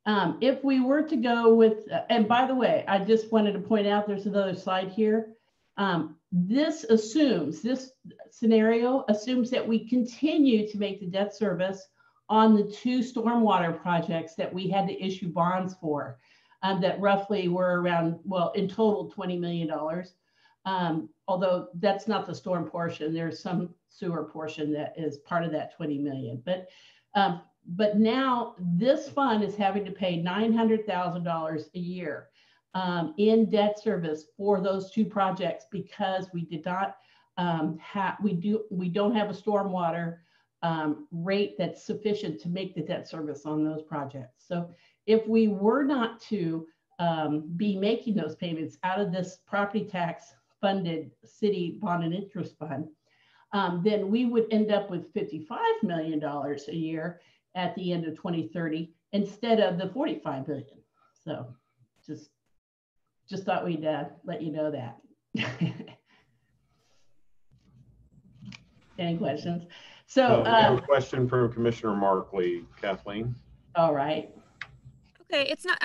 Um, if we were to go with, uh, and by the way, I just wanted to point out there's another slide here. Um, this assumes, this scenario assumes that we continue to make the debt service on the two stormwater projects that we had to issue bonds for um, that roughly were around, well, in total, $20 million. Um, although that's not the storm portion, there's some sewer portion that is part of that 20 million. But, um, but now this fund is having to pay $900,000 a year um, in debt service for those two projects because we did not um, have, we do, we don't have a stormwater um, rate that's sufficient to make the debt service on those projects. So if we were not to um, be making those payments out of this property tax funded city bond and interest fund, um, then we would end up with $55 million a year at the end of 2030 instead of the 45 billion. So just, just thought we'd uh, let you know that. Any questions? So, Uh, we have uh, a question from Commissioner Markley, Kathleen. all right. Okay, it's not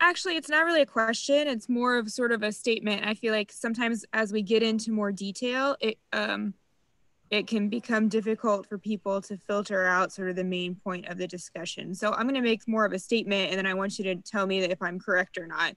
actually it's not really a question. It's more of sort of a statement. I feel like sometimes as we get into more detail, it um it can become difficult for people to filter out sort of the main point of the discussion. So I'm going to make more of a statement and then I want you to tell me if I'm correct or not.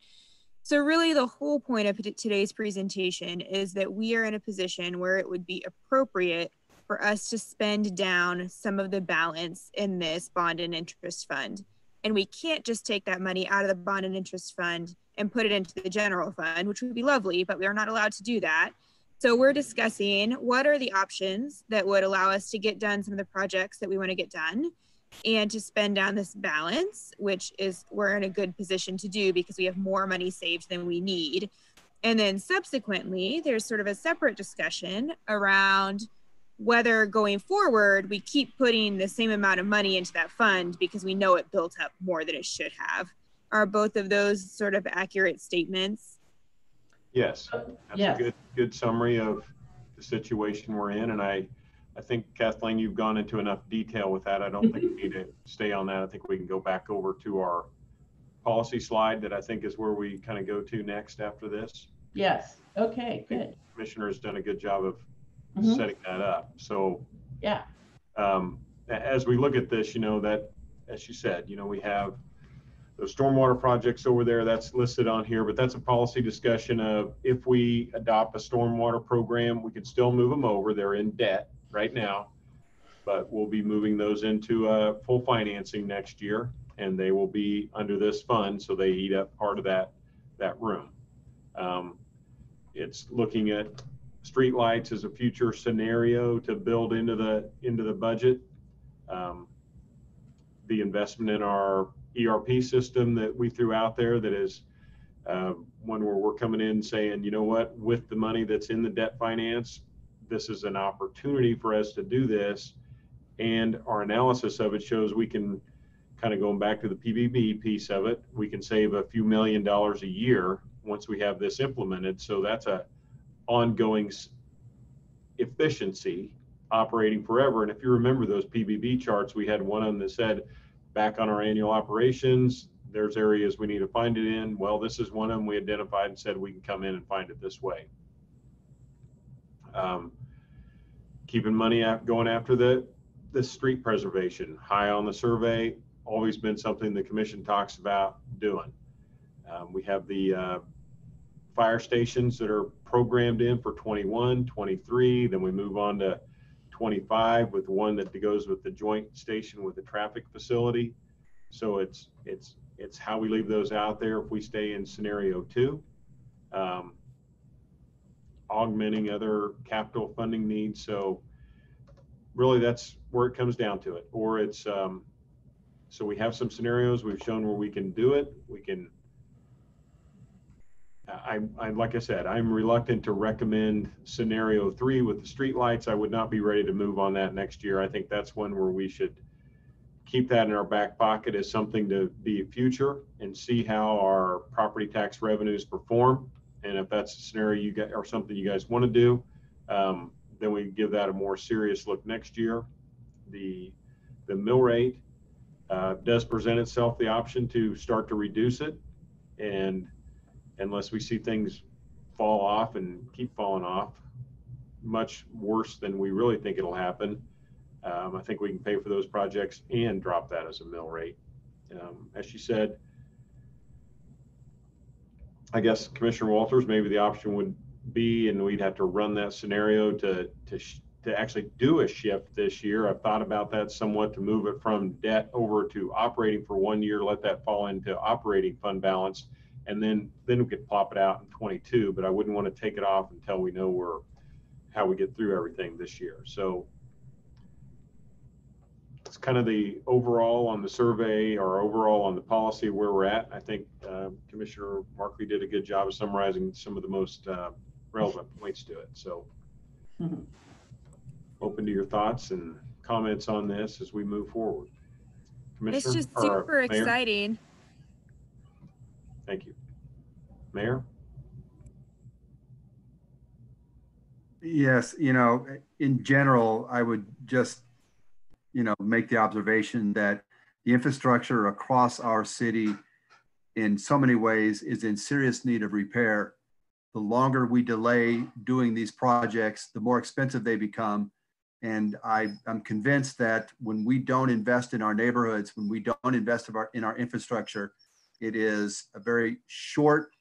So really the whole point of today's presentation is that we are in a position where it would be appropriate for us to spend down some of the balance in this bond and interest fund. And we can't just take that money out of the bond and interest fund and put it into the general fund, which would be lovely, but we are not allowed to do that. So we're discussing what are the options that would allow us to get done some of the projects that we want to get done and to spend down this balance, which is we're in a good position to do because we have more money saved than we need. And then subsequently, there's sort of a separate discussion around whether going forward we keep putting the same amount of money into that fund because we know it built up more than it should have. Are both of those sort of accurate statements? Yes, that's yes. a good, good summary of the situation we're in. And I, I think Kathleen, you've gone into enough detail with that. I don't think we need to stay on that. I think we can go back over to our policy slide that I think is where we kind of go to next after this. Yes. Okay, good. Commissioner has done a good job of Mhm. setting that up. So Yeah. um, a- as we look at this, you know, that, as you said, you know, we have those stormwater projects over there, that's listed on here, but that's a policy discussion of if we adopt a stormwater program, we can still move them over. They're in debt right now. But we'll be moving those into uh, full financing next year and they will be under this fund, so they eat up part of that, that room. Um, It's looking at streetlights as a future scenario to build into the, into the budget. Um, The investment in our ERP system that we threw out there that is uh, one where we're coming in saying, you know what, with the money that's in the debt finance, this is an opportunity for us to do this. And our analysis of it shows we can, kind of going back to the PBB piece of it, we can save a few million dollars a year once we have this implemented. So that's a ongoing efficiency operating forever. And if you remember those PBB charts, we had one of them that said, back on our annual operations, there's areas we need to find it in. Well, this is one of them we identified and said we can come in and find it this way. Um, keeping money going after the, the street preservation, high on the survey, always been something the commission talks about doing. Um, we have the uh, fire stations that are programmed in for 21, 23, then we move on to 25 with one that goes with the joint station with the traffic facility. So it's it's it's how we leave those out there if we stay in scenario two. Um, augmenting other capital funding needs. So really that's where it comes down to it. Or it's um, so we have some scenarios we've shown where we can do it. We can I, I, like I said, I'm reluctant to recommend scenario three with the streetlights. I would not be ready to move on that next year. I think that's one where we should keep that in our back pocket as something to be future and see how our property tax revenues perform. And if that's a scenario you get or something you guys want to do, um, then we give that a more serious look next year. The the mill rate uh, does present itself the option to start to reduce it, and unless we see things fall off and keep falling off much worse than we really think it'll happen. Um, I think we can pay for those projects and drop that as a mill rate. Um, as she said, I guess Commissioner Walters, maybe the option would be, and we'd have to run that scenario to, to, to actually do a shift this year. I've thought about that somewhat to move it from debt over to operating for one year, let that fall into operating fund balance and then then we could pop it out in 22 but i wouldn't want to take it off until we know where how we get through everything this year so it's kind of the overall on the survey or overall on the policy where we're at i think uh, commissioner markley did a good job of summarizing some of the most uh, relevant points to it. So open to your thoughts and comments on this as we move forward. It's just or, super Mayor? exciting. Thank you. Mayor? Yes, you know, in general, I would just, you know, make the observation that the infrastructure across our city in so many ways is in serious need of repair. The longer we delay doing these projects, the more expensive they become. And I, I'm convinced that when we don't invest in our neighborhoods, when we don't invest in our, in our infrastructure, it is a very short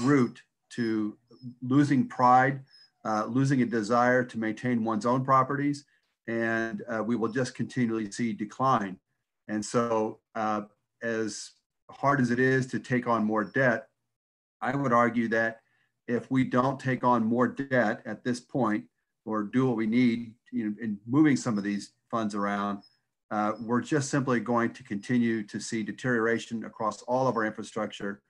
route to losing pride, uh, losing a desire to maintain one's own properties, and uh, we will just continually see decline. And so, uh, as hard as it is to take on more debt, I would argue that if we don't take on more debt at this point or do what we need you know, in moving some of these funds around, uh, we're just simply going to continue to see deterioration across all of our infrastructure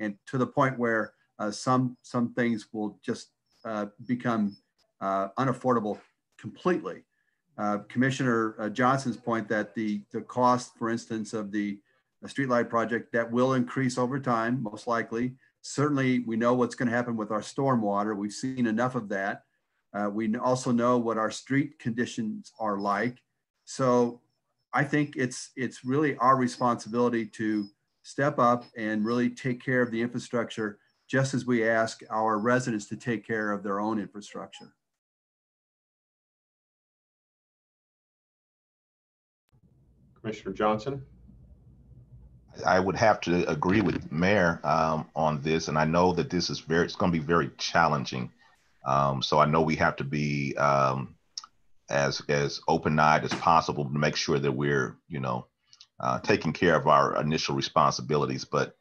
and to the point where uh, some, some things will just uh, become uh, unaffordable completely. Uh, Commissioner uh, Johnson's point that the, the cost, for instance, of the, the streetlight project that will increase over time, most likely. Certainly, we know what's going to happen with our stormwater. We've seen enough of that. We also know what our street conditions are like. So I think it's it's really our responsibility to step up and really take care of the infrastructure, just as we ask our residents to take care of their own infrastructure. Commissioner Johnson? I would have to agree with Mayor um, on this, and I know that this is very, it's going to be very challenging. Um, so I know we have to be um, as as open-eyed as possible to make sure that we're, you know, uh, taking care of our initial responsibilities. But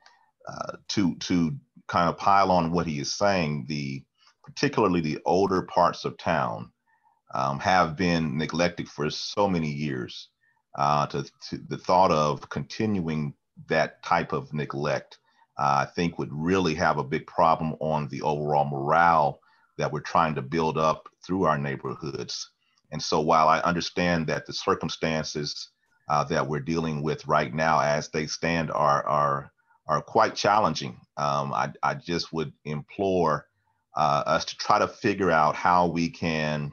uh, to to kind of pile on what he is saying, the particularly the older parts of town um, have been neglected for so many years. Uh, to, to the thought of continuing that type of neglect, uh, I think would really have a big problem on the overall morale that we're trying to build up through our neighborhoods. And so while I understand that the circumstances uh, that we're dealing with right now as they stand are, are, are quite challenging, um, I, I just would implore uh, us to try to figure out how we can,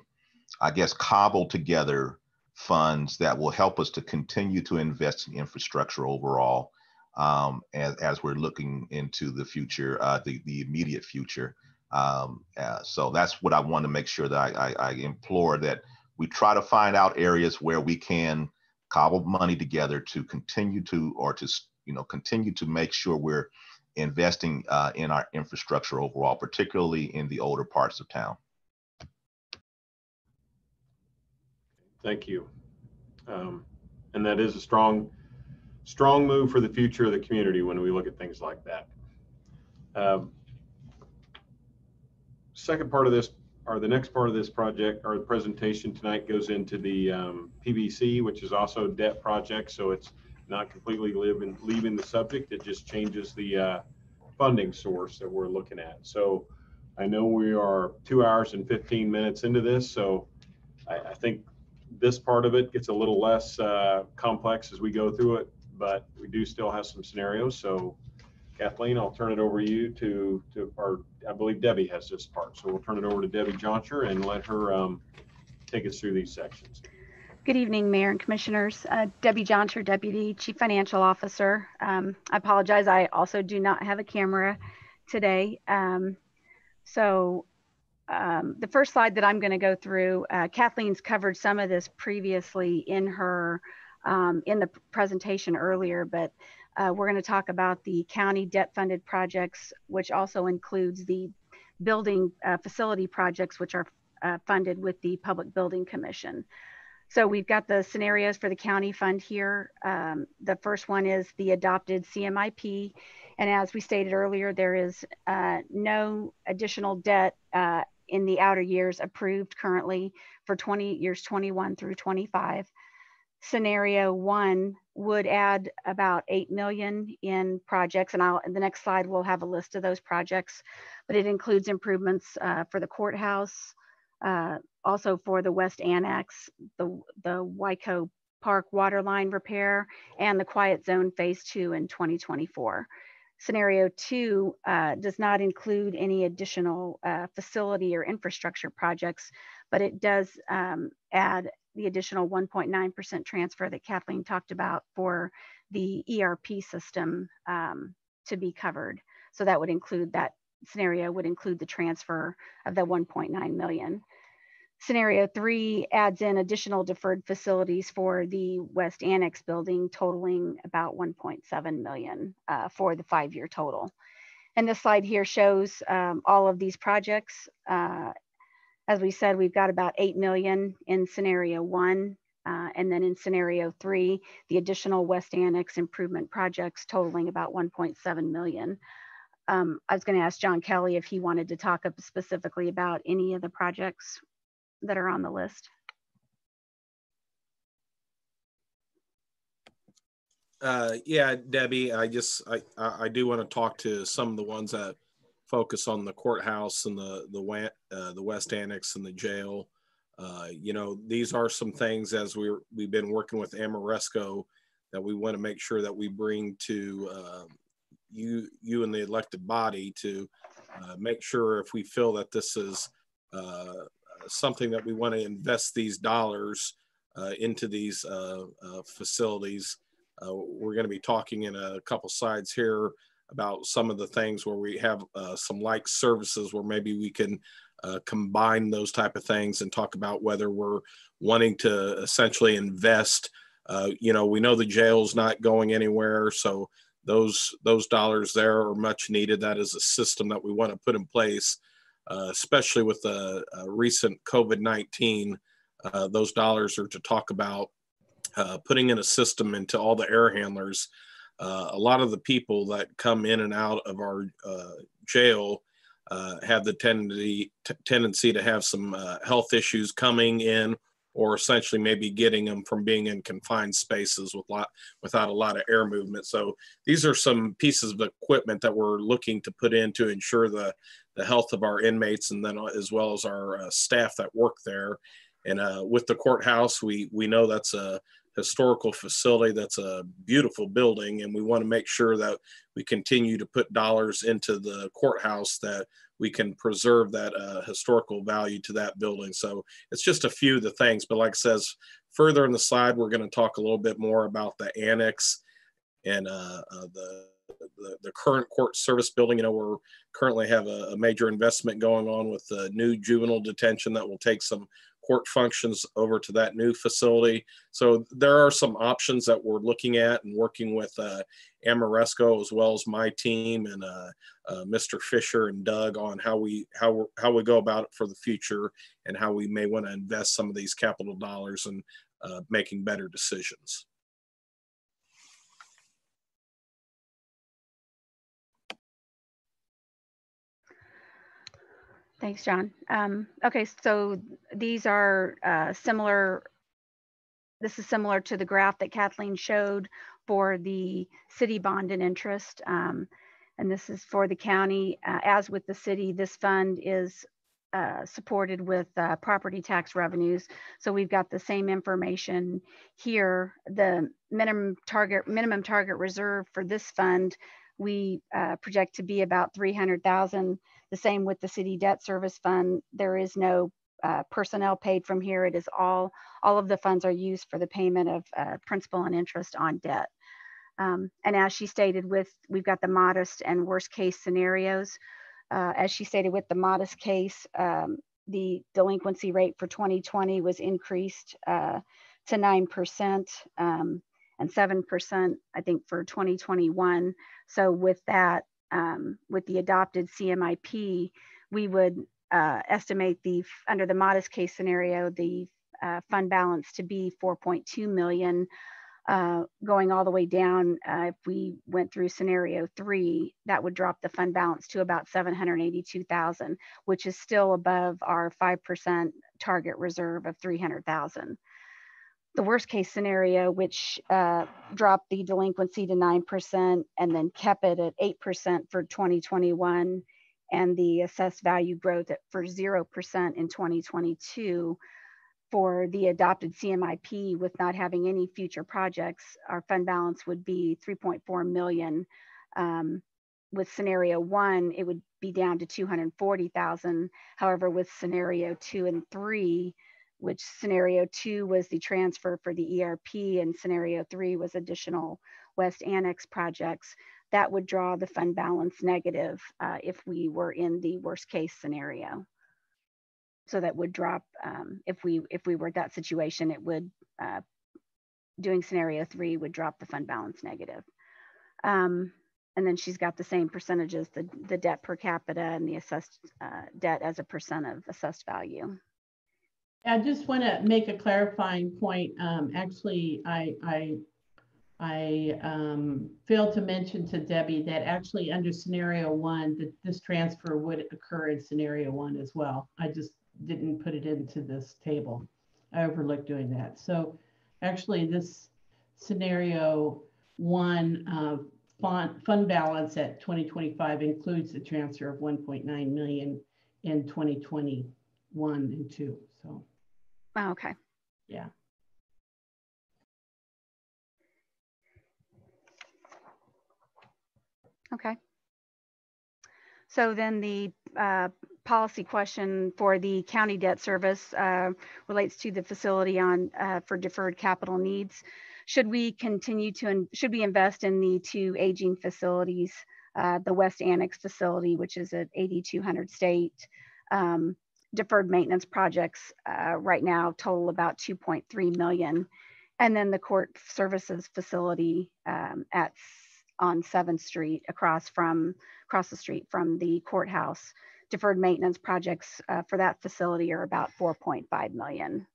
I guess, cobble together funds that will help us to continue to invest in infrastructure overall um, as, as we're looking into the future, uh, the, the immediate future. Um, uh, so that's what I want to make sure that I, I, I, implore that we try to find out areas where we can cobble money together to continue to, or to, you know, continue to make sure we're investing uh, in our infrastructure overall, particularly in the older parts of town. Thank you. Um, and that is a strong, strong move for the future of the community when we look at things like that. Um, second part of this, or the next part of this project, or the presentation tonight goes into the um, PBC, which is also a debt project. So it's not completely leaving, leaving the subject. It just changes the uh, funding source that we're looking at. So I know we are two hours and 15 minutes into this. So I, I think this part of it gets a little less uh, complex as we go through it, but we do still have some scenarios. So Kathleen, I'll turn it over to you to, to I believe Debbie has this part. So we'll turn it over to Debbie Jonscher and let her um, take us through these sections. Good evening, Mayor and Commissioners. Uh, Debbie Jonscher, Deputy Chief Financial Officer. Um, I apologize, I also do not have a camera today. Um, so um, the first slide that I'm going to go through, uh, Kathleen's covered some of this previously in her um, in the presentation earlier, but uh, we're going to talk about the county debt funded projects, which also includes the building uh, facility projects, which are uh, funded with the Public Building Commission. So we've got the scenarios for the county fund here. Um, the first one is the adopted CMIP. And as we stated earlier, there is uh, no additional debt uh, in the outer years approved currently for 20 years 21 through 25. scenario one would add about 8 million in projects. And I'll, in the next slide, we'll have a list of those projects, but it includes improvements uh, for the courthouse, uh, also for the West Annex, the, the Wyco Park water line repair, and the Quiet Zone Phase 2 in 2024. Scenario two uh, does not include any additional uh, facility or infrastructure projects, but it does um, add the additional 1.9% transfer that Kathleen talked about for the ERP system um, to be covered. So that would include that scenario would include the transfer of the 1.9 million. Scenario three adds in additional deferred facilities for the West Annex building totaling about 1.7 million uh, for the five-year total. And this slide here shows um, all of these projects. Uh, as we said, we've got about 8 million in scenario one. Uh, and then in scenario three, the additional West Annex improvement projects totaling about 1.7 million. Um, I was going to ask John Kelly if he wanted to talk specifically about any of the projects that are on the list? Uh, yeah, Debbie, I just I I do want to talk to some of the ones that focus on the courthouse and the the uh, the West Annex and the jail. Uh, you know, these are some things as we we've been working with Ameresco that we want to make sure that we bring to uh, you you and the elected body to uh, make sure if we feel that this is uh, something that we want to invest these dollars uh, into these facilities. We're going to be talking in a couple slides here about some of the things where we have some like services where maybe we can combine those type of things and talk about whether we're wanting to essentially invest. you know, we know the jail's not going anywhere, so those those dollars there are much needed. That is a system that we want to put in place uh, especially with the uh, recent COVID 19. Uh, those dollars are to talk about uh, putting in a system into all the air handlers. Uh, a lot of the people that come in and out of our jail have the tendency, tendency to have some health issues coming in or essentially maybe getting them from being in confined spaces with lot without a lot of air movement. So these are some pieces of equipment that we're looking to put in to ensure the the health of our inmates and then uh, as well as our uh, staff that work there. And uh, with the courthouse, we we know that's a historical facility that's a beautiful building and we want to make sure that we continue to put dollars into the courthouse that we can preserve that uh, historical value to that building. So it's just a few of the things, but like I says, further in the slide, we're going to talk a little bit more about the annex and uh, uh, the, the, the current court service building. You know, we're currently have a, a major investment going on with the new juvenile detention that will take some court functions over to that new facility. So there are some options that we're looking at and working with uh, Ameresco as well as my team and uh, uh, Mr. Fisher and Doug on how we how how we go about it for the future and how we may want to invest some of these capital dollars and uh, making better decisions. Thanks, John. Um, okay, so these are uh, similar. This is similar to the graph that Kathleen showed for the city bond and interest. Um, and this is for the county. Uh, as with the city, this fund is uh, supported with uh, property tax revenues. So we've got the same information here. The minimum target minimum target reserve for this fund we uh, project to be about 300,000. The same with the city debt service fund. There is no uh, personnel paid from here. It is all, all of the funds are used for the payment of uh, principal and interest on debt. Um, and as she stated with, we've got the modest and worst case scenarios. Uh, as she stated with the modest case, um, the delinquency rate for 2020 was increased uh, to 9%. Um, and 7%, I think, for 2021. So with that, um, with the adopted CMIP, we would uh, estimate the, under the modest case scenario, the uh, fund balance to be 4.2 million. Uh, going all the way down, uh, if we went through scenario three, that would drop the fund balance to about 782,000, which is still above our 5% target reserve of 300,000. The worst case scenario, which uh, dropped the delinquency to 9% and then kept it at 8% for 2021 and the assessed value growth at, for 0% in 2022 for the adopted CMIP with not having any future projects, our fund balance would be 3.4 million. Um, with scenario one, it would be down to 240,000. However, with scenario two and three, which scenario two was the transfer for the ERP and scenario three was additional West Annex projects, that would draw the fund balance negative uh, if we were in the worst case scenario. So that would drop, um, if we if we were at that situation, it would, uh, doing scenario three would drop the fund balance negative. Um, and then she's got the same percentages, the, the debt per capita and the assessed uh, debt as a percent of assessed value. I just want to make a clarifying point. Um, actually, I, I, I um, failed to mention to Debbie that actually under scenario one, that this transfer would occur in scenario one as well. I just didn't put it into this table. I overlooked doing that. So actually this scenario one uh, fund, fund balance at 2025 includes the transfer of 1.9 million in 2021 and two. So. Oh, okay. Yeah. Okay. So then the uh, policy question for the county debt service uh, relates to the facility on uh, for deferred capital needs. Should we continue to, should we invest in the two aging facilities, uh, the West Annex facility, which is at 8200 State, um, deferred maintenance projects uh, right now total about 2.3 million. And then the court services facility um, at on 7th Street across from across the street from the courthouse. Deferred maintenance projects uh, for that facility are about 4.5 million.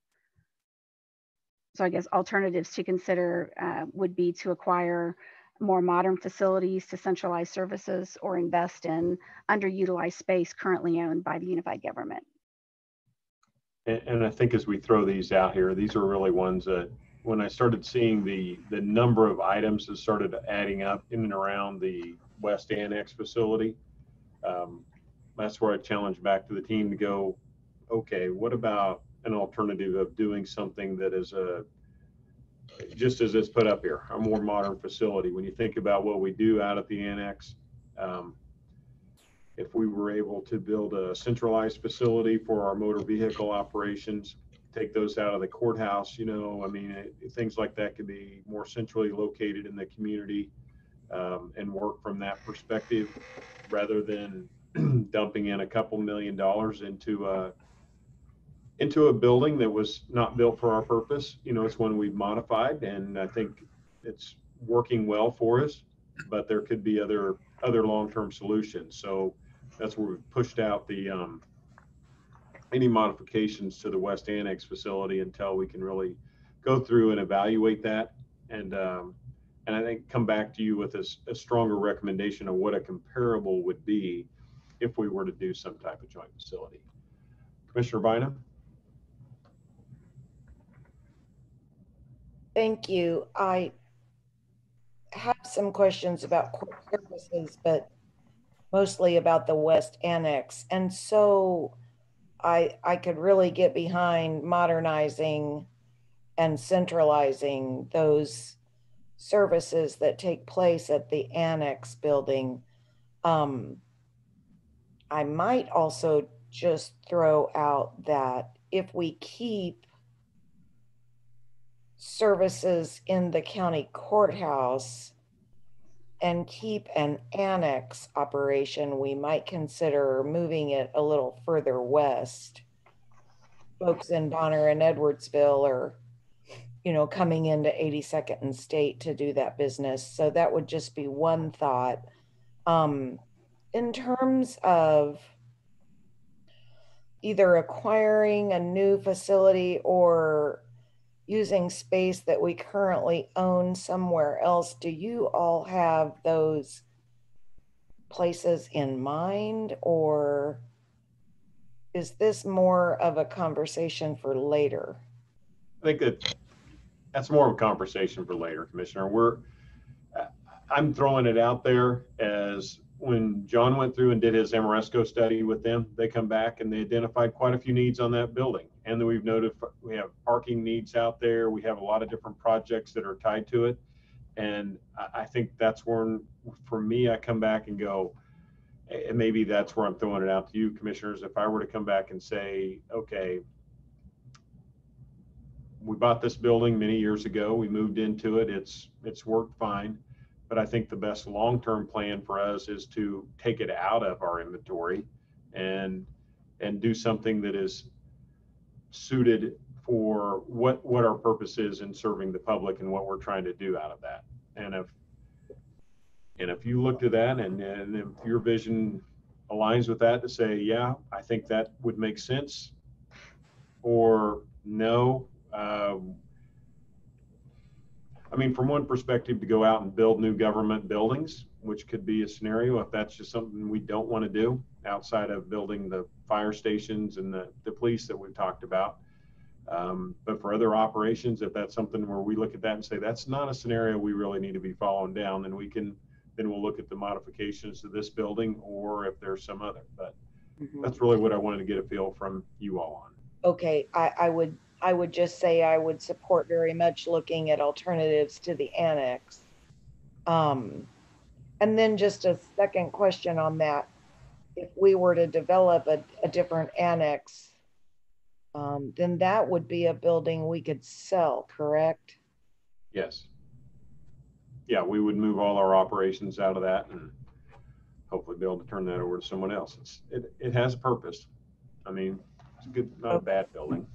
So I guess alternatives to consider uh, would be to acquire more modern facilities to centralize services or invest in underutilized space currently owned by the unified government. And, and I think as we throw these out here, these are really ones that when I started seeing the the number of items that started adding up in and around the West Annex facility, um, that's where I challenged back to the team to go, okay, what about an alternative of doing something that is a just as it's put up here, a more modern facility. When you think about what we do out at the annex, um, if we were able to build a centralized facility for our motor vehicle operations, take those out of the courthouse, you know, I mean, it, things like that could be more centrally located in the community um, and work from that perspective rather than dumping in a couple million dollars into a into a building that was not built for our purpose. You know, it's one we've modified, and I think it's working well for us. But there could be other other long-term solutions. So that's where we've pushed out the um, any modifications to the West Annex facility until we can really go through and evaluate that and um, and I think come back to you with a, a, stronger recommendation of what a comparable would be if we were to do some type of joint facility. Commissioner Bynum? Thank you. I have some questions about court services, but mostly about the West Annex. And so I I could really get behind modernizing and centralizing those services that take place at the annex building. Um, I might also just throw out that if we keep services in the county courthouse and keep an annex operation, we might consider moving it a little further west. Folks in Bonner and Edwardsville are, you know, coming into 82nd and State to do that business. So that would just be one thought. Um, in terms of either acquiring a new facility or using space that we currently own somewhere else, do you all have those places in mind or is this more of a conversation for later? I think that that's more of a conversation for later, Commissioner. We're, I'm throwing it out there as when John went through and did his Ameresco study with them, they come back and they identified quite a few needs on that building. And then we've noted we have parking needs out there. We have a lot of different projects that are tied to it. And I think that's where, for me, I come back and go, and maybe that's where I'm throwing it out to you, commissioners. If I were to come back and say, okay, we bought this building many years ago. We moved into it. It's it's worked fine. But I think the best long-term plan for us is to take it out of our inventory and and do something that is suited for what what our purpose is in serving the public and what we're trying to do out of that. And if and if you look to that and, and if your vision aligns with that to say, yeah, I think that would make sense, or no, um, I mean, from one perspective, to go out and build new government buildings, which could be a scenario if that's just something we don't want to do outside of building the fire stations and the, the police that we've talked about. Um, but for other operations, if that's something where we look at that and say that's not a scenario we really need to be following down, then we can then we'll look at the modifications to this building or if there's some other. But Mhm. that's really what I wanted to get a feel from you all on. Okay, I, I would, I would just say I would support very much looking at alternatives to the annex. Um, and then just a second question on that. If we were to develop a, a different annex, um, then that would be a building we could sell, correct? Yes. Yeah, we would move all our operations out of that and hopefully be able to turn that over to someone else. It's, it, it has a purpose. I mean, it's a good, not a bad building.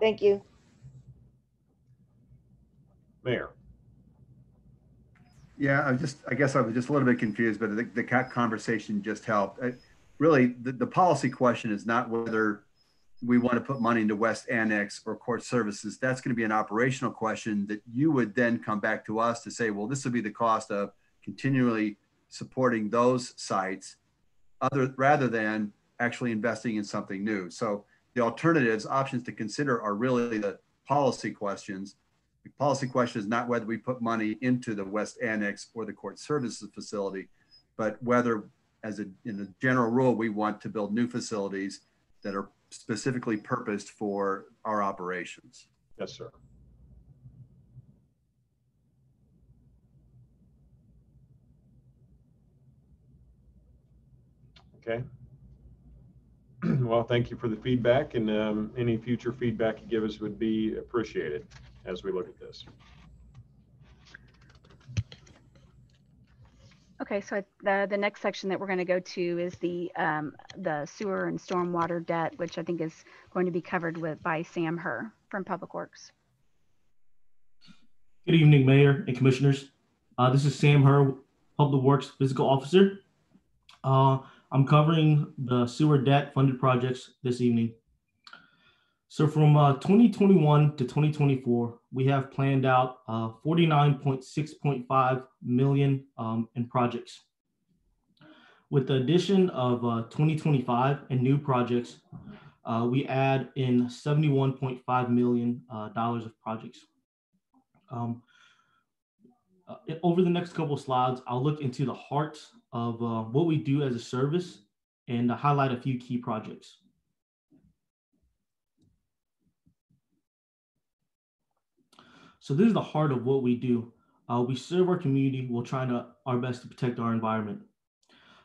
Thank you. Mayor. Yeah, I just, I guess I was just a little bit confused, but the, the conversation just helped. Uh, Really, the, the policy question is not whether we want to put money into West Annex or court services. That's going to be an operational question that you would then come back to us to say, well, this would be the cost of continually supporting those sites other, rather than actually investing in something new. So the alternatives, options to consider are really the policy questions. The policy question is not whether we put money into the West Annex or the court services facility, but whether, as a, in a general rule, we want to build new facilities that are specifically purposed for our operations. Yes, sir. Okay. Well, thank you for the feedback and um, any future feedback you give us would be appreciated as we look at this. Okay, so the, the next section that we're going to go to is the, um, the sewer and stormwater debt, which I think is going to be covered with, by Sam Herr from Public Works. Good evening, Mayor and Commissioners. Uh, this is Sam Herr, Public Works Fiscal Officer. Uh, I'm covering the sewer debt funded projects this evening. So from uh, 2021 to 2024, we have planned out uh, 49.6.5 million um, in projects. With the addition of uh, 2025 and new projects, uh, we add in 71.5 million uh, dollars of projects. Um, uh, over the next couple of slides, I'll look into the heart of what we do as a service and highlight a few key projects. So this is the heart of what we do. Uh, we serve our community while trying to, our best to protect our environment.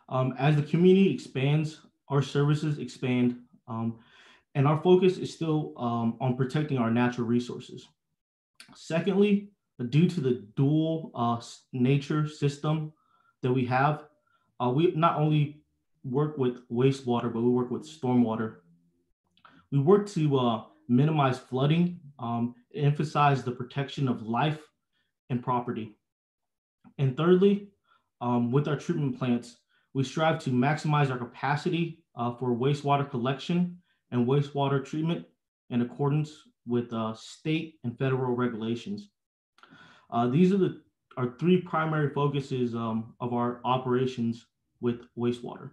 Um, as the community expands, our services expand, um, and our focus is still um, on protecting our natural resources. Secondly, due to the dual uh, nature system that we have, uh, we not only work with wastewater, but we work with stormwater. We work to uh, minimize flooding, um, emphasize the protection of life and property. And thirdly, um, with our treatment plants, we strive to maximize our capacity uh, for wastewater collection and wastewater treatment in accordance with uh, state and federal regulations. Uh, these are the our three primary focuses um, of our operations with wastewater.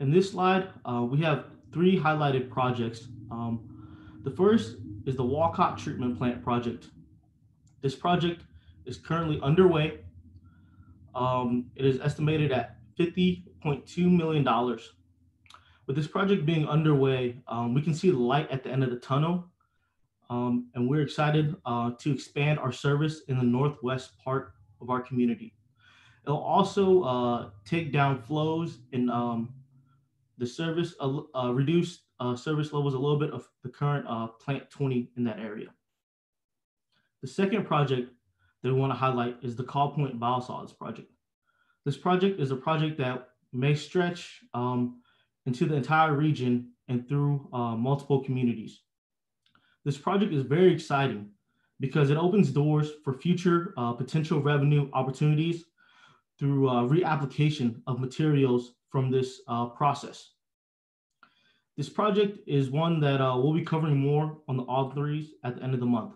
In this slide, uh, we have three highlighted projects. Um, The first is the Wolcott Treatment Plant project. This project is currently underway. Um, it is estimated at $50.2 million. With this project being underway, um, we can see the light at the end of the tunnel. Um, and we're excited uh, to expand our service in the northwest part of our community. It'll also uh, take down flows and the service, uh, uh, reduce uh, service levels a little bit of the current uh, plant 20 in that area. The second project that we want to highlight is the Kaw Point Biosolids project. This project is a project that may stretch um, into the entire region and through uh, multiple communities. This project is very exciting because it opens doors for future uh, potential revenue opportunities through uh, reapplication of materials from this uh, process. This project is one that uh, we'll be covering more on the authorities at the end of the month.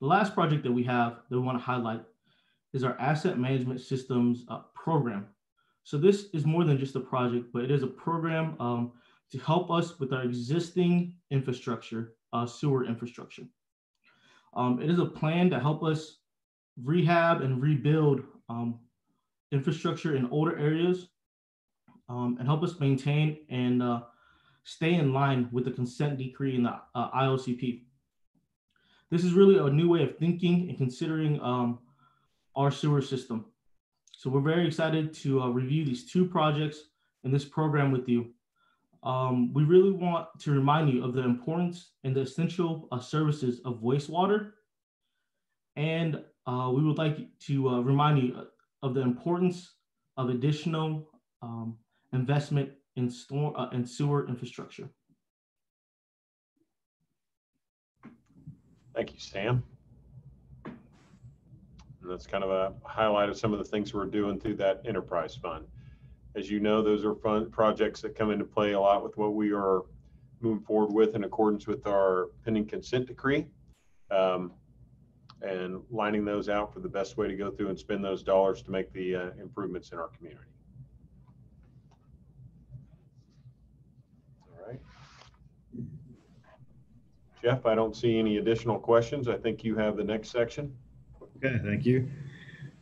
The last project that we have that we want to highlight is our asset management systems uh, program. So this is more than just a project, but it is a program um, to help us with our existing infrastructure, uh, sewer infrastructure. Um, it is a plan to help us rehab and rebuild um, infrastructure in older areas um, and help us maintain and uh, stay in line with the consent decree in the uh, ILCP. This is really a new way of thinking and considering um, our sewer system. So we're very excited to uh, review these two projects in this program with you. Um, we really want to remind you of the importance and the essential uh, services of wastewater. And uh, we would like to uh, remind you of the importance of additional um, investment in, storm, uh, in sewer infrastructure. Thank you, Sam. And that's kind of a highlight of some of the things we're doing through that enterprise fund. As you know, those are fun projects that come into play a lot with what we are moving forward with in accordance with our pending consent decree. Um, and lining those out for the best way to go through and spend those dollars to make the uh, improvements in our community. All right. Jeff, I don't see any additional questions. I think you have the next section. Okay, thank you.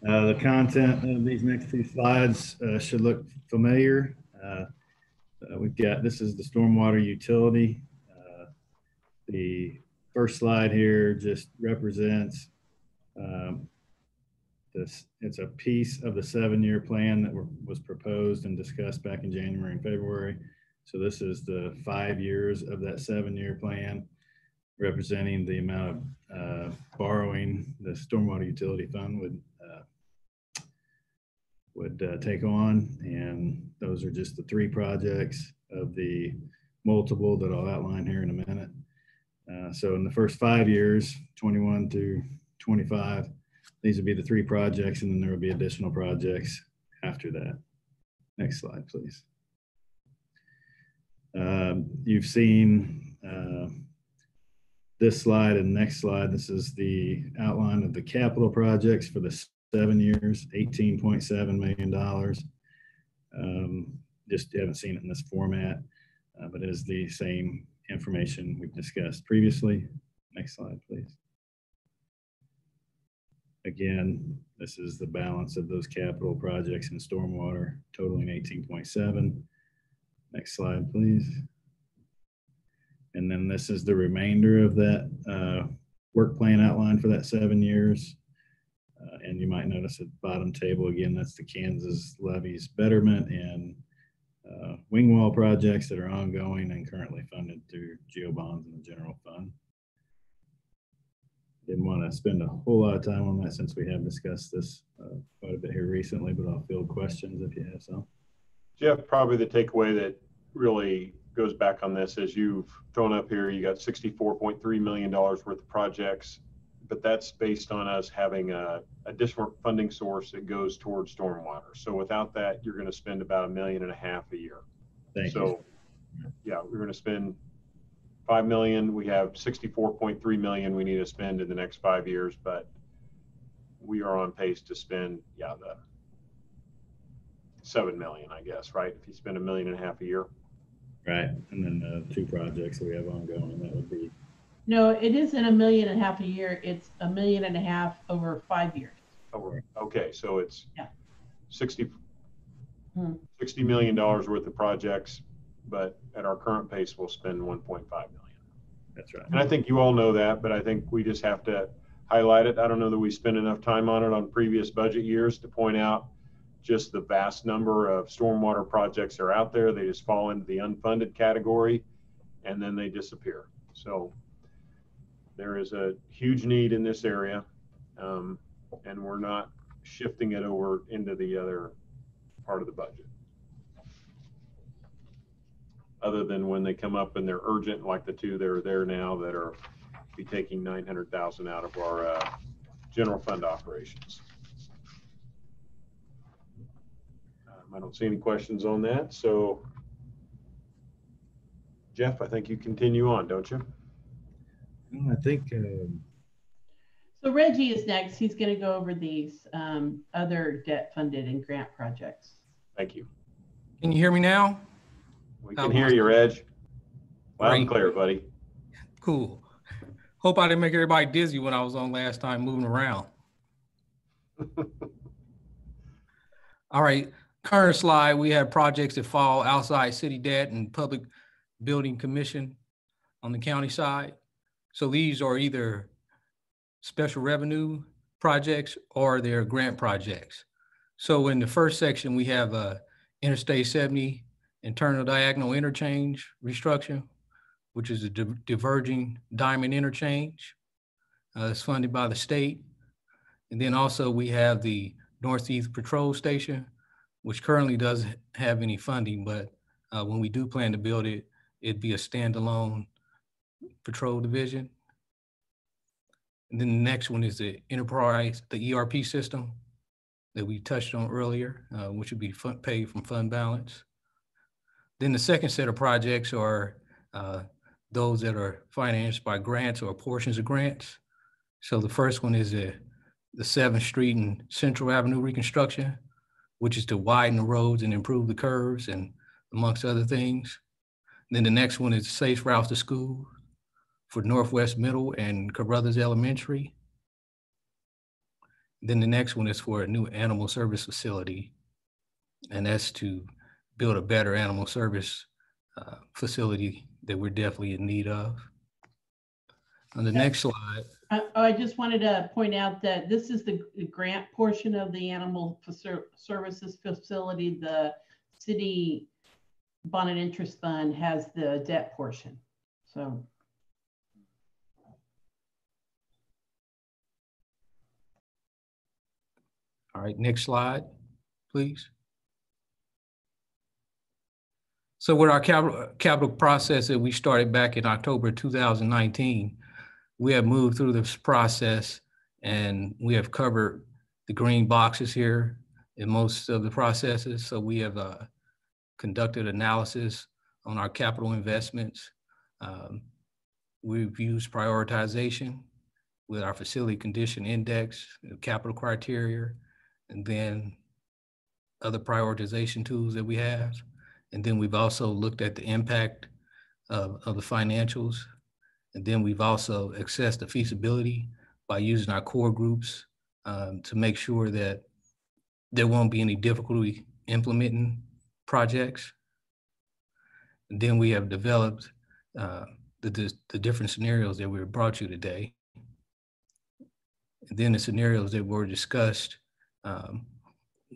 Uh, the content of these next two slides uh, should look familiar. Uh, uh we've got, this is the stormwater utility. Uh, the first slide here just represents um, this. It's a piece of the seven-year plan that were, was proposed and discussed back in January and February. So this is the five years of that seven-year plan representing the amount of uh, borrowing the stormwater utility fund would uh, would uh, take on. And those are just the three projects of the multiple that I'll outline here in a minute. Uh, so in the first five years, 21 through 25, these would be the three projects, and then there will be additional projects after that. Next slide, please. Um, you've seen uh, this slide and next slide. This is the outline of the capital projects for the seven years, $18.7 million. Um, just haven't seen it in this format, uh, but it is the same information we've discussed previously. Next slide, please. Again, this is the balance of those capital projects in stormwater totaling 18.7. Next slide, please. And then this is the remainder of that uh, work plan outline for that seven years. Uh, and you might notice at the bottom table, again, that's the Kansas levees betterment and uh, wing wall projects that are ongoing and currently funded through GO bonds and the general fund. Didn't want to spend a whole lot of time on that since we have discussed this uh, quite a bit here recently, but I'll field questions if you have some. Jeff, probably the takeaway that really goes back on this as you've thrown up here, you got $64.3 million worth of projects, but that's based on us having a additional funding source that goes towards stormwater. So without that, you're going to spend about a million and a half a year. Thank so, you. yeah, we're going to spend 5 million. We have 64.3 million we need to spend in the next five years, but we are on pace to spend, yeah, the 7 million, I guess, right? If you spend a million and a half a year. Right, and then the two projects that we have ongoing, and that would be, No, it isn't a million and a half a year. It's a million and a half over five years. Oh, Okay, so it's Yeah. 60, Hmm. $60 million worth of projects, but at our current pace, we'll spend 1.5 million. that's right. And I think you all know that, but I think we just have to highlight it. I don't know that we spend enough time on it on previous budget years to point out just the vast number of stormwater projects that are out there. They just fall into the unfunded category and then they disappear. So there is a huge need in this area. Um, and we're not shifting it over into the other part of the budget. Other than when they come up and they're urgent, like the two that are there now that are be taking nine hundred thousand out of our, uh, general fund operations. Um, I don't see any questions on that, so Jeff, I think you continue on, don't you? I think, um, So Reggie is next. He's going to go over these um, other debt funded and grant projects. Thank you. Can you hear me now? We can hear you, Reg. Loud and Great. clear, buddy. Cool. Hope I didn't make everybody dizzy when I was on last time moving around. All right, current slide, we have projects that fall outside city debt and public building commission on the county side. So these are either special revenue projects or they're grant projects. So in the first section, we have uh, Interstate 70 internal diagonal interchange restructure, which is a di- diverging diamond interchange. Uh, it's funded by the state. And then also we have the Northeast Patrol Station, which currently doesn't have any funding, but uh, when we do plan to build it, it'd be a standalone patrol division. And then the next one is the enterprise, the ERP system that we touched on earlier, uh, which would be fund, paid from fund balance. Then the second set of projects are uh, those that are financed by grants or portions of grants. So the first one is the, the Seventh Street and Central Avenue reconstruction, which is to widen the roads and improve the curves and amongst other things. Then the next one is Safe Routes to School for Northwest Middle and Carruthers Elementary. Then the next one is for a new animal service facility. And that's to build a better animal service uh, facility that we're definitely in need of. On the next slide, oh, I just wanted to point out that this is the the grant portion of the animal services facility. The city bond and interest fund has the debt portion. So all right, next slide, please. So with our capital, capital process that we started back in October 2019, we have moved through this process and we have covered the green boxes here in most of the processes. So we have uh, conducted analysis on our capital investments. Um, We've used prioritization with our facility condition index, capital criteria, and then other prioritization tools that we have. And then we've also looked at the impact of, of the financials. And then we've also assessed the feasibility by using our core groups um, to make sure that there won't be any difficulty implementing projects. And then we have developed uh, the, the, the different scenarios that we brought you today. And then the scenarios that were discussed, um,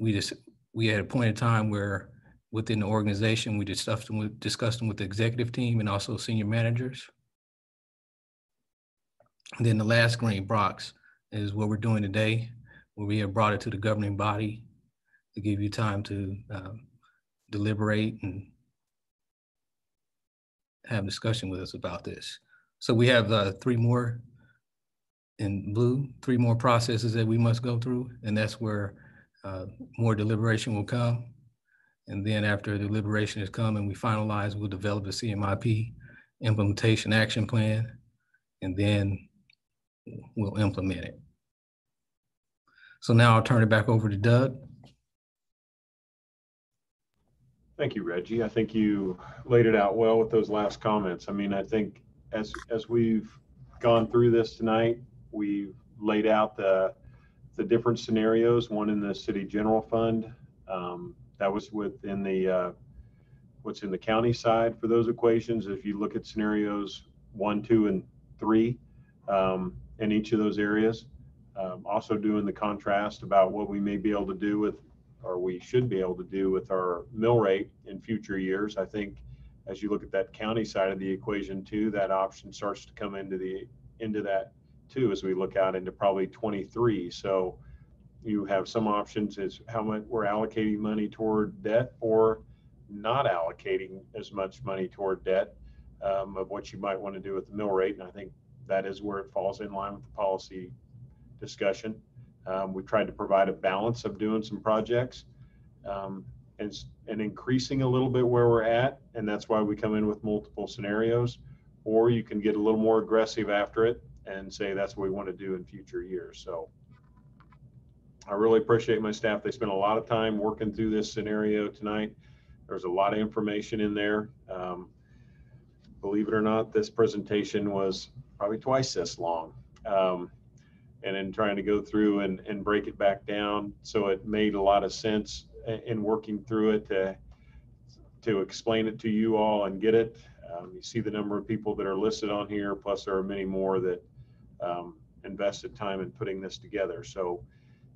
we just we had a point in time where within the organization we discussed them with discussed them with the executive team and also senior managers. And then the last green box is what we're doing today, where we have brought it to the governing body to give you time to um, deliberate and have discussion with us about this. So we have uh, three more in blue, three more processes that we must go through, and that's where uh, more deliberation will come. And then after deliberation has come and we finalize, we'll develop a CMIP implementation action plan, and then we'll implement it. So now I'll turn it back over to Doug. Thank you, Reggie. I think you laid it out well with those last comments. I mean, I think as as we've gone through this tonight, we've laid out the the different scenarios. One in the city general fund, um, that was within the uh, what's in the county side for those equations. If you look at scenarios one, two, and three um, in each of those areas, um, also doing the contrast about what we may be able to do with, or we should be able to do with our mill rate in future years. I think as you look at that county side of the equation too, that option starts to come into the into that too as we look out into probably 23. So you have some options as how much we're allocating money toward debt or not allocating as much money toward debt um, of what you might want to do with the mill rate. And I think that is where it falls in line with the policy discussion. Um, we tried to provide a balance of doing some projects um, and, and increasing a little bit where we're at. And that's why we come in with multiple scenarios. Or you can get a little more aggressive after it and say that's what we want to do in future years. So I really appreciate my staff. They spent a lot of time working through this scenario tonight. There's a lot of information in there. Um, believe it or not, this presentation was probably twice this long. Um, and in trying to go through and, and break it back down. So it made a lot of sense in working through it to, to explain it to you all and get it. Um, you see the number of people that are listed on here, plus there are many more that um, invested time in putting this together. So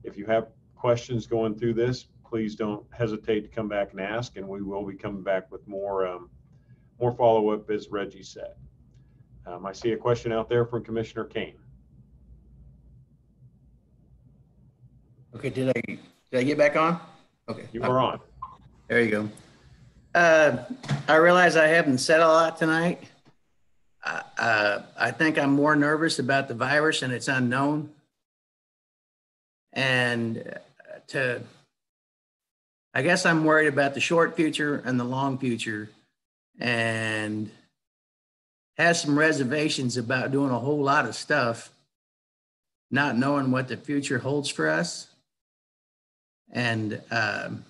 if you have questions going through this, please don't hesitate to come back and ask, and we will be coming back with more um, more follow up, as Reggie said. Um, I see a question out there from Commissioner Kane. Okay, did I did I get back on? Okay, you are on. There you go. Uh, I realize I haven't said a lot tonight. Uh, I think I'm more nervous about the virus and its unknown. And to, I guess I'm worried about the short future and the long future and has some reservations about doing a whole lot of stuff, not knowing what the future holds for us. And um,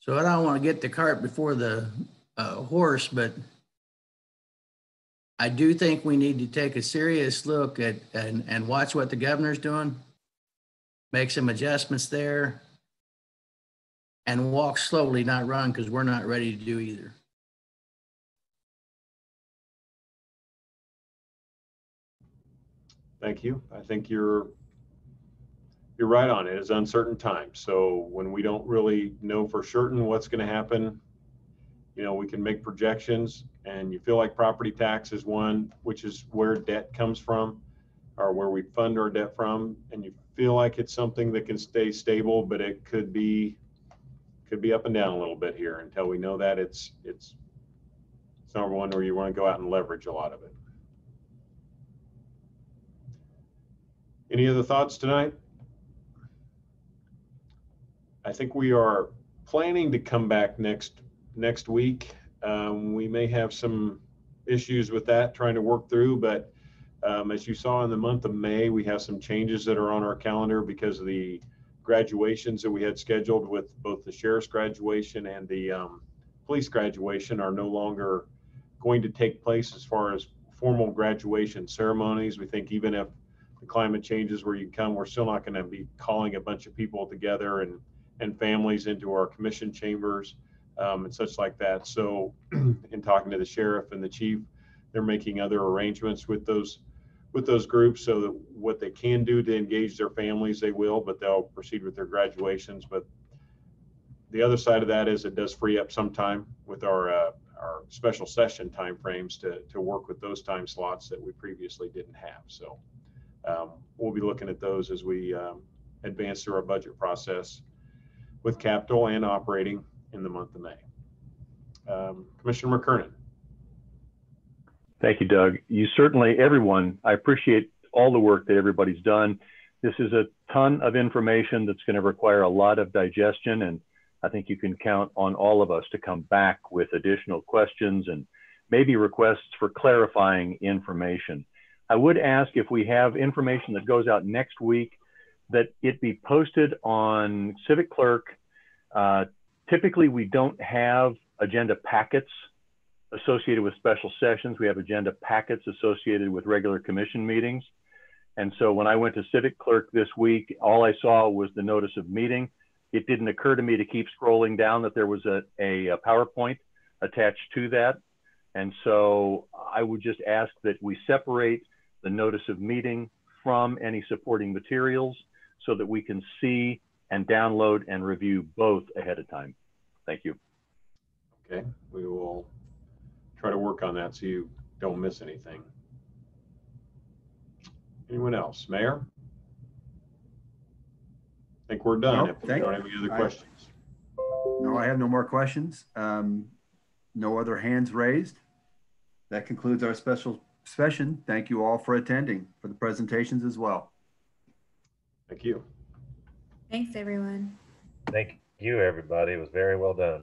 so I don't want to get the cart before the uh, horse, but I do think we need to take a serious look at and, and watch what the governor's doing, make some adjustments there, and walk slowly, not run, because we're not ready to do either. Thank you. I think you're you're right on it. It's uncertain times. So when we don't really know for certain what's going to happen, you know, we can make projections and you feel like property tax is one, which is where debt comes from or where we fund our debt from. And you feel like it's something that can stay stable, but it could be, could be up and down a little bit here until we know that it's, it's, it's number one where you want to go out and leverage a lot of it. Any other thoughts tonight? I think we are planning to come back next next week. Um, we may have some issues with that trying to work through, but um, as you saw in the month of May, we have some changes that are on our calendar because of the graduations that we had scheduled with both the sheriff's graduation and the um, police graduation are no longer going to take place as far as formal graduation ceremonies. We think even if the climate changes where you come, we're still not going to be calling a bunch of people together and and families into our commission chambers um, and such like that. So, in talking to the sheriff and the chief, they're making other arrangements with those with those groups so that what they can do to engage their families, they will, but they'll proceed with their graduations. But the other side of that is it does free up some time with our uh, our special session timeframes to to work with those time slots that we previously didn't have. So um, we'll be looking at those as we um, advance through our budget process with capital and operating in the month of May. Um, Commissioner McKiernan. Thank you, Doug. You certainly, everyone, I appreciate all the work that everybody's done. This is a ton of information that's going to require a lot of digestion, and I think you can count on all of us to come back with additional questions and maybe requests for clarifying information. I would ask if we have information that goes out next week that it be posted on Civic Clerk uh, typically, we don't have agenda packets associated with special sessions. We have agenda packets associated with regular commission meetings. And so when I went to Civic Clerk this week, all I saw was the notice of meeting. It didn't occur to me to keep scrolling down that there was a, a, PowerPoint attached to that. And so I would just ask that we separate the notice of meeting from any supporting materials so that we can see and download and review both ahead of time. Thank you. Okay, we will try to work on that so you don't miss anything. Anyone else? Mayor? I think we're done No, if we thank- don't have any other I- questions. No, I have no more questions. Um, no other hands raised. That concludes our special session. Thank you all for attending, for the presentations as well. Thank you. Thanks, everyone. Thank you, everybody. It was very well done.